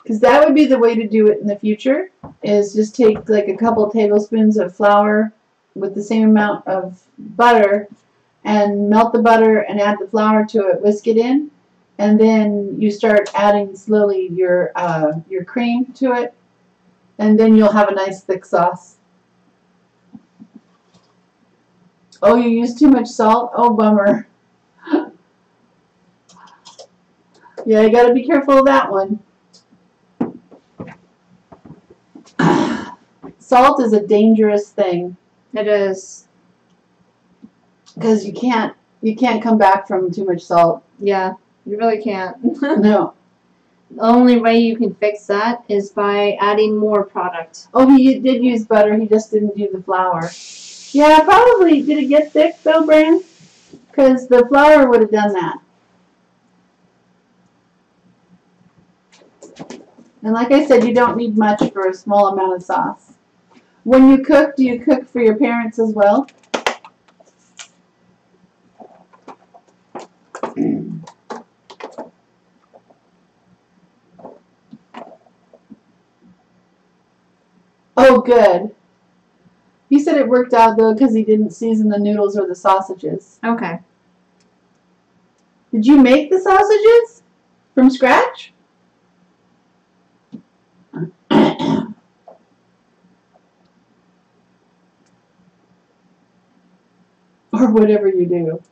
Because that would be the way to do it in the future. Is just take like a couple tablespoons of flour with the same amount of butter, and melt the butter and add the flour to it. Whisk it in, and then you start adding slowly your uh, your cream to it, and then you'll have a nice thick sauce. Oh, you used too much salt? Oh, bummer. yeah, you gotta be careful of that one. Salt is a dangerous thing It is. because you can't you can't come back from too much salt. Yeah. You really can't. No. The only way you can fix that is by adding more product. Oh, he did use butter. He just didn't do the flour. Yeah, probably. Did it get thick though, Bran? Because the flour would have done that. And like I said, you don't need much for a small amount of sauce. When you cook, do you cook for your parents as well? Oh, good. He said it worked out though because he didn't season the noodles or the sausages. Okay. Did you make the sausages from scratch? Or whatever you do.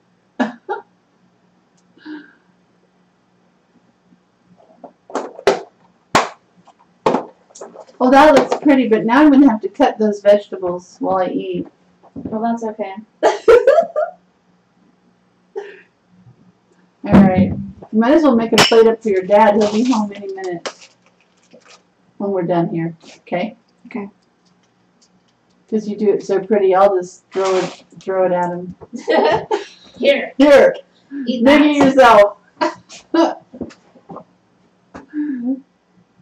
well, that looks pretty, but now I'm going to have to cut those vegetables while I eat. Well, that's okay. All right. You might as well make a plate up for your dad. He'll be home any minute when we're done here. Okay? Okay. Because you do it so pretty, I'll just throw it, throw it at him. Here, Here, eat it yourself.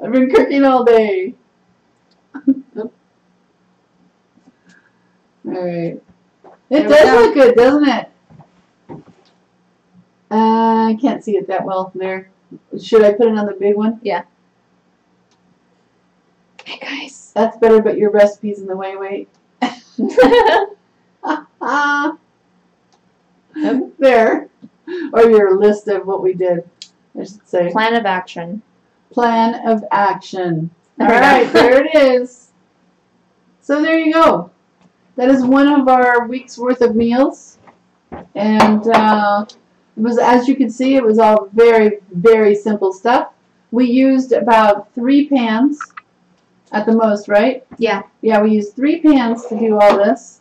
I've been cooking all day. all right. It There does look good, doesn't it? Uh, I can't see it that well there. Should I put it on the big one? Yeah. Hey guys. That's better, but your recipe's in the way. Wait. There. Or your list of what we did. I should say. Plan of action. Plan of action. All right, There we go. right, there it is. So there you go. That is one of our week's worth of meals, and uh, it was, as you can see, it was all very, very simple stuff. We used about three pans at the most, right? Yeah. Yeah, we used three pans to do all this,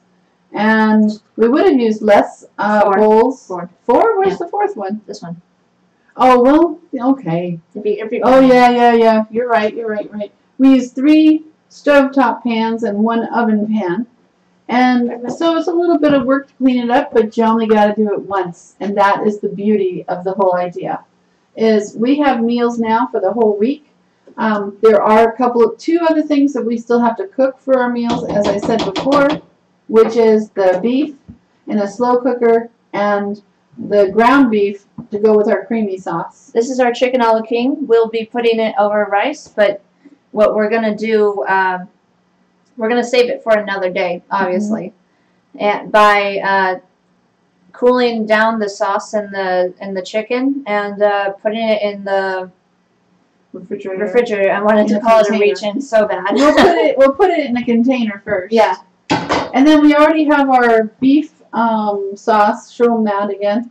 and we would have used less uh, Four. bowls. Four. Four? Where's Yeah. the fourth one? This one. Oh well, okay. If you, if you, Oh yeah, yeah, yeah. You're right. You're right. Right. We use three stovetop pans and one oven pan, and so it's a little bit of work to clean it up, but you only got to do it once, and that is the beauty of the whole idea. Is we have meals now for the whole week. Um, there are a couple of two other things that we still have to cook for our meals, as I said before, which is the beef in a slow cooker and the ground beef to go with our creamy sauce. This is our chicken a la king. We'll be putting it over rice, but what we're gonna do, um, we're gonna save it for another day, obviously, and by uh, cooling down the sauce and the and the chicken and uh, putting it in the refrigerator. refrigerator. I wanted In to the call it a container. reach in so bad. we'll put it. We'll put it in a container first. yeah. And then we already have our beef um, sauce. Show them that again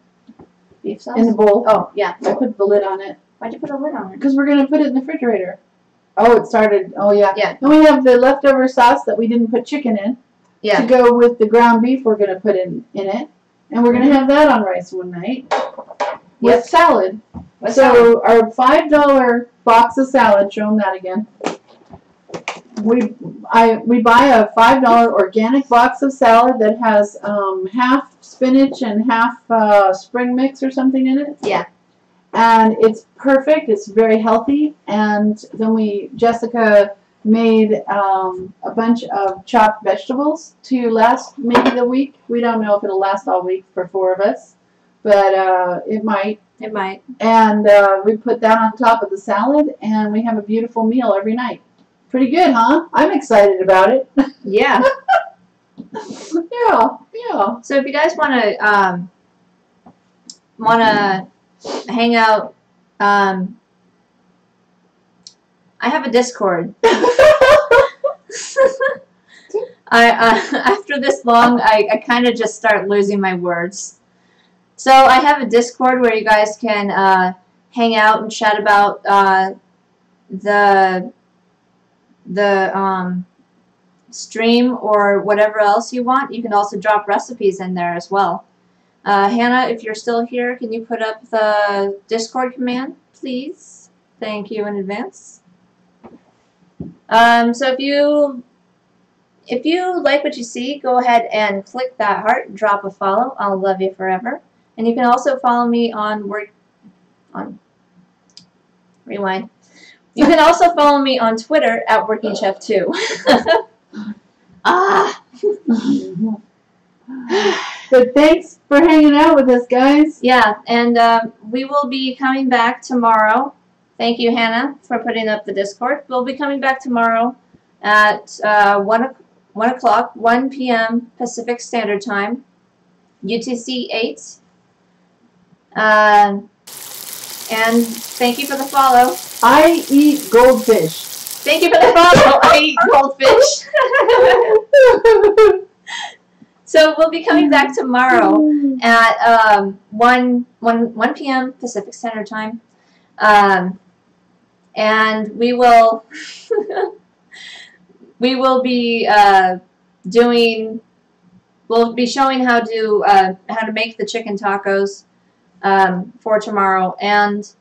Beef sauce. in the bowl. oh yeah. I put the lid on it Why'd you put a lid on it? because we're gonna put it in the refrigerator. Oh, it started. Oh yeah. Yeah. And we have the leftover sauce that we didn't put chicken in Yeah. to go with the ground beef we're gonna put in in it, and we're gonna have that on rice one night with Yep. salad. That? so our five dollar box of salad. Show them that again. We I we buy a five dollar organic box of salad that has um, half spinach and half uh, spring mix or something in it. Yeah. And it's perfect. It's very healthy. And then we Jessica made um, a bunch of chopped vegetables to last maybe the week. We don't know if it'll last all week for four of us, but uh, it might It might. and uh, we put that on top of the salad, and we have a beautiful meal every night. Pretty good, huh? I'm excited about it. Yeah. yeah, yeah. So if you guys want to um, want to hang out, um, I have a Discord. I uh, after this long, I, I kind of just start losing my words. So I have a Discord where you guys can uh, hang out and chat about uh, the the um, stream or whatever else you want. You can also drop recipes in there as well. Uh, Hannah, if you're still here, can you put up the Discord command, please? Thank you in advance. Um, so if you if you like what you see, go ahead and click that heart, drop a follow. I'll love you forever. And you can also follow me on work on rewind. You can also follow me on Twitter at Working Chef 2. ah. but thanks for hanging out with us, guys. Yeah, and um, we will be coming back tomorrow. Thank you, Hannah, for putting up the Discord. We'll be coming back tomorrow at uh, 1, o- 1 o'clock, 1 p.m. Pacific Standard Time, UTC 8. Um, and thank you for the follow. I eat goldfish. Thank you for the follow. I eat goldfish. so we'll be coming back tomorrow at um, 1, 1, 1 p.m. Pacific Standard Time. Um, and we will we will be uh, doing we'll be showing how to uh, how to make the chicken tacos um, for tomorrow and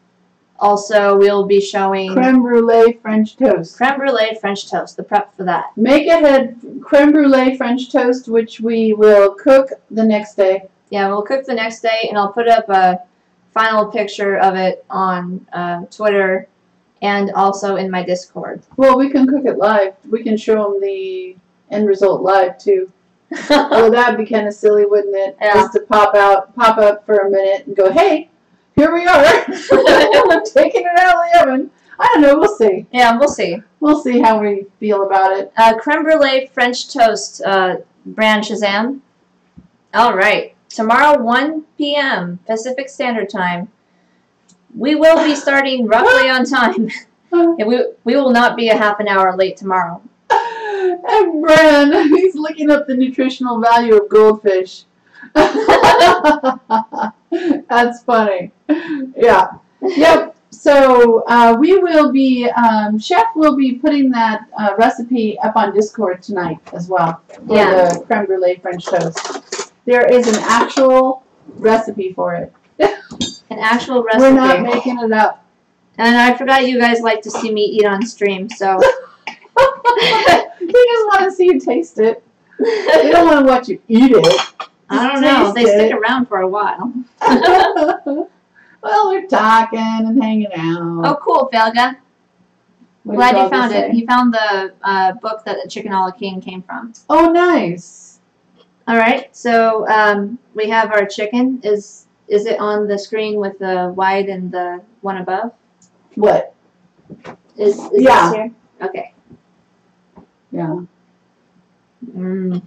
also we'll be showing creme brulee French toast. creme brulee French toast the prep for that Make ahead creme brulee French toast, which we will cook the next day. Yeah, we'll cook the next day, and I'll put up a final picture of it on uh, Twitter and also in my Discord. Well, we can cook it live. We can show them the end result live too. Oh, that'd be kind of silly, wouldn't it? Yeah. Just to pop out, pop up for a minute and go, "Hey, here we are. I'm taking it out of the oven." I don't know. We'll see. yeah, we'll see. We'll see how we feel about it. Uh, creme brulee French toast, uh, brand Shazam. All right, tomorrow 1 p.m. Pacific Standard Time. We will be starting roughly on time. And we we will not be a half an hour late tomorrow. And Bran, he's looking up the nutritional value of goldfish. That's funny. Yeah. Yep. So uh, we will be, um, Chef will be putting that uh, recipe up on Discord tonight as well for Yeah. the creme brulee French toast. There is an actual recipe for it. An actual recipe. We're not making it up. and I forgot you guys like to see me eat on stream, so. They just want to see you taste it. They don't want to watch you eat it. I don't know. They Taste stick around for a while. well, we're talking and hanging out. Oh, cool, Felga. What Glad you found say? it. He found the uh, book that the Chicken a la King came from. Oh, nice. All right, so um, we have our chicken. Is is it on the screen with the wide and the one above? What? Is, is Yeah. this here? Okay. Yeah. Mm.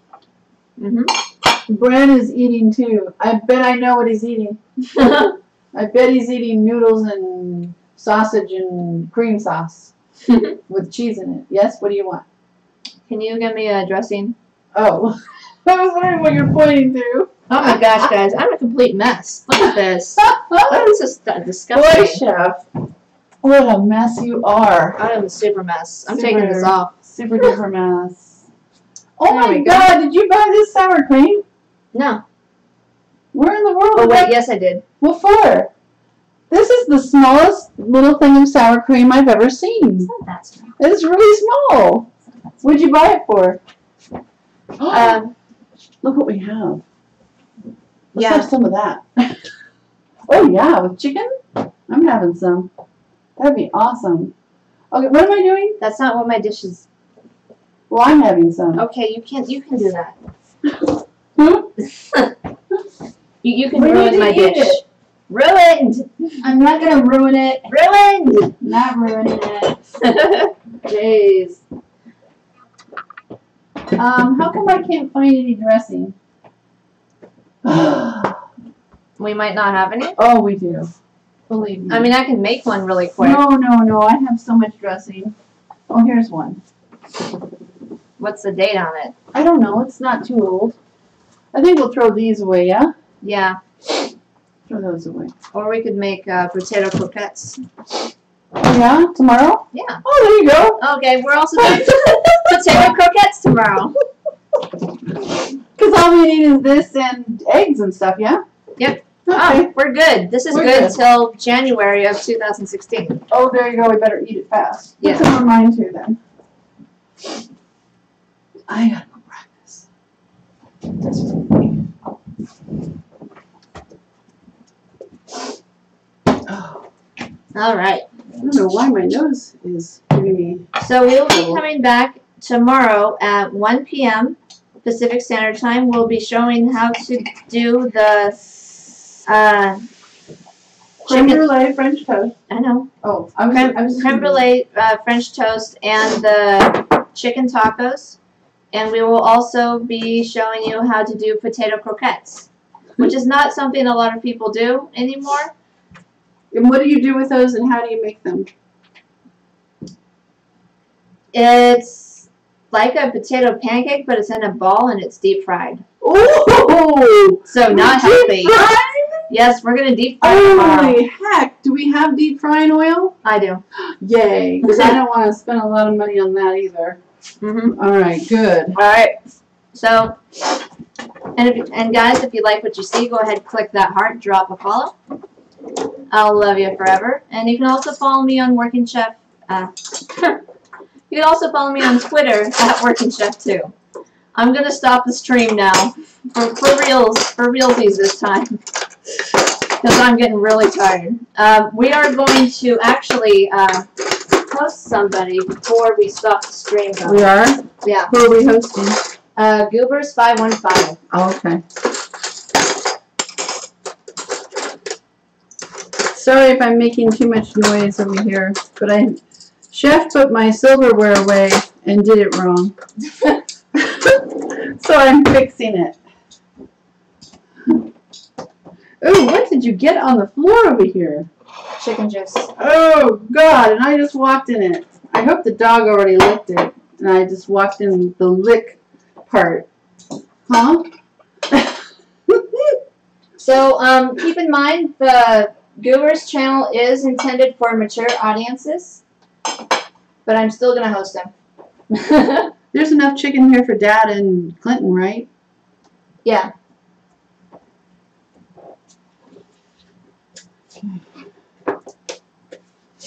Mm-hmm. Bran is eating too. I bet I know what he's eating. I bet he's eating noodles and sausage and cream sauce with cheese in it. Yes? What do you want? Can you give me a dressing? Oh. I was wondering what you're pointing to. Oh my gosh, guys, I'm a complete mess. Look at this. What is this stuff? Boy, Disgusting. chef. What a mess you are. I am a super mess. I'm taking this off. Super duper mess. Oh There my go. god, did you buy this sour cream? No. Where in the world? Oh wait, yes I did. What for? This is the smallest little thing of sour cream I've ever seen. It's not that small. It's really small. What'd you buy it for? Um, Look what we have. Let's Yeah. have some of that. oh yeah, with chicken? I'm having some. That'd be awesome. Okay, what am I doing? that's not what my dish is. Well, I'm having some. Okay, you can you can do that. Hmm? You, you can ruin my dish. it. Ruined. I'm not gonna ruin it. Ruined. Not ruining it. Jeez. Um, how come I can't find any dressing? we might not have any. oh, we do. Believe me. I mean, I can make one really quick. no, no, no. I have so much dressing. Oh, here's one. What's the date on it? I don't know. It's not too old. I think we'll throw these away. Yeah. Yeah. Throw those away. Or we could make uh, potato croquettes. Yeah. Tomorrow. Yeah. Oh, there you go. Okay, we're also doing potato croquettes tomorrow. Because all we need is this and eggs and stuff. Yeah. Yep. Okay. Oh, we're good. This is We're good until January of 2016. Oh, there you go. We better eat it fast. Yeah. Put some on mine too then. I gotta go practice. Oh, All right. I don't know why my nose is giving me. So we'll be coming back tomorrow at 1 p.m. Pacific Standard Time. We'll be showing how to do the uh, Creme brulee French toast. I know Oh, I was. creme, I was creme brulee uh, French toast and the chicken tacos. And we will also be showing you how to do potato croquettes, which is not something a lot of people do anymore. And what do you do with those, and how do you make them? It's like a potato pancake, but it's in a ball and it's deep fried. Oh, So not healthy. Deep fried? Yes, we're gonna deep fry tomorrow. Holy heck! Do we have deep frying oil? I do. Yay! Because I don't want to spend a lot of money on that either. Mm-hmm. All right, good. All right. So, and if, and guys, if you like what you see, go ahead, click that heart, drop a follow. I'll love you forever. And you can also follow me on Working Chef. Uh, you can also follow me on Twitter at Working Chef too. I'm gonna stop the stream now for for reals for realsies this time because I'm getting really tired. Um, we are going to actually uh, post somebody before we stop the stream. We are. Yeah. Who are we hosting? Uh, Goobers five one five. Oh, okay. Sorry if I'm making too much noise over here, but I chef put my silverware away and did it wrong. so I'm fixing it. Oh, what did you get on the floor over here? Chicken juice. Oh God! And I just walked in it. I hope the dog already licked it, and I just walked in the lick part. Huh? So um, keep in mind the Goobers channel is intended for mature audiences, but I'm still gonna host them. There's enough chicken here for Dad and Clinton, right? yeah.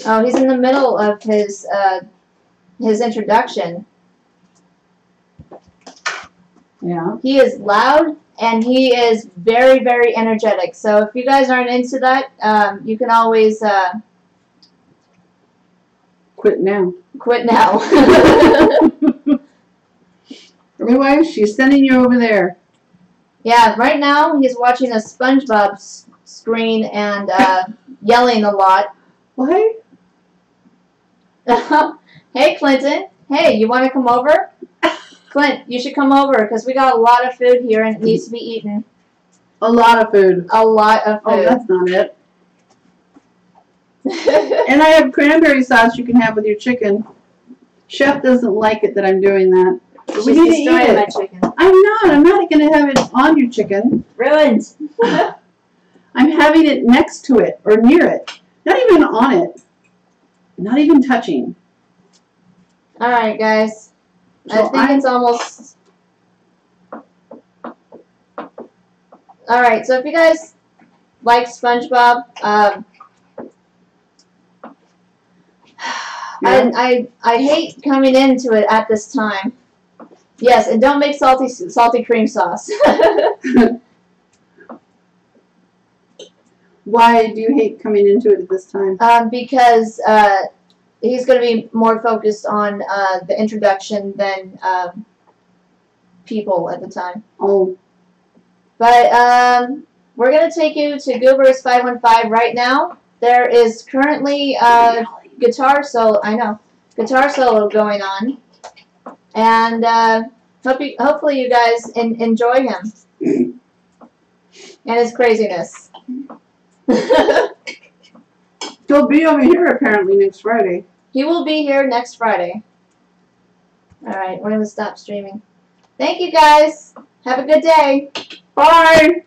Oh, he's in the middle of his uh, his introduction. Yeah. He is loud and he is very, very energetic. So if you guys aren't into that, um, you can always uh, Quit now. quit now. Otherwise, she's sending you over there. yeah, right now he's watching a SpongeBob s- screen and uh, yelling a lot. What? hey, Clinton. Hey, you want to come over? Clint, you should come over because we got a lot of food here and it needs to be eaten. A lot of food. A lot of Oh, food. that's not it. And I have cranberry sauce you can have with your chicken. Chef doesn't like it that I'm doing that. We need to eat destroying my it. chicken. I'm not. I'm not going to have it on your chicken. Ruined. I'm having it next to it or near it. Not even on it. Not even touching. All right, guys. I think I- it's almost. All right, so if you guys like SpongeBob, um, Yeah. I, I I hate coming into it at this time. Yes, and don't make salty salty cream sauce. Why do you hate coming into it at this time? um, because uh, he's going to be more focused on uh, the introduction than um, people at the time. Oh, But um, we're going to take you to Goobers 515 right now. There is currently a guitar solo, I know, guitar solo going on. And uh, hope you, hopefully you guys en- enjoy him and his craziness. he'll be over here apparently next Friday. he will be here next Friday. Alright, we're going to stop streaming. Thank you guys. Have a good day. Bye!